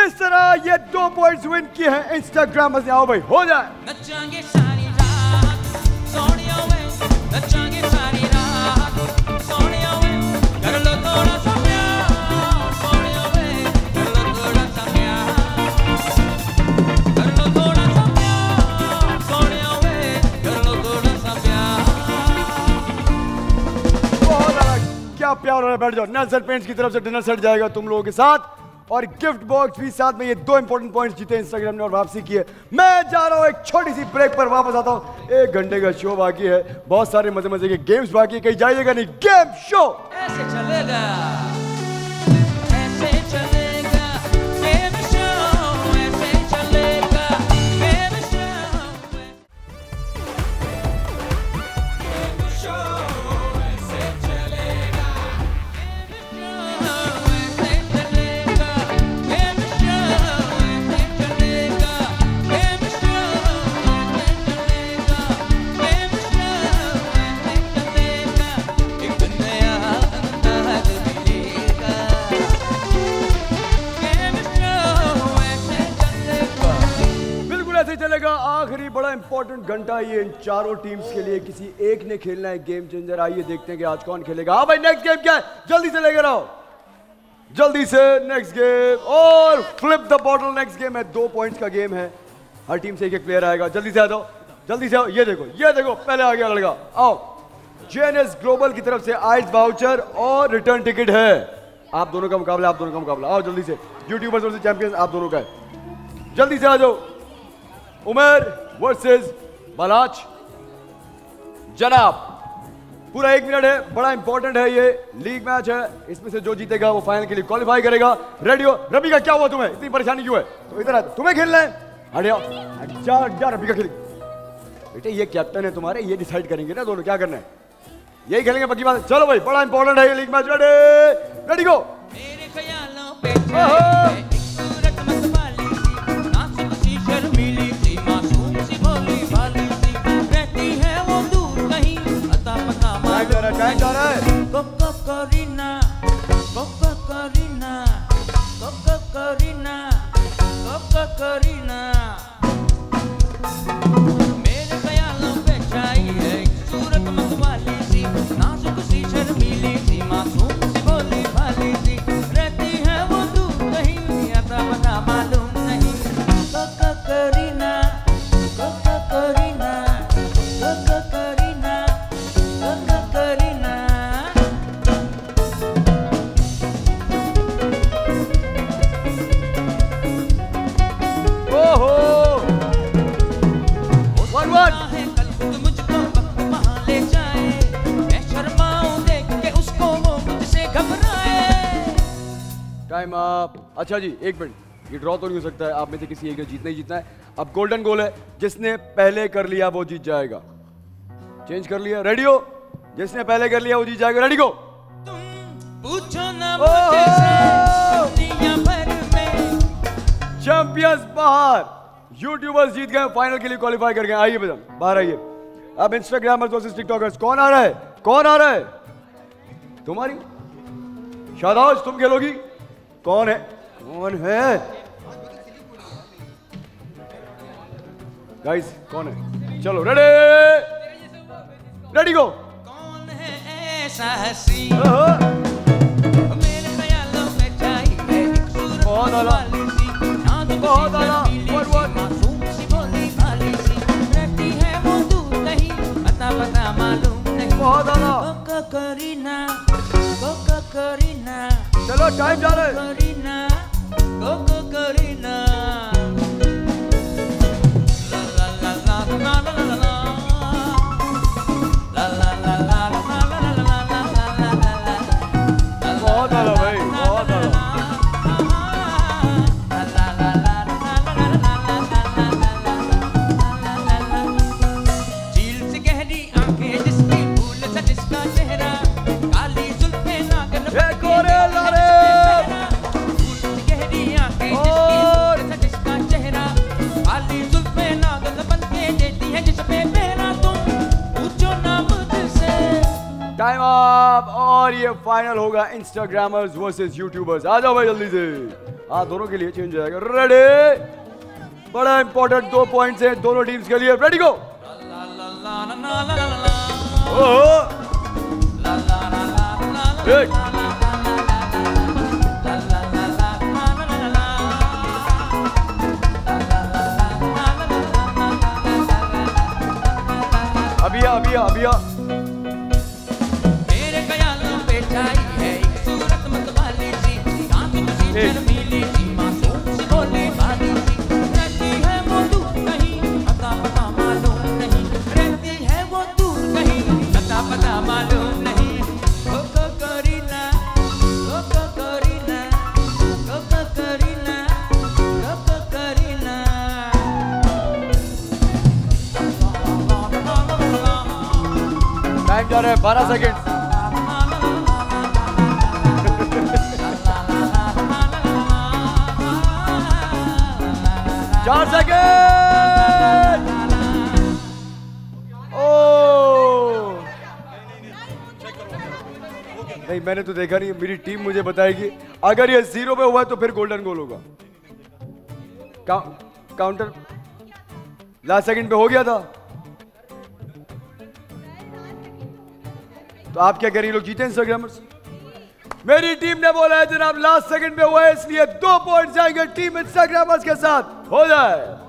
इस तरह ये दो पॉइंट्स विन किए हैं इंस्टाग्राम से आओ भाई हो जाए। प्यार क्या प्यार हो रहा है बैठ जाओ। नज़र पेंट्स की तरफ़ से डिनर सेट जाएगा तुम लोगों के साथ। और गिफ्ट बॉक्स भी साथ में ये दो इंपॉर्टेंट पॉइंट्स जीते इंस्टाग्राम ने और वापसी की है। मैं जा रहा हूँ एक छोटी सी ब्रेक पर वापस आता हूँ। एक घंटे का शो बाकी है। बहुत सारे मज़े मज़े के गेम्स बाकी है। कहीं जाइएगा नहीं गेम शो ऐसे चलेगा। चलेगा आखिरी बड़ा इंपॉर्टेंट घंटा ये इन चारों टीम्स के लिए किसी एक ने खेलना है। गेम चेंजर आइए देखते हैं कि आज कौन खेलेगा। हाँ भाई नेक्स्ट गेम क्या है? जल्दी से लेकर आओ। जल्दी से नेक्स्ट गेम और flip the bottle next game है। दो पॉइंट्स का गेम है। हर टीम से एक एक प्लेयर आएगा। जल्दी से आ जाओ। जल्दी से आओ। ये देखो ये देखो, पहले आ गया लड़का आओ। जेएनएस ग्लोबल की तरफ़ से आइस वाउचर और रिटर्न टिकट है। आप दोनों का मुकाबला, आप दोनों का मुकाबला। आओ, जल्दी से। यूट्यूबर्स वर्सेस चैंपियंस आप दोनों का है। जल्दी से आ जाओ। उमर वर्सेस बलाच। जनाब पूरा एक मिनट है बड़ा इंपॉर्टेंट है ये लीग मैच है। इसमें से जो जीतेगा वो फाइनल के लिए क्वालिफाई करेगा। रेडी हो? रवि का क्या हुआ तुम्हें? इतनी परेशानी क्यों है? तो इधर तुम्हें खेलना है? हटे आओ हट जा रवि का खेल। बेटे ये कैप्टन है तुम्हारे ये डिसाइड करेंगे ना दोनों क्या करना है? यही खेलेंगे बाकी बात। चलो भाई बड़ा इंपॉर्टेंट है ये league match. Ready ready go मेरे ख्यालों पे Kancare. Koko Korina. Koko Korina. Koko Korina. Koko time up अच्छा जी एक मिनट। ये ड्रॉ तो नहीं हो सकता है। आप में से किसी एक ने जीतना ही जीतना है। अब गोल्डन गोल है। जिसने पहले कर लिया वो जीत जाएगा। चेंज कर लिया। रेडी हो? जिसने पहले कर लिया वो जीत जाएगा। रेडी गो पूछो ना चैंपियंस बाहर। यूट्यूबर्स जीत गए फाइनल के लिए क्वालिफाई कर गए। आइए बेटा बाहर आइए। अब इंस्टाग्रामर्स वर्सेस टिकटॉकर्स कौन आ रहा है? कौन आ रहा है? तुम्हारी? शादाज तुम खेलोगी। कौन है? कौन है? गाइस कौन है? चलो रेडी रेडी गो ऐसा हसी? मेरे ख्यालों में छाई है एक बहुत बहुत बहुत टाइम जा रहा है होगा इंस्टाग्रामर्स वर्सेस यूट्यूबर्स आ जाओ भाई जल्दी से हाँ दोनों के लिए चेंज हो जाएगा रेडी बड़ा इंपॉर्टेंट दो पॉइंट्स हैं दोनों टीम्स के लिए रेडी गो ओहो मैंने तो देखा नहीं, मेरी टीम मुझे बताएगी। अगर ये ज़ीरो पे हुआ तो फिर गोल्डन गोल होगा। काउ- काउंटर लास्ट सेकंड पे हो गया था। तो आप क्या करें लोग जीते इंस्टाग्रामर्स मेरी टीम ने बोला है जनाब लास्ट सेकंड पे हुआ है, इसलिए दो पॉइंट जाएँगे टीम इंस्टाग्रामर्स के साथ। हो जाए।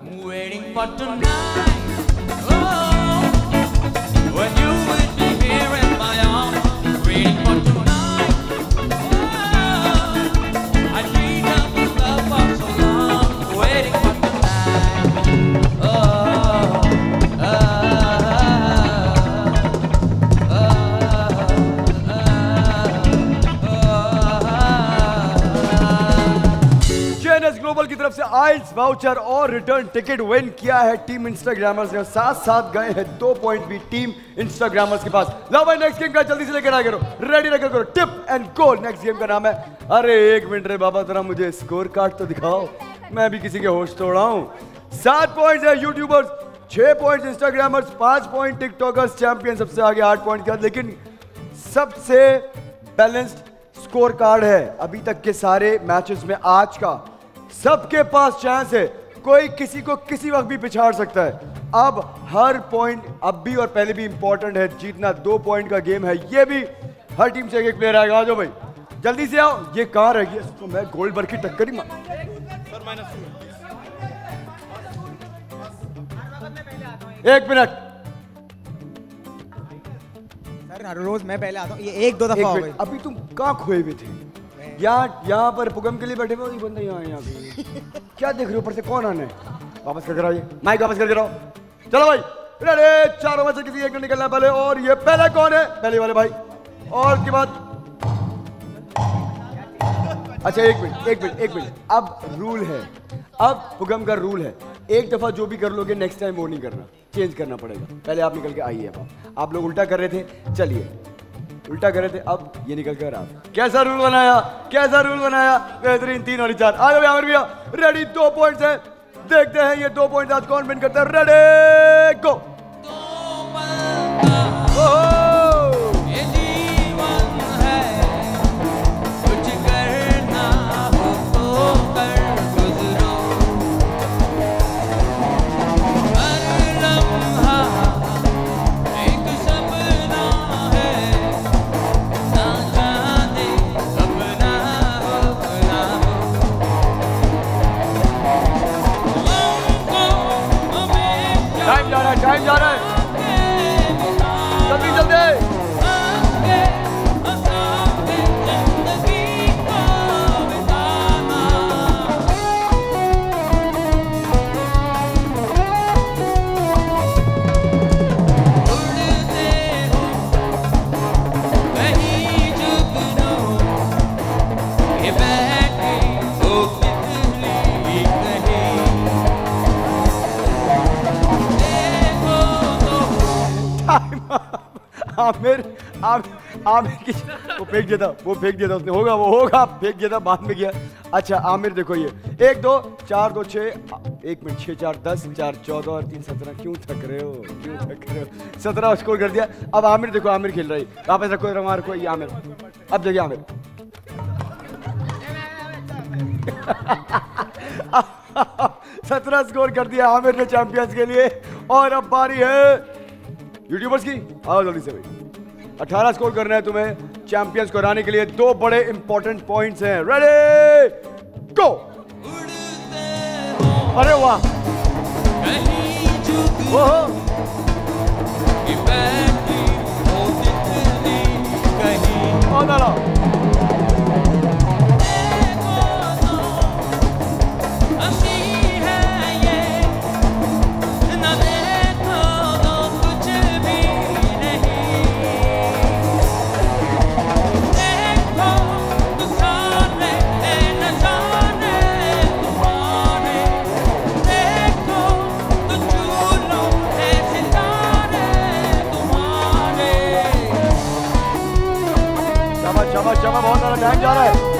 तरफ़ से आइल्स वाउचर और रिटर्न टिकट विन किया है टीम इंस्टाग्रामर्स ने साथ। साथ गए हैं दो पॉइंट भी टीम इंस्टाग्रामर्स के पास। लो भाई नेक्स्ट गेम का जल्दी से लेकर आ करो। रेडी रखा करो। Tip and goal next game का नाम है। अरे, एक मिनट रे बाबा, जरा मुझे स्कोर कार्ड तो दिखाओ। मैं भी किसी के होश तोड़ा हूँ। सात पॉइंट है यूट्यूबर्स छह पॉइंट इंस्टाग्रामर्स पाँच पॉइंट टिकटॉकर्स चैंपियन सबसे आगे आठ पॉइंट के लेकिन सबसे बैलेंस्ड स्कोर कार्ड है अभी तक के सारे मैचेस में आज का। सबके पास चांस है। कोई किसी को किसी वक्त भी पिछाड़ सकता है। अब हर पॉइंट अब भी और पहले भी इंपॉर्टेंट है। जीतना दो पॉइंट का गेम है। ये भी हर टीम से एक एक प्लेयर आएगा। आ जाओ भाई जल्दी से आओ। ये कहाँ रह गया इसको मैं गोल्ड बर की टक्कर ही मार एक मिनट सर हर रोज मैं पहले आता हूँ। ये एक दो एक दफ़ा हो अभी तुम कहाँ खोए हुए थे? यहाँ पर पुगम के लिए बैठे हुए बंदा यहाँ यहाँ क्या देख रहे हो, ऊपर से कौन आना? वापस करके आओ माइक वापस करके आओ चलो भाई रेडी चारों में से किसी एक निकलना पहले, और ये पहले कौन है? पहले वाले भाई। और उसके बाद अच्छा एक मिनट एक मिनट एक मिनट। अब रूल है। अब पुगम का रूल है। एक दफ़ा जो भी कर लोगे नेक्स्ट टाइम वो नहीं करना। चेंज करना पड़ेगा। पहले आप निकल के आइए। आप लोग उल्टा कर रहे थे। चलिए। उल्टा करे थे, अब ये निकल कर आप कैसा रूल बनाया? कैसा रूल बनाया? बेहतरीन तीन और चार। आगे जाओ भैया। रेडी दो पॉइंट है। देखते हैं ये दो पॉइंट आज कौन विन करता है। रेडी गो फेंक दिया था, वो फेंक दिया था उसने। होगा, वो होगा, फेंक दिया था, बाद में गया अच्छा आमिर देखो ये। एक, दो, चार, दो छः एक मिनट छः चार, दस, चार, चौदह और तीन, सत्रह। क्यों थक रहे हो? क्यों थक रहे हो? सत्रह स्कोर कर दिया। अब आमिर देखो, आमिर खेल रही। वापस रखो रखो रखो ये आमिर। अब देखिए आमिर। सत्रह स्कोर कर दिया आमिर ने चैंपियंस के लिए। और अब बारी है। यूट्यूबर्स की। आओ जल्दी से भाई। अठारह स्कोर करना है तुम्हें। चैंपियंस को हराने के लिए दो बड़े इंपॉर्टेंट पॉइंट्स हैं। रेडी गो अरे वाह! ओहो! ओ ना ना। बहुत टाइम जा रहा है।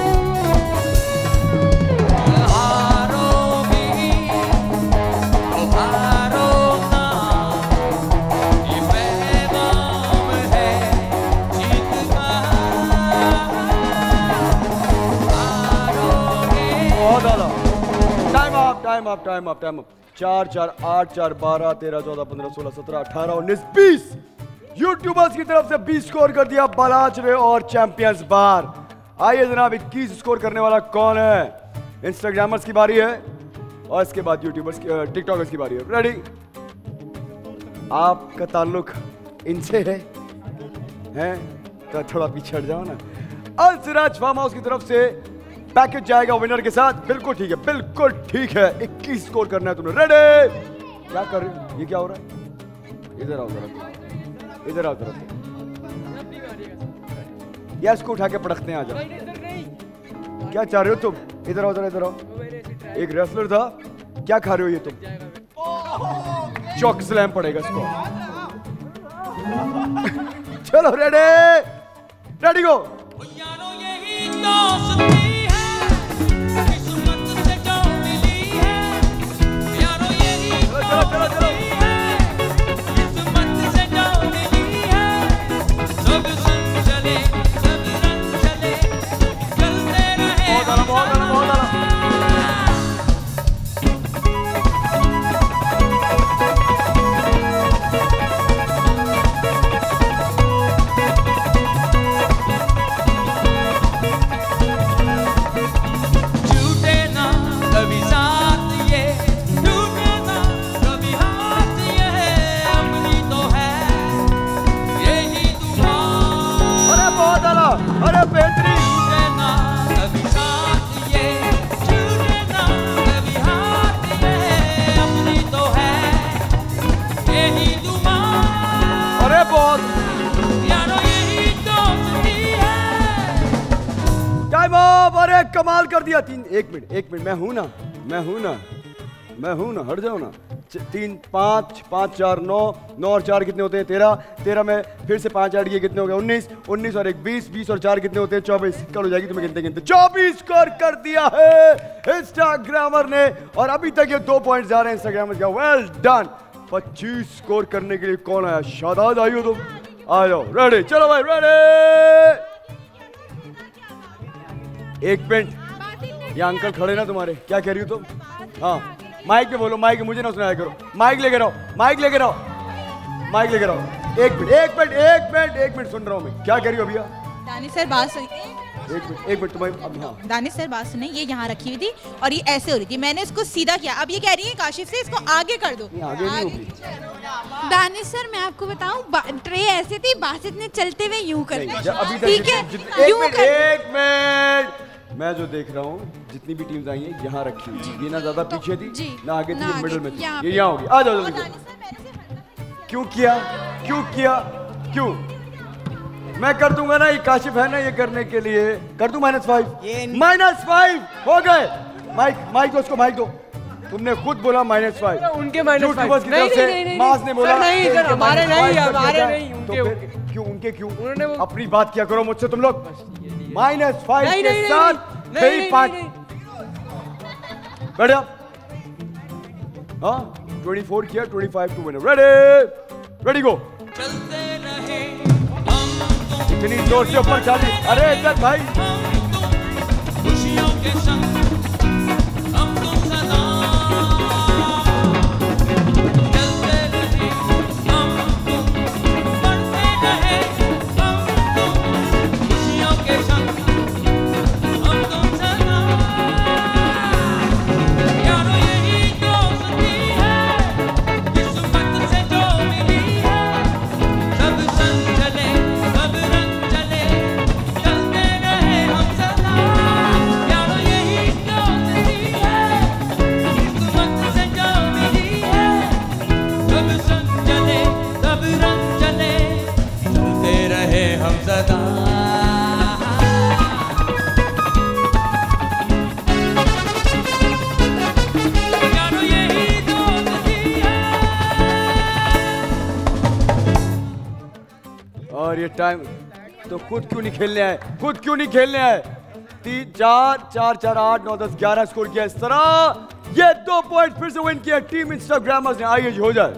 Time up time up time up चार चार, आठ, चार, बारह, तेरह, चौदह, पंद्रह, सोलह, सत्रह, अठारह, उन्नीस, बीस। यूट्यूबर्स की तरफ़ से 20 स्कोर कर दिया बलाच रे और चैंपियंस बार। आइए जनाब 21 स्कोर करने वाला कौन है? इंस्टाग्रामर्स की बारी है और इसके बाद यूट्यूबर्स की टिकटॉकर्स की बारी है। रेडी आपका ताल्लुक इनसे है, हैं? तो थोड़ा पीछे हट जाओ ना। अल सिराज फार्म हाउस की तरफ़ से पैकेज जाएगा विनर के साथ। बिल्कुल ठीक है, बिल्कुल ठीक है। 21 स्कोर करना है तुमने रेडी क्या कर रहे ये क्या हो रहा है? इधर आओ जरा। इधर आओ जरा या इसको उठा के पटकते हैं, आ जाओ। क्या चाह रहे हो तुम? इधर आओ जरा, इधर आओ। एक रेसलर था। क्या खा रहे हो ये तुम? चौक स्लैम पड़ेगा इसको। चलो रेडी रेडी गो 打了不了不了。कमाल कर दिया। तीन, एक मिनट एक मिनट, मैं हूँ ना, मैं हूँ ना, मैं हूँ ना, हट जाओ ना। तीन, पाँच पाँच, चार, नौ नौ और चार कितने होते हैं? तेरह तेरह में फिर से पाँच ऐड किए कितने हो गए? उन्नीस उन्नीस और एक, बीस बीस और चार कितने होते हैं? चौबीस। कल हो जाएगी तुम्हें गिनते गिनते। चौबीस स्कोर कर दिया है इंस्टाग्रामर ने। और अभी तक ये दो पॉइंट जा रहे हैं इंस्टाग्रामर का। वेल डन पच्चीस स्कोर करने के लिए कौन आया? शादाद आई हो तुम। आ जाओ रेडी चलो भाई रेडी एक मिनट ये अंकल खड़े ना तुम्हारे। क्या कह रही हो तुम? हाँ। माइक पे बोलो माइक मुझे ना सुनाया करो। माइक लेके रहो माइक लेके रहो। माइक लेके रहो। एक मिनट एक मिनट एक मिनट एक मिनट सुन रहा हूँ मैं। क्या कह रही हो भैया? दानिश सर बात सुनिए। एक मिनट एक मिनट तुम्हारी अब हाँ। दानिश सर बात सुने ये यहाँ रखी हुई थी और ये ऐसे हो रही थी। मैंने इसको सीधा किया। अब ये कह रही है काशिफ से इसको आगे कर दो। आगे नहीं होगी। दानिश सर मैं आपको बताऊँ ट्रे ऐसे थी बासित ने चलते हुए यूँ कर ठीक है? एक मिनट। मैं जो देख रहा हूँ जितनी भी टीम्स आई हैं यहाँ रखी हुई है। ये ना ज़्यादा पीछे थी ना आगे थी ना ये मिडिल में थी। यहाँ ये यहाँ होगी। आ जाओ जल्दी क्यों किया? क्यों किया? क्यों? मैं कर दूँगा ना ये काशिफ है ना ये करने के लिए। कर दू माइनस फाइव माइनस फाइव हो गए। माइक माइक दो उसको माइक दो। तुमने खुद बोला माइनस फाइव उनके five। नहीं, नहीं, नहीं, मास ने बोला नहीं, सर, हमारे नहीं, हमारे नहीं, उनके, तो क्यों उनके क्यों? अपनी बात किया करो मुझसे तुम लोग। माइनस फाइव के साथ नहीं, पाँच। पाँच हाँ ट्वेंटी फोर किया twenty five to winner ready ready go इतनी ज़ोर से ऊपर चाली अरे इधर भाई। खुशियों के संग। और ये टाइम तो खुद क्यों नहीं खेलने आए? खुद क्यों नहीं खेलने आए? तीन, चार चार चार, आठ, नौ, दस, ग्यारह स्कोर किया इस तरह ये दो पॉइंट फिर से विन किया टीम इंस्टाग्रामर्स ने, आइए हो जाए।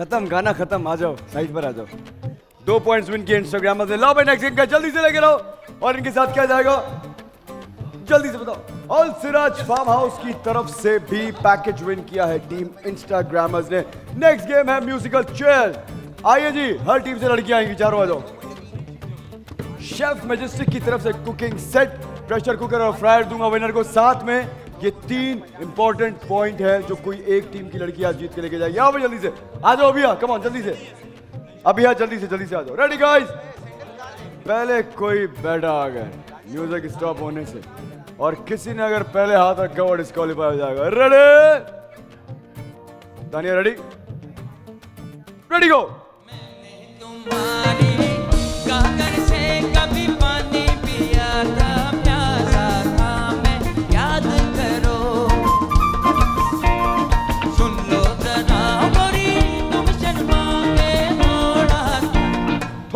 खत्म, गाना खत्म, आ जाओ साइड पर आ जाओ। दो पॉइंट्स विन किए इंस्टाग्राम से। लो भाई नेक्स्ट गेम का, जल्दी से लेके रहो और इनके साथ क्या जाएगा? जल्दी से बताओ। ऑल सिराज फार्म हाउस की तरफ़ से भी पैकेज विन किया है टीम इंस्टाग्रामर्स ने। नेक्स्ट गेम है म्यूजिकल चेयर आइए जी, हर टीम से लड़कियाँ आएँगी, चारों आ जाओ। शेफ मैजेस्टिक की तरफ़ से कुकिंग सेट प्रेशर कुकर और फ्रायर दूँगा विनर को साथ में। ये तीन इंपॉर्टेंट पॉइंट है जो कोई एक टीम की लड़की आज जीत के लेके जाएगी। आओ भाई, जल्दी से। आ जाओ अभी कम ऑन जल्दी से। अभी जल्दी से जल्दी से आ जाओ। रेडी गाइस पहले कोई बैठा आ गया म्यूज़िक स्टॉप होने से। और किसी ने अगर पहले हाथ रखा वो डिस्कालीफाई हो जाएगा। रेडी दानिया रेडी रेडी गो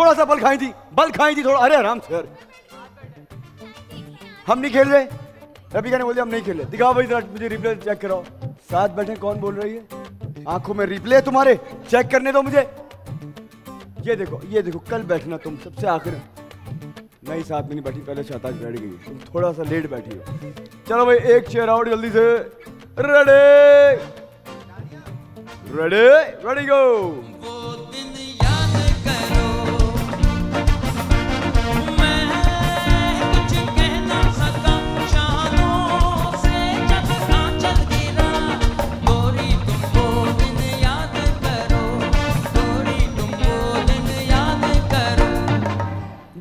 थोड़ा सा बल खाई थी, बल खाई थी थोड़ा। अरे आराम से यार हम नहीं खेल रहे। रबिका ने बोल दिया हम नहीं खेल रहे। दिखाओ भाई मुझे रिप्ले चेक कराओ। साथ बैठे, कौन बोल रही है? आँखों में रिप्ले तुम्हारे? चेक करने दो मुझे। ये देखो ये देखो, कल बैठना तुम सबसे आखिर। नहीं साथ में नहीं बैठी, पहले शहताज बैठ गई। तुम थोड़ा सा लेट बैठी हो। चलो भाई, एक चेयर आउट जल्दी से। रेडी रेडी रेडी गो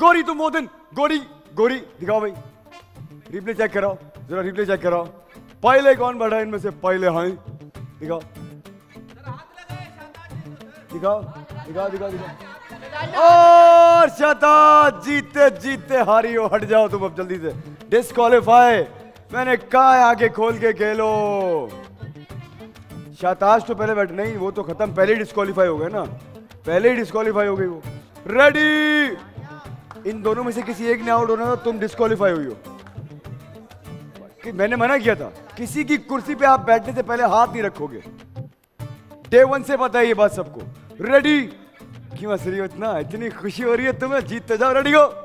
गोरी, तुम मोदन गोरी गोरी, दिखाओ भाई। रिप्ले चेक कराओ जरा रिप्ले चेक कराओ पहले कौन बढ़ा इनमें से? पहले हाँ दिखाओ। दिखाओ दिखाओ दिखाओ दिखाओ। और शताज जीते जीते हारी हो, हट जाओ तुम अब जल्दी से। डिस्कालीफाई मैंने कहा है आगे खोल के खेलो। शाताज तो पहले बैठ, नहीं, वो तो खत्म, पहले ही डिस्कालीफाई हो गए ना। पहले ही डिस्कालीफाई हो गई वो। रेडी इन दोनों में से किसी एक ने आउट होना था, तुम डिस्कालीफाई हुई हो। कि मैंने मना किया था? किसी की कुर्सी पे आप बैठने से पहले हाथ नहीं रखोगे। डे वन से पता है ये बात सबको। रेडी क्यों हो इतना? इतनी खुशी हो रही है तुम्हें? जीतते जाओ रेडी हो?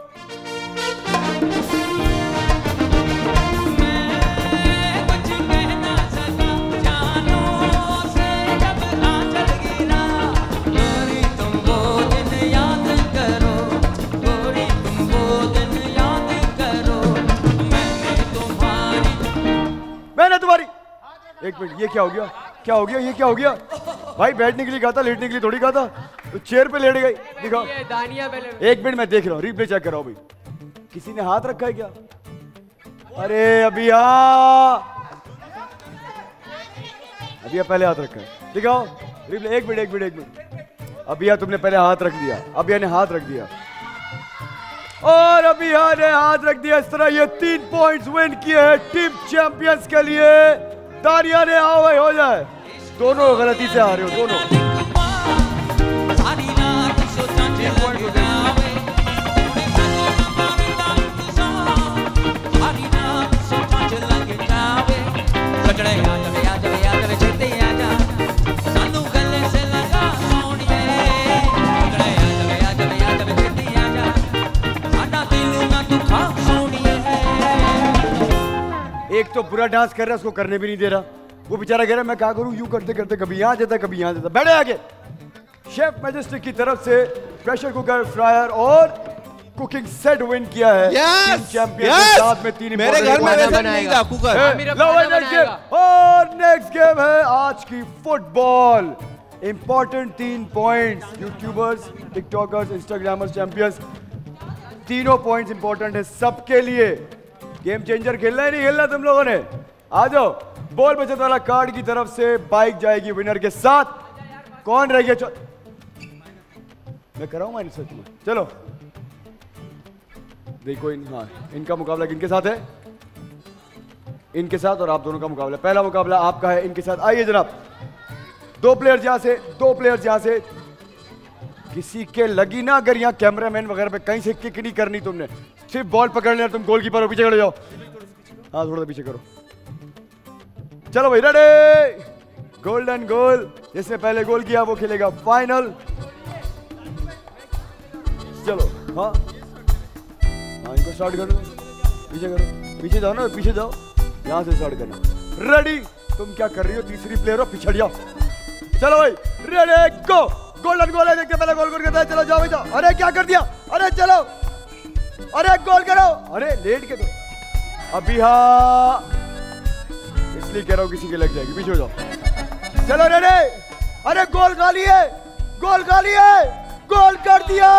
एक मिनट ये क्या हो गया? क्या हो गया? ये क्या हो गया? भाई बैठने के लिए कहा था लेटने के लिए थोड़ी कहा था? तो चेयर पे लेट गई। दिखाओ। एक मिनट मैं देख रहा हूँ। रिप्ले चेक कराओ भाई। किसी ने हाथ रखा है क्या? अरे अभी आ। अभी पहले हाथ रखा है। दिखाओ। रिप्ले एक मिनट एक मिनट एक मिनट। अभी तुमने पहले हाथ रख दिया। अभी ने हाथ रख दिया। और अभी ने हाथ रख दिया। इस तरह ये तीन पॉइंट्स विन किए हैं टीम चैंपियंस के लिए। तारिया ने आओ भाई हो जाए। दोनों गलती से आ रहे हो दोनों। एक तो बुरा डांस कर रहा है उसको करने भी नहीं दे रहा। वो बेचारा कह रहा है मैं क्या करूँ? यूँ करते करते कभी यहाँ जाता कभी यहाँ जाता बैठे आगे। शेफ मैजेस्टिक की तरफ़ से प्रेशर कुकर फ्रायर और कुकिंग सेट विन किया है। Yes! Champion Yes! साथ में तीन मेरे घर में वैसा नहीं था, कुकर। और नेक्स्ट गेम है आज की फुटबॉल इंपॉर्टेंट तीन points YouTubers TikTokers Instagrammers champions तीनों पॉइंट्स इंपॉर्टेंट है सबके लिए। गेम चेंजर खेलना है नहीं, खेलना तुम लोगों ने। आ जाओ। बॉल बचत वाला कार्ड की तरफ़ से बाइक जाएगी विनर के साथ। कौन रह गया मैं कराऊं मैं सच में चलो। देखो इन हाँ इनका मुकाबला किनके साथ है? इनके साथ और आप दोनों का मुकाबला। पहला मुकाबला आपका है, इनके साथ। आइए जनाब। दो प्लेयर्स यहाँ से, दो प्लेयर्स यहाँ से। किसी के लगी ना अगर यहाँ कैमरामैन वगैरह पे कहीं से किक नहीं करनी तुमने। सिर्फ़ बॉल पकड़ने तुम गोलकीपर हो, पीछे खड़े जाओ। हाँ थोड़ा सा पीछे करो। चलो भाई रेडी गोल्डन गोल जिसने पहले गोल किया, वो खेलेगा फाइनल चलो हाँ। हाँ इनको स्टार्ट कर। पीछे करो। पीछे जाओ ना, पीछे जाओ। यहाँ से स्टार्ट करना। रेडी तुम क्या कर रही हो, तीसरी प्लेयर हो पिछड़ जाओ। चलो भाई रेडी गो गोल्डन गोल है, देखते पहले गोल गोल करता है। चलो जाओ भाई, जाओ। अरे, क्या कर दिया? अरे, चलो। अरे गोल करो। अरे लेट के दो अभी हाँ। इसलिए कह रहा हूँ किसी के लग जाएगी। पीछे हो जाओ। चलो रेडी अरे गोल खाली है। गोल खाली है। गोल कर दिया।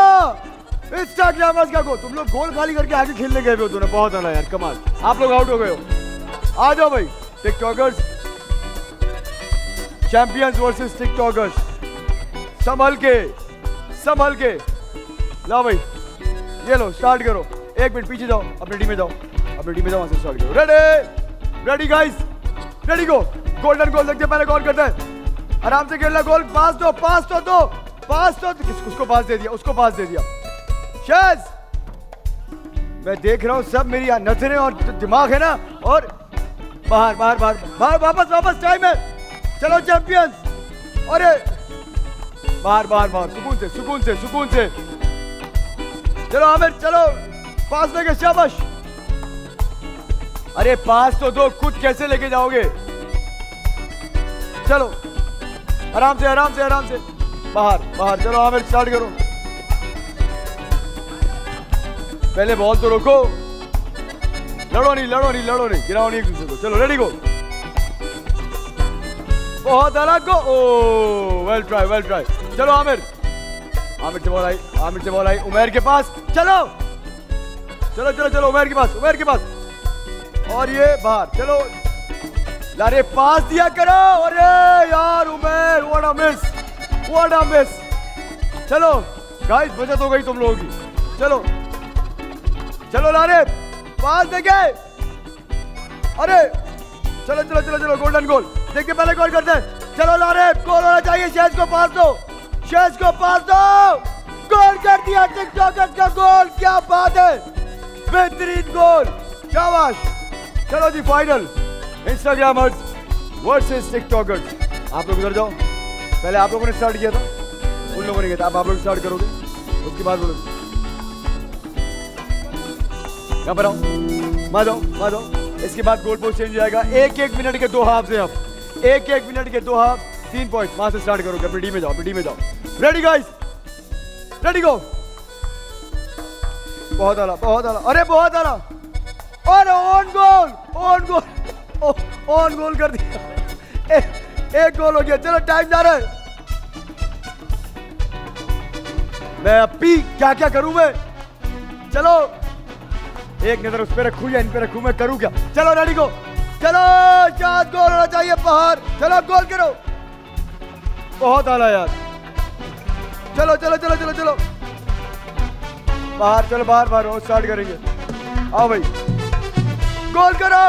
इंस्टाग्रामर्स का गोल तुम लोग गोल खाली करके आगे खेलने गए हो दोनों बहुत आना यार, कमाल। आप लोग आउट हो गए हो। आ जाओ भाई टिकटॉकर्स चैंपियंस वर्सेस टिकटॉकर्स संभल के संभल के। ला भाई। ये लो स्टार्ट करो। एक मिनट पीछे जाओ, अपने टीम में जाओ। अपने टीम में जाओ से स्टार्ट करो। Ready ready guys ready go golden goal देखते पहले कौन करता है। आराम से खेलना गोल पास दो पास तो दो। पास तो उसको पास दे दिया, उसको पास दे दिया। शेज मैं देख रहा हूँ, सब मेरी नज़रें और दिमाग है ना? और बाहर बाहर बाहर बाहर, वापस वापस टाइम है। चलो चैंपियंस अरे! बाहर बाहर बाहर। सुकून से सुकून से सुकून से। चलो आमिर, चलो। पास लेके शाबाश। अरे, पास तो दो, खुद कैसे लेके जाओगे? चलो। आराम से आराम से आराम से। बाहर बाहर। चलो आमिर स्टार्ट करो। पहले बॉल तो रोको। लड़ो नहीं लड़ो नहीं लड़ो नहीं। गिराओ नहीं एक दूसरे को। चलो रेडी गो बहुत अलग गो ओ वेल ट्राई वेल ट्राई चलो आमिर। आमिर से बॉल आई आमिर से बॉल आई उमेर के पास। चलो! चलो चलो चलो, उमेर के पास, उमेर के पास। और ये बाहर, चलो। लारे, पास दिया करो। अरे यार, Umer what a miss what a miss चलो गाइस बचत हो गई तुम लोगों की। चलो। चलो लारे, पास देखे अरे, चलो चलो चलो चलो गोल्डन गोल देखिए, पहले कॉल करते हैं। चलो लारे गोल होना चाहिए, शेष को पास दो। शेष को पास दो। गोल कर दिया टिकटॉकर्स का गोल। क्या बात है। बेहतरीन गोल। शाबाश। चलो जी फाइनल इंस्टाग्रामर्स वर्सेस टिकटॉकर्स आप लोग इधर जाओ। पहले आप लोगों ने स्टार्ट किया था। उन लोगों ने किया था। आप लोग स्टार्ट करोगे। उसके बाद बोलो। यहाँ पर आओ। वहाँ जाओ। वहाँ जाओ। इसके बाद गोल पोस्ट चेंज हो जाएगा। एक एक मिनट के दो हाफ़ से आप एक एक मिनट के दो हाफ़ तीन पॉइंट वहाँ से स्टार्ट करोगे अपनी डी में जाओ अपनी डी में जाओ। रेडी गाइस रेडी गो बहुत आला बहुत आला। अरे बहुत आला। अरे on goal on goal on goal कर दिया। ए, एक गोल हो गया। चलो टाइम जा रहा है। मैं अब पी क्या क्या करूँ मैं? चलो। एक नज़र उस पे रखू या इन पे रखू मैं करूँ क्या? चलो रेडी गो चलो चार गोल होना चाहिए बाहर। चलो गोल करो। बहुत आला यार। चलो चलो चलो चलो चलो। बाहर चलो, बाहर बाहर स्टार्ट करेंगे। आओ भाई। गोल करो।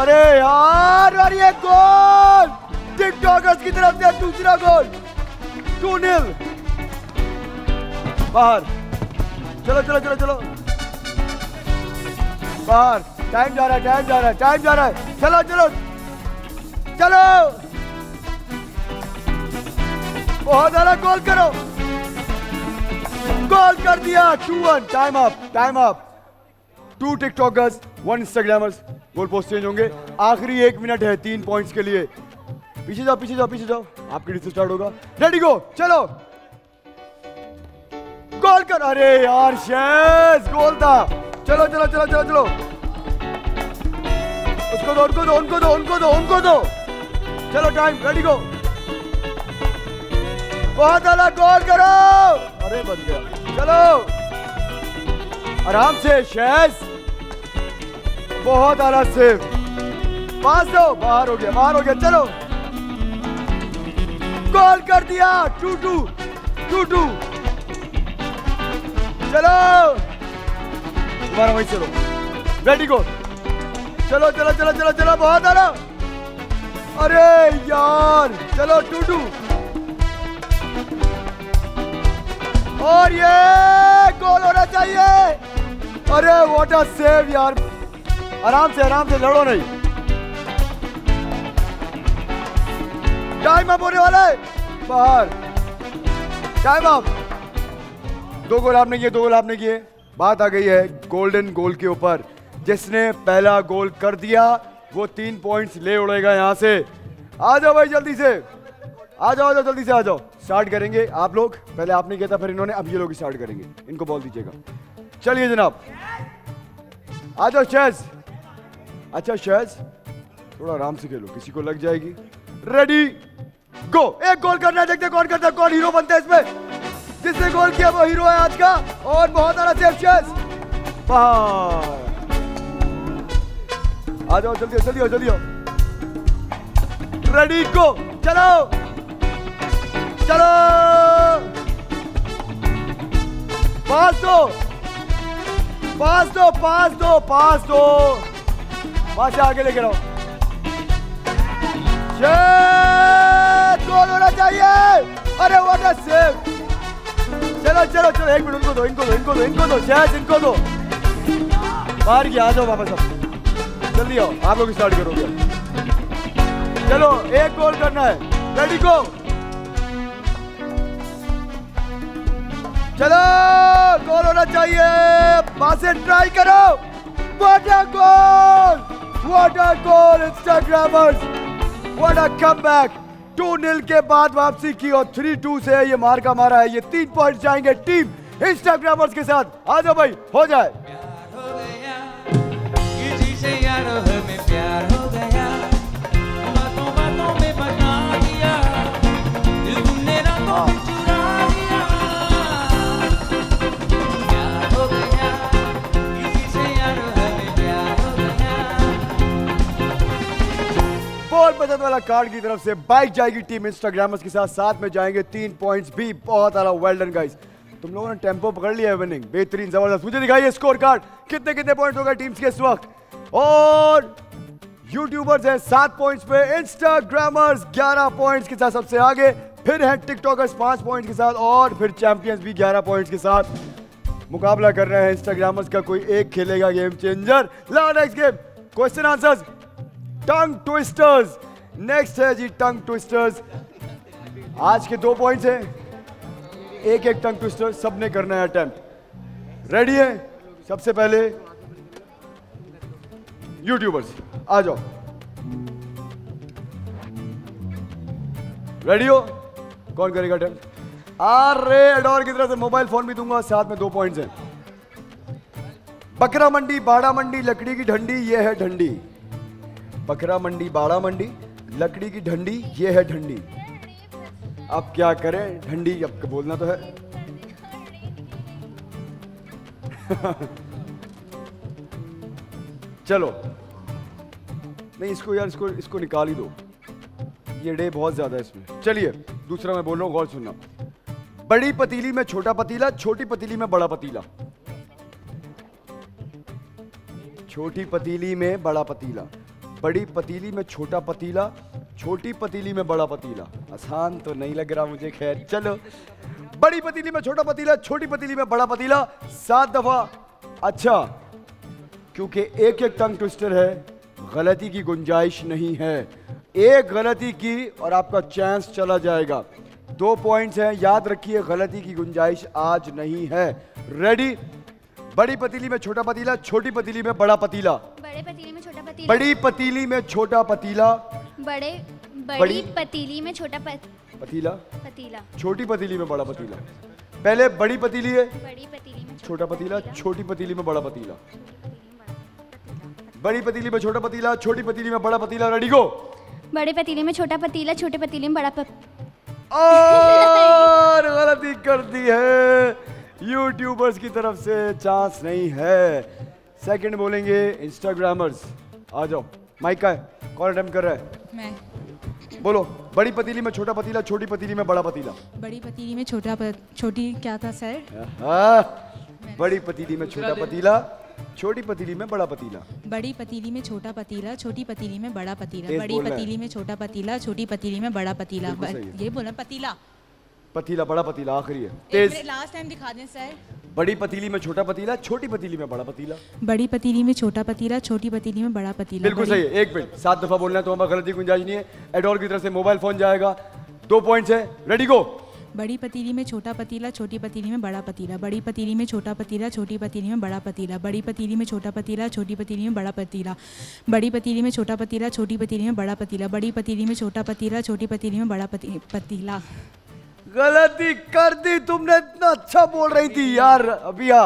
अरे यार और ये गोल टिकटॉकर्स की तरफ़ से, दूसरा गोल टू नील बाहर। चलो चलो चलो चलो। बाहर। टाइम जा रहा है टाइम जा रहा है टाइम जा रहा है। चलो चलो। चलो। बहुत ज़्यादा गोल करो। गोल कर दिया two one time up time up two TikTokers one Instagrammers goal post change होंगे। आखिरी एक मिनट है तीन पॉइंट्स के लिए। पीछे जाओ पीछे जाओ पीछे जाओ। आपकी डिस्क स्टार्ट होगा। रेडी गो चलो। गोल कर, अरे यार शेष गोल था। चलो चलो चलो चलो चलो। उसको दो उनको दो उनको दो उनको दो उनको दो। चलो टाइम रेडी गो बहुत अलग गोल करो। अरे बच गया चलो। आराम से शेष बहुत आला सेव पास दो बाहर हो गया, बाहर हो गया। चलो। गोल कर दिया टू टू टू टू चलो वहीं चलो। रेडी गो चलो चलो चलो चलो चलो, बहुत आला अरे यार, चलो टू टू और ये गोल होना चाहिए। अरे व्हाट अ सेव यार। आराम से आराम से, लड़ो नहीं। टाइम अप होने वाला है। बाहर। टाइम अप दो गोल आपने किए, दो गोल आपने किए। बात आ गई है गोल्डन गोल के ऊपर। जिसने पहला गोल कर दिया, वो तीन पॉइंट्स ले उड़ेगा यहाँ से। आ जाओ भाई, जल्दी से। आ जाओ आ जाओ, जल्दी से आ जाओ। स्टार्ट करेंगे आप लोग। पहले आपने किया था, फिर इन्होंने, अब ये लोग स्टार्ट करेंगे। इनको बॉल दीजिएगा। चलिए जनाब। आ जाओ शैज अच्छा शैज थोड़ा आराम से खेलो। किसी को लग जाएगी। रेडी गो एक गोल करना देखते कौन करता है। कौन हीरो बनता है इसमें? जिसने गोल किया? वो हीरो है आज का। और बहुत सारा सेफ़ शैज आ जाओ, जल्दी जल्दी जल्दी रेडी गो चलो चलो। पास दो। पास दो पास दो पास दो। पास से आगे लेके रहो गोल होना चाहिए। अरे व्हाट अ सेव चलो चलो चलो, एक मिनट उनको दो, इनको दो इनको दो इनको दो शहज इनको दो। बाहर की आ जाओ वापस अब जल्दी आओ, आप लोग स्टार्ट करोगे। चलो, एक गोल करना है। रेडी गो चलो गोल होना चाहिए। पास ट्राई करो। What a goal what a goal Instagrammers what a comeback two nil के बाद वापसी की और थ्री टू से ये मार का मारा है। ये तीन पॉइंट जाएँगे टीम इंस्टाग्रामर्स के साथ। आ जाओ भाई, हो जाए। कार्ड की तरफ़ से बाइक जाएगी टीम इंस्टाग्रामर्स के साथ। साथ में जाएँगे तीन पॉइंट्स भी। बहुत आला वेल डन गाइस तुम लोगों ने टेंपो पकड़ लिया है विनिंग बेहतरीन, ज़बरदस्त। मुझे दिखाइए स्कोर कार्ड कितने कितने पॉइंट होगा टीम्स के इस वक्त? और यूट्यूबर्स हैं सात पॉइंट्स पे। इंस्टाग्रामर्स ग्यारह पॉइंट्स के साथ सबसे आगे। फिर हैं टिकटॉकर्स पाँच पॉइंट्स के साथ और फिर चैंपियंस भी ग्यारह पॉइंट्स के साथ। मुकाबला कर रहे हैं इंस्टाग्रामर्स का। कोई एक खेलेगा गेम चेंजर ला next game question answers tongue twisters next है जी टंग ट्विस्टर्स आज के दो पॉइंट्स हैं। एक एक टंग ट्विस्टर सबने करना है अटेम्प्ट रेडी है? सबसे पहले यूट्यूबर्स आ जाओ। रेडी हो? कौन करेगा अटेम्प्ट अरे एडोर की तरफ़ से मोबाइल फ़ोन भी दूँगा, साथ में दो पॉइंट्स हैं। बकरा मंडी, बाड़ा मंडी, लकड़ी की ढंडी, ये है ढंडी। बकरा मंडी, बाड़ा मंडी लकड़ी की ढंडी, ये है ढंडी। अब क्या करें? ढंडी अब बोलना तो है। चलो। नहीं, इसको यार, इसको इसको निकाल ही दो। ये डे बहुत ज़्यादा है इसमें। चलिए, दूसरा मैं बोल रहा हूँ, गौर सुनना। बड़ी पतीली में छोटा पतीला, छोटी पतीली में बड़ा पतीला। छोटी पतीली में बड़ा पतीला। बड़ी पतीली में छोटा पतीला, छोटी पतीली में बड़ा पतीला। आसान तो नहीं लग रहा मुझे, खैर, चलो। बड़ी पतीली में छोटा पतीला, छोटी पतीली में बड़ा पतीला, सात दफ़ा। अच्छा क्योंकि एक एक टंग ट्विस्टर है, गलती की गुंजाइश नहीं है। एक गलती की और आपका चांस चला जाएगा। दो पॉइंट्स हैं, याद रखिए, गलती की गुंजाइश आज नहीं है। रेडी बड़ी पतीली में छोटा पतीला, छोटी पतीली में बड़ा पतीला। बड़े पतीली में पतीला बड़ी पतीली में छोटा पतीला बड़े बड़ी, पतीली में छोटा पत, पतीला पतीला छोटी पतीली में बड़ा पतीला पहले बड़ी पतीली है बड़ी पतीली में छोटा पतीला छोटी पतीली में बड़ा पतीला बड़ी पतीली में छोटा पतीला छोटी पतीली में बड़ा पतीला रेडी गो बड़े पतीले में छोटा पतीला छोटे पतीले में बड़ा और गलती कर दी है यूट्यूबर्स की तरफ़ से चांस नहीं है सेकंड बोलेंगे इंस्टाग्रामर्स आ जाओ। माइक का है कौन अटेम्प्ट कर रहा है? मैं। बोलो बड़ी पतीली में छोटा पतीला छोटी पतीली में बड़ा पतीला? बड़ी पतीली में छोटा छोटी क्या था सर? हाँ, बड़ी पतीली में छोटा पतीला छोटी पतीली में बड़ा पतीला। बड़ी पतीली में छोटा पतीला छोटी पतीली में बड़ा पतीला बड़ी पतीली में छोटा पतीला छोटी पतीली में बड़ा पतीला। है। ये बोला पतीला। पतीला बड़ा पतीला आखिरी है तेज लास्ट टाइम दिखा दें सर बड़ी पतीली में छोटा पतीला छोटी पतीली में बड़ा पतीला बड़ी पतीली में छोटा पतीला छोटी पतीली में बड़ा पतीला बिल्कुल बड़ी- सही है एक मिनट सात दफ़ा बोलना है तो हमारा गलती की गुंजाइश नहीं है एडोर की तरफ़ से मोबाइल फ़ोन जाएगा दो पॉइंट्स है रेडी गो बड़ी पतीली में छोटा पतीला छोटी पतीली में बड़ा पतीला बड़ी पतीली में छोटा पतीला छोटी पतीली में बड़ा पतीला बड़ी पतीली में छोटा पतीला छोटी पतीली में बड़ा पतीला बड़ी पतीली में छोटा पतीला छोटी पतीली में बड़ा पतीला बड़ी पतीली में छोटा पतीला छोटी पतीली में बड़ा पतीला गलती कर दी तुमने, इतना अच्छा बोल रही थी यार अभिया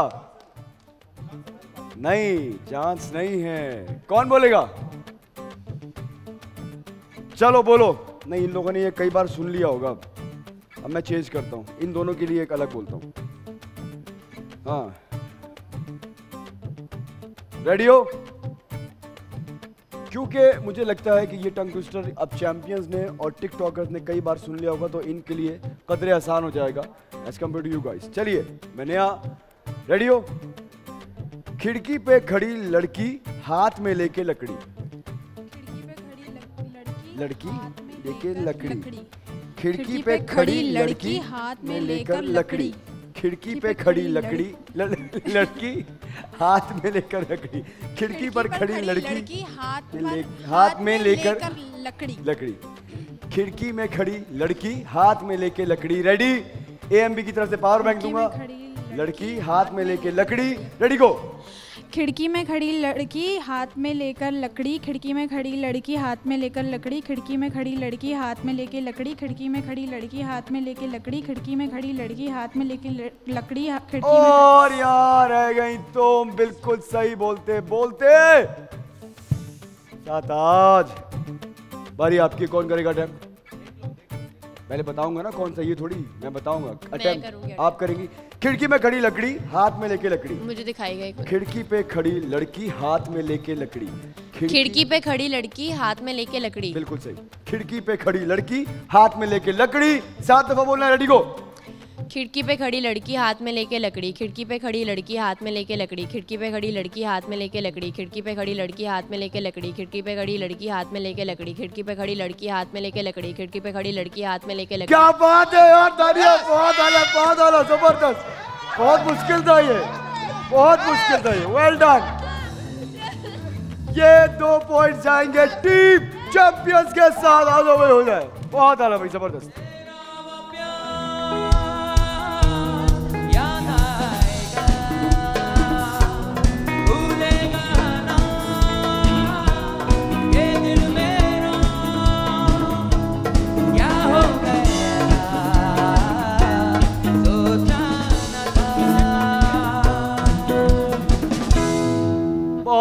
नहीं चांस नहीं है। कौन बोलेगा? चलो बोलो। नहीं, इन लोगों ने ये कई बार सुन लिया होगा। अब मैं चेंज करता हूँ। इन दोनों के लिए एक अलग बोलता हूँ। हाँ। रेडी हो? क्योंकि मुझे लगता है कि ये टंग ट्विस्टर अब चैंपियंस ने और टिकटॉकर्स ने कई बार सुन लिया होगा तो इनके लिए कदरे आसान हो जाएगा as compare to you guys चलिए मैं नया रेडी हो? खिड़की पे खड़ी लड़की हाथ में लेके लकड़ी। लड़की लेके लकड़ी। खिड़की पे खड़ी लड़की हाथ में लेकर लकड़ी। खिड़की पे खड़ी लकड़ी लड़की। हाथ में लेकर लकड़ी खिड़की पर खड़ी लड़की हाथ हाथ में लेकर लकड़ी। लकड़ी। खिड़की में खड़ी लड़की हाथ में लेके लकड़ी रेडी एएमबी की तरफ़ से पावर बैंक दूँगा। लड़की हाथ में लेके लकड़ी रेडी गो खिड़की में खड़ी लड़की हाथ में लेकर लकड़ी, खिड़की में खड़ी लड़की हाथ में लेकर लकड़ी, खिड़की में खड़ी लड़की हाथ में लेके लकड़ी, खिड़की में खड़ी लड़की हाथ में लेके लकड़ी, खिड़की में खड़ी लड़की हाथ में लेके लकड़ी खिड़की और यार, रह गई तुम, बिल्कुल सही बोलते बोलते। आपकी कौन करेगा अटेम्प्ट पहले बताऊँगा ना कौन सा ये थोड़ी मैं बताऊँगा। अटेम्प्ट आप करेंगी। खिड़की में खड़ी लकड़ी हाथ में लेके लकड़ी। मुझे दिखाई गई खिड़की पे खड़ी लड़की हाथ में लेके लकड़ी। खिड़की पे खड़ी लड़की हाथ में लेके लकड़ी। बिल्कुल सही। खिड़की पे खड़ी लड़की हाथ में लेके लकड़ी। सात दफ़ा बोलना रेडी को खिड़की पे खड़ी लड़की हाथ में लेके लकड़ी, खिड़की पे खड़ी लड़की हाथ में लेके लकड़ी, खिड़की पे खड़ी लड़की हाथ में लेके लकड़ी, खिड़की पे खड़ी लड़की हाथ में लेके लकड़ी, खिड़की पे खड़ी लड़की हाथ में लेके लकड़ी, खिड़की पे खड़ी लड़की हाथ में लेके लकड़ी, खिड़की पे खड़ी लड़की हाथ में लेके लकड़ी। क्या बात है यार, तालियाँ, बहुत आला बहुत आला, ज़बरदस्त। बहुत मुश्किल था ये, बहुत मुश्किल था ये। वेल डन ये दो पॉइंट जाएँगे टीम चैंपियंस के साथ आ जाओ भाई हो जाए बहुत आला भाई, ज़बरदस्त।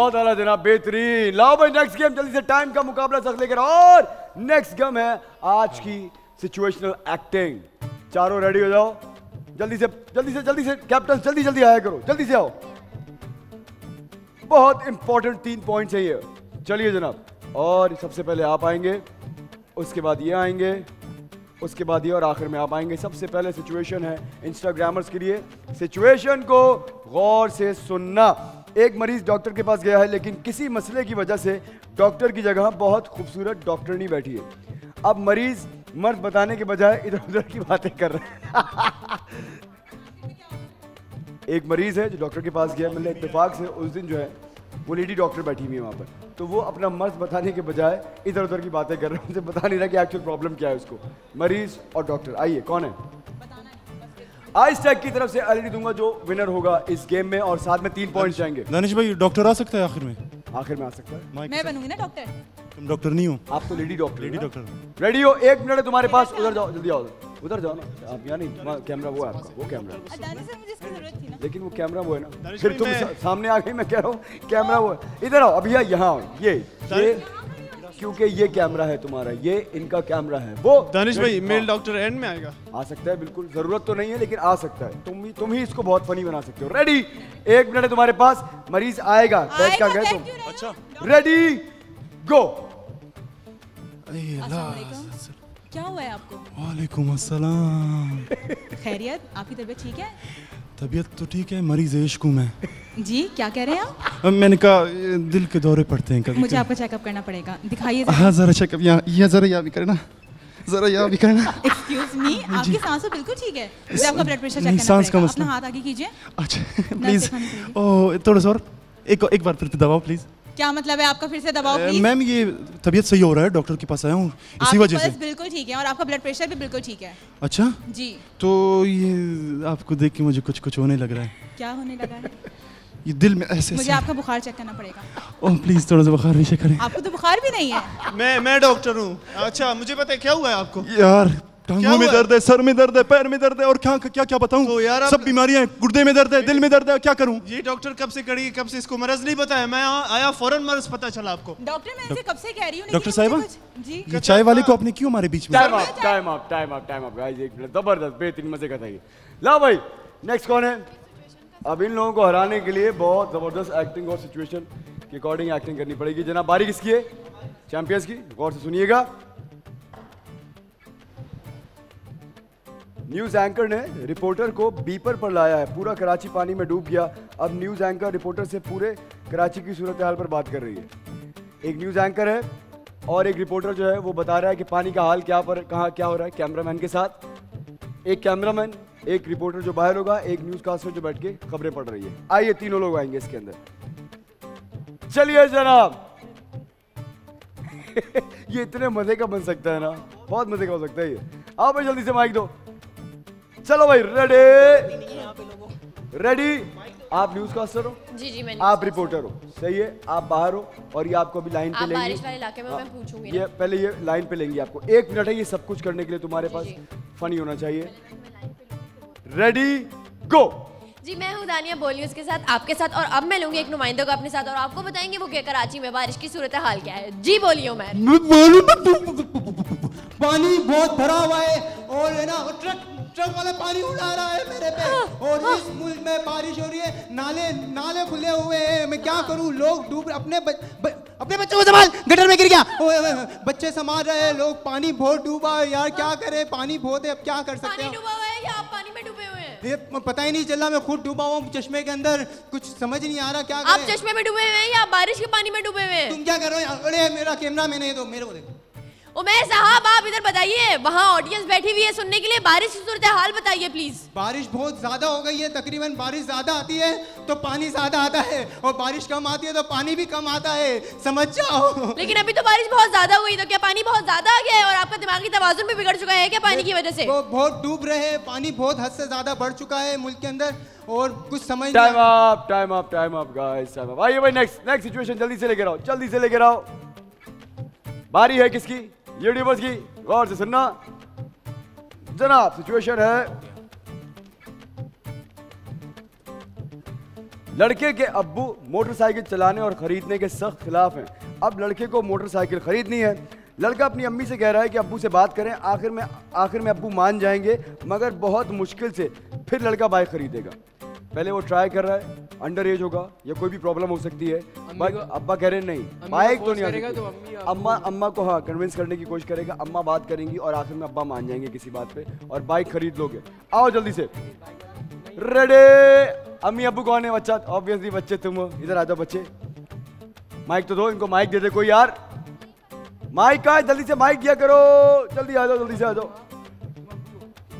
बहुत आला जनाब बेहतरीन। लाओ भाई नेक्स्ट गेम जल्दी से टाइम का मुकाबला सख लेकर। और नेक्स्ट गेम है आज की सिचुएशनल एक्टिंग चारों रेडी हो जाओ। जल्दी से जल्दी से जल्दी से कैप्टन जल्दी जल्दी आया करो। जल्दी से आओ। बहुत इंपॉर्टेंट तीन पॉइंट्स है ये। चलिए जनाब, और सबसे पहले आप आएँगे, उसके बाद ये आएँगे, उसके बाद ये और आखिर में आप आएँगे। सबसे पहले सिचुएशन है इंस्टाग्रामर्स के लिए। सिचुएशन को गौर से सुनना। एक मरीज़ डॉक्टर के पास गया है, लेकिन किसी मसले की वजह से डॉक्टर की जगह बहुत खूबसूरत डॉक्टरनी बैठी है। अब मरीज़ मर्द बताने के बजाय इधर उधर की बातें कर रहे हैं। एक मरीज़ है जो डॉक्टर के पास गया मतलब इतफाक से उस दिन जो है, वो लेडी डॉक्टर बैठी हुई है वहाँ पर। तो वो अपना मर्ज बताने के बजाय इधर उधर की बातें कर रहे हैं, उनसे बता नहीं रहा कि एक्चुअल प्रॉब्लम क्या है उसको। मरीज़ और डॉक्टर, आइए, कौन है? आइस टैग की तरफ़ से एलईडी दूँगा जो विनर होगा इस गेम में और साथ में तीन पॉइंट जाएँगे। दानिश भाई डॉक्टर आ सकता है आखिर में? आखिर में आ सकता है। मैं बनूँगी ना डॉक्टर तुम डॉक्टर नहीं हो। आप तो lady doctor lady doctor ready हो। एक मिनट है तुम्हारे पास उधर जाओ जल्दी आओ उधर। जाओ ना। आप यहाँ नहीं कैमरा वो है आपका वो कैमरा है। दानिश सर मुझे इसकी ज़रूरत थी ना। लेकिन वो कैमरा वो है ना। फिर तुम सामने आ गई मैं कह रहा हूँ कैमरा वो है। इधर आओ अभी यहाँ आओ ये ये। क्योंकि ये कैमरा है तुम्हारा ये इनका कैमरा है। वो दानिश भाई हाँ, मेल डॉक्टर एंड में आएगा। आ सकता है बिल्कुल। ज़रूरत तो नहीं है लेकिन आ सकता है। तुम ही तुम ही इसको बहुत फनी बना सकते हो। रेडी एक मिनट है तुम्हारे पास। मरीज़ आएगा। बैठ का गए तुम अच्छा। रेडी गो क्या हुआ है आपको? वालेकुम अस्सलाम। खैरियत आपकी तबीयत ठीक है? तबीयत तो ठीक है मरीज़ इश्क हूँ। मैं जी क्या कह रहे हैं आप? मैंने कहा दिल के दौरे पड़ते हैं कभी मुझे आपका चेकअप करना पड़ेगा। दिखाइए हाँ जरा चेकअप यहाँ यहाँ जरा यहाँ भी करना। जरा यहाँ भी करना। एक्सक्यूज मी आपकी सांस तो बिल्कुल ठीक है। मुझे आपका ब्लड प्रेशर चेक करना पड़ेगा। मसला। अपना हाथ आगे कीजिए। अच्छा प्लीज़ ओ थोड़ा सा और एक एक बार फिर दबाओ प्लीज़ क्या मतलब है आपका फिर से दबाव मैम ये तबीयत सही हो रहा है डॉक्टर के पास आया हूँ इसी वजह से। बिल्कुल ठीक है और आपका ब्लड प्रेशर भी बिल्कुल ठीक है। अच्छा? जी। तो ये आपको देख के मुझे कुछ कुछ होने लग रहा है। क्या होने लगा है? ये दिल में ऐसे मुझे आपका बुखार चेक करना पड़ेगा। ओह प्लीज़ थोड़ा सा बुखार नीचे करें। आपको तो बुखार भी नहीं है। मैं मैं डॉक्टर हूँ। अच्छा मुझे पता है क्या हुआ है आपको? यार टांगों में दर्द है सर में दर्द है पैर में दर्द है और क्या क्या क्या बताऊँ? तो यार सब बीमारियाँ हैं गुर्दे में दर्द है दिल में दर्द है क्या करूँ? ये डॉक्टर कब से कड़ी कब से इसको मरज नहीं बताया? मैं यहाँ आया फ़ौरन मरज पता चला आपको। डॉक्टर मैं कब से कह रही हूँ? डॉक्टर साहिबा? चाय वाले को आपने क्यों हमारे बीच में? Time up time up time up time up guys एक मिनट ज़बरदस्त बेहतरीन मज़े का था ये। ला भाई नेक्स्ट कौन है? अब इन लोगों को हराने के लिए बहुत ज़बरदस्त एक्टिंग और सिचुएशन के अकॉर्डिंग एक्टिंग करनी पड़ेगी। जनाब बारी किसकी है? चैंपियंस की गौर से सुनिएगा। न्यूज़ एंकर ने रिपोर्टर को बीपर पर लाया है। पूरा कराची पानी में डूब गया। अब न्यूज़ एंकर रिपोर्टर से पूरे कराची की सूरत हाल पर बात कर रही है। एक न्यूज़ एंकर है और एक रिपोर्टर जो है, वो बता रहा है कि पानी का हाल क्या पर, कहाँ क्या हो रहा है, कैमरामैन के साथ। एक कैमरामैन, एक रिपोर्टर जो बाहर होगा, एक न्यूज़ कास्टर जो बैठ के खबरें पढ़ रही है। आइए, तीनों लोग आएँगे इसके अंदर। चलिए जनाब। ये इतने मज़े का बन सकता है ना? बहुत मज़े का हो सकता है ये। आप जल्दी से माइक दो। चलो भाई रेडी रेडी आप न्यूज़ कास्टर हो? जी जी मैं आप रिपोर्टर हो। सही है आप बाहर हो और ये आपको अभी लाइन पे लेंगे। बारिश वाले इलाके में हाँ, मैं पूछूँगी ये पहले ये लाइन पे लेंगे आपको। एक मिनट है ये सब कुछ करने के लिए तुम्हारे पास फनी होना चाहिए। रेडी गो जी मैं हूँ दानिया बोली उसके साथ आपके साथ और अब मैं लूँगी एक नुमाइंदों को अपने साथ और आपको बताएँगे वो क्या कराची में बारिश की सूरत हाल क्या है। जी बोलियो मैं। पानी बहुत भरा हुआ है और है ना ट्रक ट्रक वाला पानी उड़ा रहा है मेरे पे। और इस मुल्क में बारिश हो रही है। नाले नाले खुले हुए हैं। मैं क्या करूँ? लोग डूब अपने ब, ब, अपने बच्चों को संभाल। गटर में गिर गया। बच्चे संभाल रहे हैं। लोग पानी बहुत डूबा है। यार क्या करे? पानी बहुत है। अब क्या कर सकते हैं? डूबा हुआ है पानी में डूबे हुए हैं? ये पता ही नहीं चल रहा। मैं खुद डूबा हुआ हूँ चश्मे के अंदर। कुछ समझ नहीं आ रहा क्या आप चश्मे में डूबे हुए हैं या बारिश के पानी में डूबे हुए हैं? तुम क्या कर रहे हो? अरे मेरा कैमरा मैंने दो मेरे को देखो। उमेर साहब आप इधर बताइए वहाँ ऑडियंस बैठी हुई है सुनने के लिए। बारिश की सूरत हाल बताइए प्लीज़ बारिश बहुत ज़्यादा हो गई है तकरीबन बारिश ज़्यादा आती है तो पानी ज़्यादा आता है और बारिश कम आती है तो पानी भी कम आता है। समझ जाओ। लेकिन अभी तो बारिश बहुत ज़्यादा हो गई तो क्या पानी बहुत ज़्यादा आ गया है और आपका दिमागी तवाजुन भी बिगड़ चुका है क्या पानी की वजह से? वो बहुत डूब रहे हैं पानी बहुत हद से ज़्यादा बढ़ चुका है मुल्क के अंदर और कुछ समझ टाइम आ- up time up time up guys time up आइए भाई नेक्स्ट नेक्स्ट सिचुएशन जल्दी से लेकर आओ जल्दी से लेकर आओ बारी है किसकी? यूट्यूबर्स की गौर से सुनना। जनाब सिचुएशन है। लड़के के अब्बू मोटरसाइकिल चलाने और खरीदने के सख्त खिलाफ हैं। अब लड़के को मोटरसाइकिल खरीदनी है। लड़का अपनी अम्मी से कह रहा है कि, अब्बू से बात करें, आखिर में आखिर में अब्बू मान जाएँगे, मगर बहुत मुश्किल से फिर लड़का बाइक खरीदेगा। पहले वो ट्राई कर रहा है अंडर एज होगा या कोई भी प्रॉब्लम हो सकती है। बट अब्बा कह रहे हैं नहीं बाइक तो नहीं आ सकती। तो अम्मा अम्मा को हाँ कन्विंस करने की कोशिश करेगा अम्मा बात करेंगी और आखिर में अब्बा मान जाएँगे किसी बात पे और बाइक खरीद लोगे। आओ जल्दी से। रेडी अम्मी अबू कौन है बच्चा? ऑब्वियसली बच्चे तुम हो इधर आ जाओ बच्चे। माइक तो दो इनको माइक दे दे कोई यार। माइक का जल्दी से माइक दिया करो। जल्दी आ जाओ जल्दी से आ जाओ।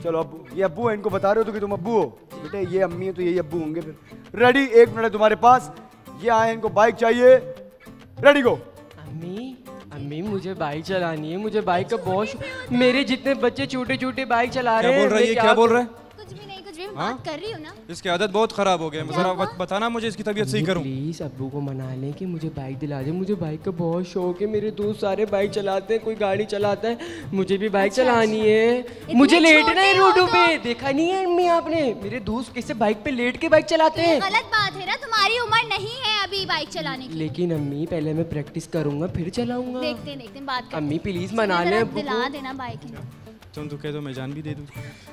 चलो अब ये अबू है इनको बता रहे हो तो कि तुम अब्बू हो। बेटे ये अम्मी है तो यही अब्बू होंगे फिर। रेडी एक मिनट है तुम्हारे पास। ये आए इनको बाइक चाहिए। रेडी गो अम्मी अम्मी मुझे बाइक चलानी है मुझे बाइक का बहुत शौक- मेरे जितने बच्चे छोटे छोटे बाइक चला रहे हैं बोल रही है? क्या बोल रहा है? भी मैं हाँ? बात कर रही हूँ ना। इसकी आदत बहुत खराब हो गई है। जरा बताना मुझे इसकी तबीयत सही करूँ। प्लीज़ अब्बू को मना लें कि मुझे बाइक दिला दे। मुझे बाइक का बहुत शौक है। मेरे दोस्त सारे बाइक चलाते हैं कोई गाड़ी चलाता है। मुझे भी बाइक चलानी है। मुझे लेटना है रोडों पे। देखा नहीं है अम्मी आपने? मेरे दोस्त कैसे बाइक पे लेट के बाइक चलाते हैं? गलत बात है ना। तुम्हारी उम्र नहीं है अभी बाइक चलाने की। लेकिन अम्मी पहले मैं प्रैक्टिस करूँगा फिर चलाऊँगा। देखते हैं, देखते हैं, बात अम्मी प्लीज़ मना लें दिला देना बाइक इनको। तुम तो कह दो मैं जान भी दे दूँ।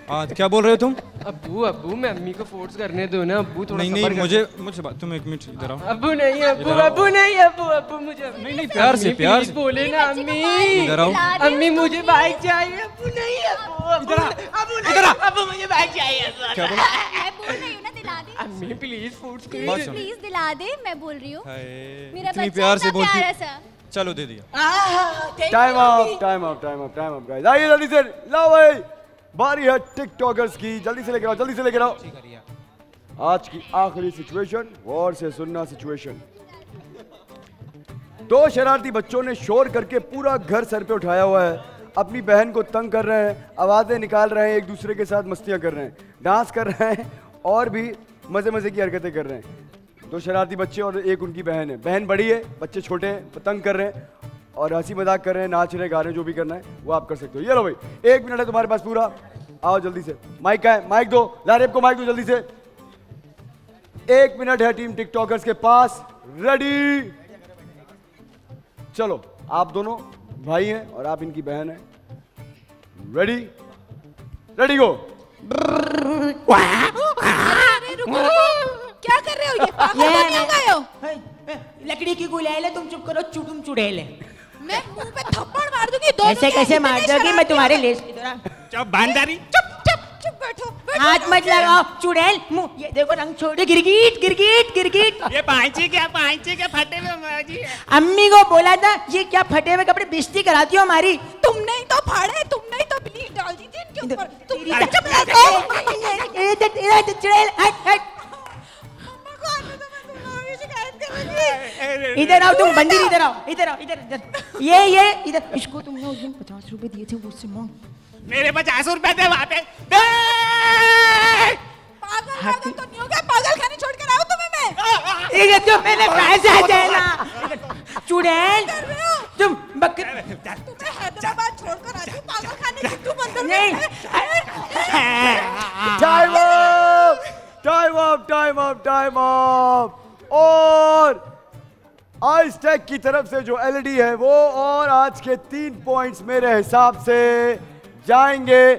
आ, क्या बोल रहे हो तुम? अबू अबू मैं अम्मी को फोर्स करने दो ना अब्बू थोड़ा नहीं नहीं मुझे मुझे बात तुम एक मिनट इधर आओ। अब्बू नहीं अबू इधर। अब्बू नहीं अब्बू अब्बू मुझे नहीं नहीं, प्यार से, प्यार से। बोले ना अम्मी। इधर आओ। अम्मी मुझे बाइक चाहिए। अब्बू नहीं अब्बू अब्बू अब्बू नहीं अब्बू मुझे बाइक चाहिए। क्या बोला? मैं बोल रही हूँ ना दिला दे। अम्मी प्लीज़ फोर्स प्लीज़ दिला दे मैं बोल रही हूँ। मेरा बच्चा प्यार से बोलती सा। चलो दे दिया। Time up time up time up time up guys आइए जल्दी से लाओ भाई। बारी है टिकटॉकर्स की। जल्दी से लेकर आओ जल्दी से लेकर आओ। आज की आखिरी सिचुएशन गौर से सुनना सिचुएशन दो शरारती बच्चों ने शोर करके पूरा घर सर पे उठाया हुआ है। अपनी बहन को तंग कर रहे हैं आवाज़ें निकाल रहे हैं एक दूसरे के साथ मस्तियाँ कर रहे हैं डांस कर रहे हैं और भी मज़े मज़े की हरकतें कर रहे हैं। दो शरारती बच्चे और एक उनकी बहन है। बहन बड़ी है, बच्चे छोटे हैं तंग कर रहे हैं और हँसी मज़ाक कर रहे हैं, नाच रहे गा रहे हैं जो भी करना है, वो आप कर सकते हो। ये लो भाई, एक मिनट है तुम्हारे पास पूरा। आओ जल्दी से। माइक का है, माइक दो। लारेब को माइक दो जल्दी से। एक मिनट है टीम टिकटॉकर्स के पास। रेडी चलो, आप दोनों भाई हैं और आप इनकी बहन है। रेडी रेडी गो क्या कर रहे हो? ये पागल बन गए हो? लकड़ी की गुलेल है तुम चुप करो चुटुम चुड़ैल है। मैं मुँह पे थप्पड़ मार दूँगी दोनों ऐसे कैसे मार दोगी? मैं तुम्हारे हो। लेस की तरह चुप बांदारी। चुप बैठो बैठो। हाथ मत लगाओ चुड़ैल मुँह ये देखो रंग छोड़े गिरगिट गिरगिट गिरगिट ये पांची क्या पांची क्या फटे हुए माजी है। अम्मी को बोला था ये क्या फटे हुए कपड़े बेइज्जती कराती हो हमारी? तुमने ही तो फाड़े तुमने ही तो ब्लीच डाल दी थी इनके ऊपर। तुम चुप रहो। चुड़ैल हट हट। इधर आओ तुम बंदी इधर आओ इधर आओ इधर इधर ये ये इधर इसको तुमने उस दिन पचास रुपए दिए थे वो उससे मांग मेरे पचास रुपए थे वहाँ पे पागल पागल तो नहीं हो गया पागल खाने छोड़ कर आओ तुम्हें मैं ये तो मैंने पैसा देना चुड़ैल तुम बकर तुम्हें हैदराबाद छोड़ कर आती हूँ पागल खाने की तुम अंदर नहीं time up time up time up time up और आइस टेक की तरफ़ से जो एलईडी है, वो और आज के तीन पॉइंट्स मेरे हिसाब से जाएँगे।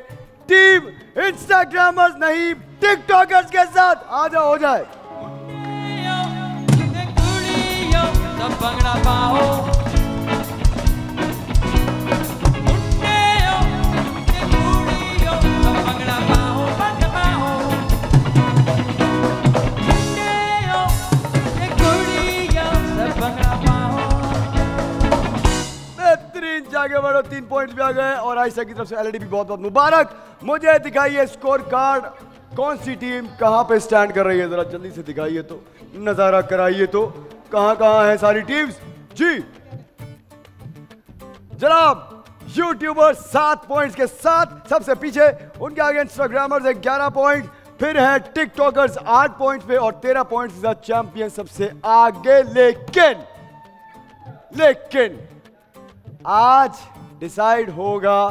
टीम इंस्टाग्रामर्स नहीं टिकटॉकर्स के साथ आ जाओ हो जाए। जागे बढ़ो, तीन पॉइंट भी आ गए और आयशा की तरफ़ से एलईडी भी बहुत बहुत मुबारक। मुझे दिखाइए स्कोर कार्ड कौन सी टीम कहाँ पे स्टैंड कर रही है? जरा जल्दी से दिखाइए तो नज़ारा कराइए तो कहाँ कहाँ है सारी टीम्स जी। जनाब यूट्यूबर सात पॉइंट्स के साथ, सबसे पीछे, उनके आगे इंस्टाग्रामर्स है ग्यारह पॉइंट फिर है टिकटॉकर्स आठ पॉइंट पे और तेरह पॉइंट्स चैंपियन सबसे आगे। लेकिन लेकिन आज डिसाइड होगा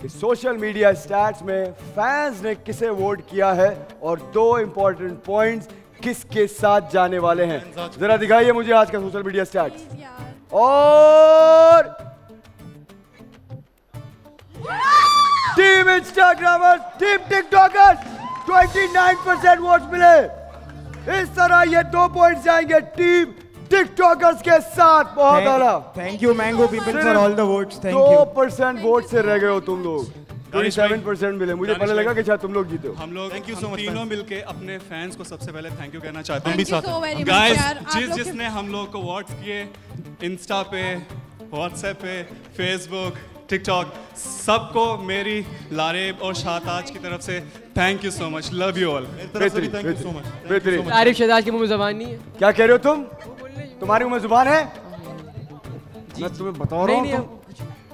कि सोशल मीडिया स्टैट्स में फैंस ने किसे वोट किया है और दो इंपॉर्टेंट पॉइंट्स किसके साथ जाने वाले हैं। जरा दिखाइए मुझे आज का सोशल मीडिया स्टैट्स और team Instagrammer team TikTokers 29 percent vote मिले। इस तरह ये दो पॉइंट जाएँगे टीम टिकटॉकर्स के साथ बहुत आला thank you mango people for all the votes thank दो यू परसेंट वोट से रह गए हो तुम लोग। 27 परसेंट मिले। मुझे पहले लगा कि तुम लोग जीते हो। हम लोग you so हम much, तीनों मिलके अपने फैंस को सबसे पहले थैंक यू कहना चाहते हैं। Thank you so very guys जिस जिसने हम लोग को वॉट्स किए इंस्टा पे व्हाट्सएप पे फेसबुक टिकटॉक सबको मेरी लारेब और शाहताज की तरफ़ से thank you so much love you all बेहतरीन बेहतरीन बेहतरीन। तारीफ़ शहजाद के मुँह में जबान नहीं है। क्या कह रहे हो तुम? तुम्हारी उम्र ज़ुबान है? मैं तुम्हें बता रहा हूँ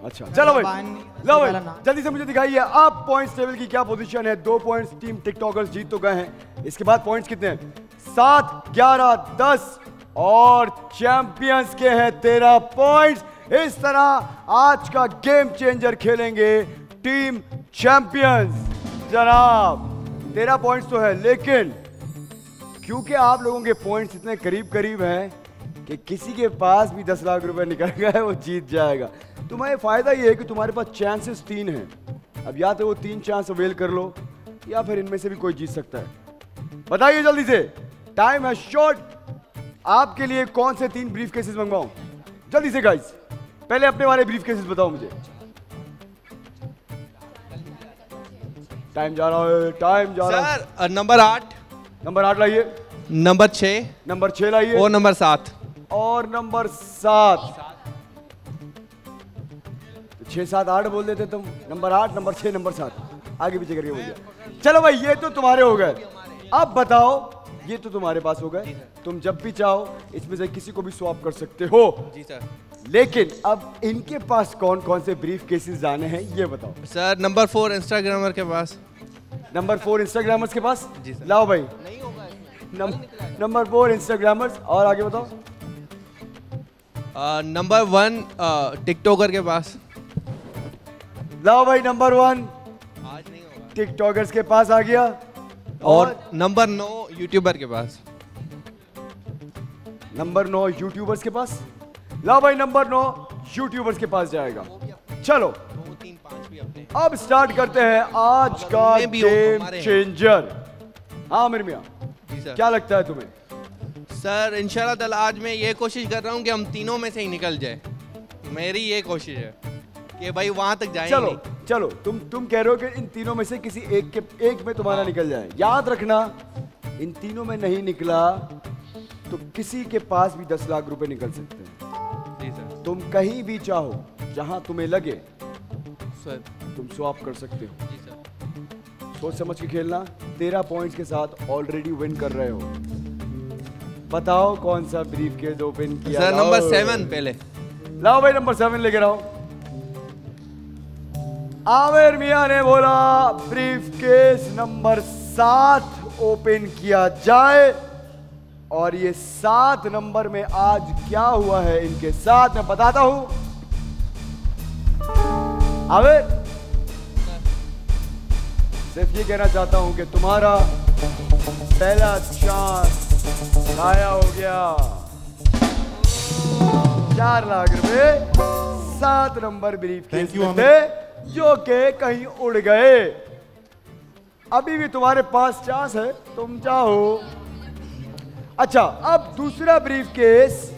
अच्छा चलो भाई लो भाई जल्दी से मुझे दिखाइए अब पॉइंट्स टेबल की क्या पोजीशन है? दो पॉइंट्स टीम टिकटॉकर्स जीत तो गए हैं। इसके बाद पॉइंट्स कितने हैं? सात ग्यारह दस और चैंपियंस के हैं तेरह पॉइंट्स इस तरह आज का गेम चेंजर खेलेंगे टीम चैंपियंस जनाब तेरह पॉइंट्स तो है लेकिन क्योंकि आप लोगों के पॉइंट्स इतने करीब करीब हैं कि किसी के पास भी दस लाख रुपए निकल गए वो जीत जाएगा। तुम्हारे फ़ायदा ये है कि तुम्हारे पास चांसेस तीन हैं। अब या तो वो तीन चांस अवेल कर लो या फिर इनमें से भी कोई जीत सकता है। बताइए जल्दी से टाइम है शॉर्ट आपके लिए कौन से तीन ब्रीफ केसेस मंगवाऊं? जल्दी से गाइस पहले अपने वाले ब्रीफ केसेस बताओ मुझे। टाइम जा रहा है टाइम जा रहा है। सर नंबर आठ। नंबर आठ लाइए। नंबर छः नंबर छह लाइए। और नंबर सात। और नंबर सात। तो छह सात आठ बोल देते तुम। नंबर आठ नंबर छह नंबर सात। आगे पीछे करके बोल दिया चलो भाई ये तो तुम्हारे हो गए। अब बताओ ये तो तुम्हारे पास हो गए। तुम जब भी चाहो इसमें से किसी को भी स्वाप कर सकते हो। जी सर। लेकिन अब इनके पास कौन कौन से ब्रीफ केसेस जाने हैं ये बताओ। सर नंबर फोर इंस्टाग्रामर के पास। नंबर फोर इंस्टाग्रामर्स के पास? जी सर। लाओ भाई। नहीं होगा। नंबर फोर इंस्टाग्रामर्स और आगे बताओ। नंबर वन टिकटॉकर के पास। लाओ भाई नंबर वन टिकटॉकर्स के पास आ गया। और नंबर नौ यूट्यूबर के पास। नंबर नौ यूट्यूबर्स के पास। लाओ भाई नंबर नौ यूट्यूबर्स के पास जाएगा। चलो। अब स्टार्ट करते हैं आज का गेम चेंजर हाँ मेरे मियाँ। क्या लगता है तुम्हें? सर इंशाल्लाह ताला आज मैं ये कोशिश कर रहा हूँ कि हम तीनों में से ही निकल जाए। मेरी ये कोशिश है कि भाई वहाँ तक जाए चलो चलो तुम तुम कह रहे हो कि इन तीनों में से किसी एक के एक में तुम्हारा निकल जाए। याद रखना इन तीनों में नहीं निकला तो किसी के पास भी दस लाख रुपए निकल सकते हैं। जी सर। तुम कहीं भी चाहो जहाँ तुम्हें लगे सर। तुम स्वैप कर सकते हो। जी सर। सोच समझ के खेलना तेरह पॉइंट्स के साथ ऑलरेडी विन कर रहे हो। बताओ कौन सा ब्रीफ केस ओपन किया? सर नंबर सेवन पहले। लाओ भाई नंबर सेवन लेके आओ आमिर मिया ने बोला ब्रीफ केस नंबर सात ओपन किया जाए और ये सात नंबर में आज क्या हुआ है इनके साथ मैं बताता हूँ। आमिर सिर्फ़ ये कहना चाहता हूँ कि तुम्हारा पहला चांस गाया हो गया। चार लाख रुपए सात नंबर ब्रीफ केस थे जो के कहीं उड़ गए। अभी भी तुम्हारे पास चांस है तुम चाहो। अच्छा अब दूसरा ब्रीफ केस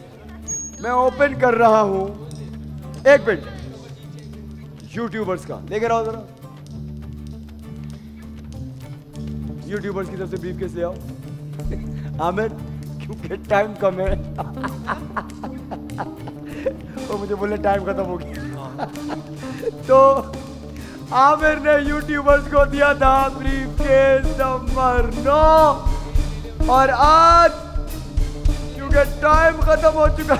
मैं ओपन कर रहा हूँ। एक मिनट। यूट्यूबर्स का। लेके रहो जरा। यूट्यूबर्स की तरफ़ से ब्रीफ केस ले आओ। आमिर क्योंकि टाइम कम है। वो मुझे बोले टाइम खत्म हो गया। तो आमिर ने यूट्यूबर्स को दिया था ब्रीफ केस नंबर नौ। और आज क्योंकि टाइम खत्म हो चुका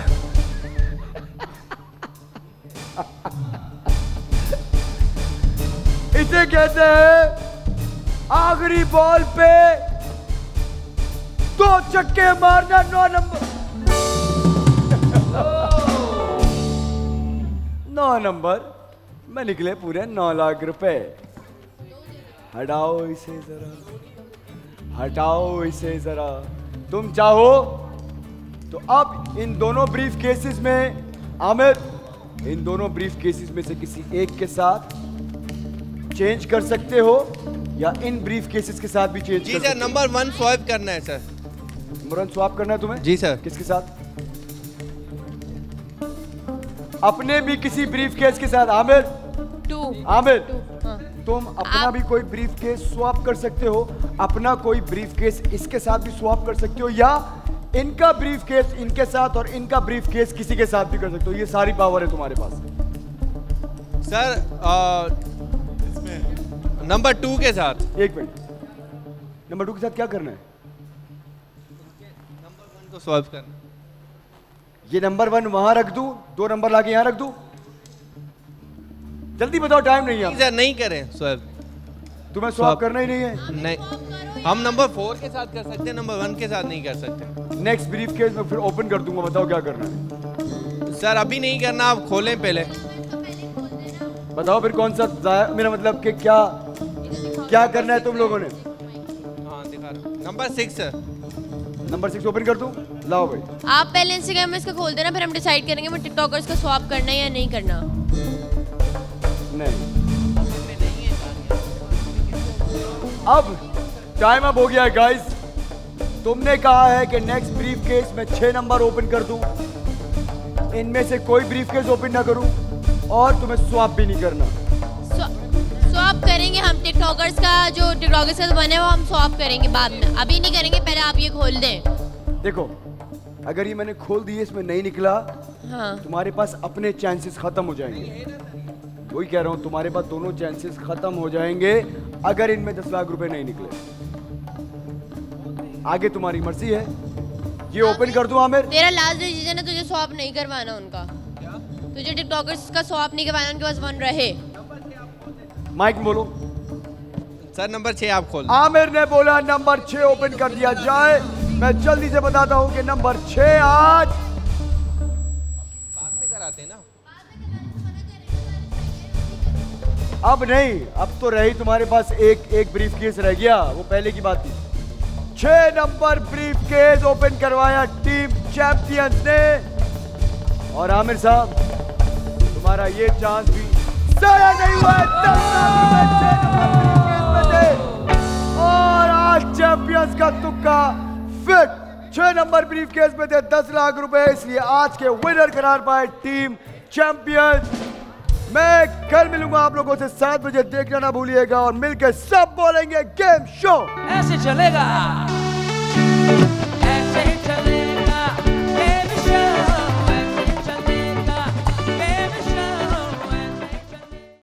इसे कहते हैं आखिरी बॉल पे दो चक्के मारना नौ नंबर। नौ नंबर। में निकले पूरे नौ लाख रुपए। हटाओ इसे जरा। हटाओ इसे जरा। तुम चाहो तो अब इन दोनों ब्रीफ केसेस में आमिर इन दोनों ब्रीफ केसेस में से किसी एक के साथ चेंज कर सकते हो या इन ब्रीफ केसेस के साथ भी चेंज जी सर नंबर वन स्वाइप करना है सर वन स्वैप करना है तुम्हें? जी सर। किसके साथ? अपने भी किसी ब्रीफ केस के साथ। आमिर। टू। आमिर। हाँ। तुम अपना आप... भी कोई ब्रीफ केस स्वाप कर सकते हो अपना कोई ब्रीफ केस इसके साथ भी स्वाप कर सकते हो या इनका ब्रीफ केस इनके साथ और इनका ब्रीफ केस किसी के साथ भी कर सकते हो। ये सारी पावर है तुम्हारे पास। सर नंबर टू के साथ। एक मिनट। नंबर टू के साथ क्या करना है? को स्वाइप करना। ये नंबर वन वहाँ रख दूँ दो नंबर लाके यहाँ रख दूँ। जल्दी बताओ टाइम नहीं है सर नहीं करें। स्वाइप तुम्हें स्वैप करना ही नहीं है। नहीं। हम नंबर फोर के साथ कर सकते हैं नंबर वन के साथ नहीं कर सकते। नेक्स्ट ब्रीफ केस में फिर ओपन कर दूँगा बताओ क्या करना है। सर अभी नहीं करना आप खोलें पहले। बताओ फिर कौन सा मेरा मतलब कि क्या क्या करना है तुम लोगों ने? हाँ दिखा रहा number six sir number six open कर दूँ लाओ भाई। आप पहले इंस्टाग्राम में इसका खोल देना फिर हम डिसाइड करेंगे मैं टिकटॉकर्स का स्वैप करना है या नहीं करना। नहीं। अब टाइम अप हो गया है गाइस तुमने कहा है कि नेक्स्ट ब्रीफ केस में छह नंबर ओपन कर दूँ। इनमें से कोई ब्रीफ केस ओपन ना करूँ और तुम्हें स्वैप भी नहीं करना। स्वैप करेंगे हम टिकटॉकर्स का जो टिकटॉकर्स का बने वो हम स्वैप करेंगे बाद में। अभी नहीं करेंगे पहले आप ये खोल दें। देखो अगर ये मैंने खोल दिए इसमें नहीं निकला हाँ। तुम्हारे पास अपने चांसेस खत्म हो जाएँगे। वही कह रहा हूँ तुम्हारे पास दोनों चांसेस खत्म हो जाएँगे अगर इनमें दस लाख रुपए नहीं निकले। आगे तुम्हारी मर्ज़ी है। ये ओपन कर दूँ आमिर? तेरा लास्ट डिसीज़न है तुझे स्वैप नहीं करवाना उनका। तुझे टिकटॉकर्स का स्वैप नहीं करवाना उनके पास वन रहे। माइक बोलो। सर नंबर छह आप खोल आमिर ने बोला नंबर छह ओपन कर दिया जाए। मैं जल्दी से बताता हूँ कि नंबर छह आज में कराते ना अब नहीं अब तो रही तुम्हारे पास एक एक ब्रीफ केस रह गया। वो पहले की बात थी। छह नंबर ब्रीफ केस ओपन करवाया टीम चैंपियंस ने। और आमिर साहब तुम्हारा ये चांस भी सारा नहीं हुआ। और आज चैंपियंस का तुक्का फिट। छह नंबर ब्रीफ केस में थे, दस लाख रुपए, इसलिए आज के विनर करार पाए टीम चैंपियंस मैं कल मिलूँगा आप लोगों से, सात बजे देखना ना भूलिएगा और मिलकर सब बोलेंगे गेम शो ऐसे चलेगा।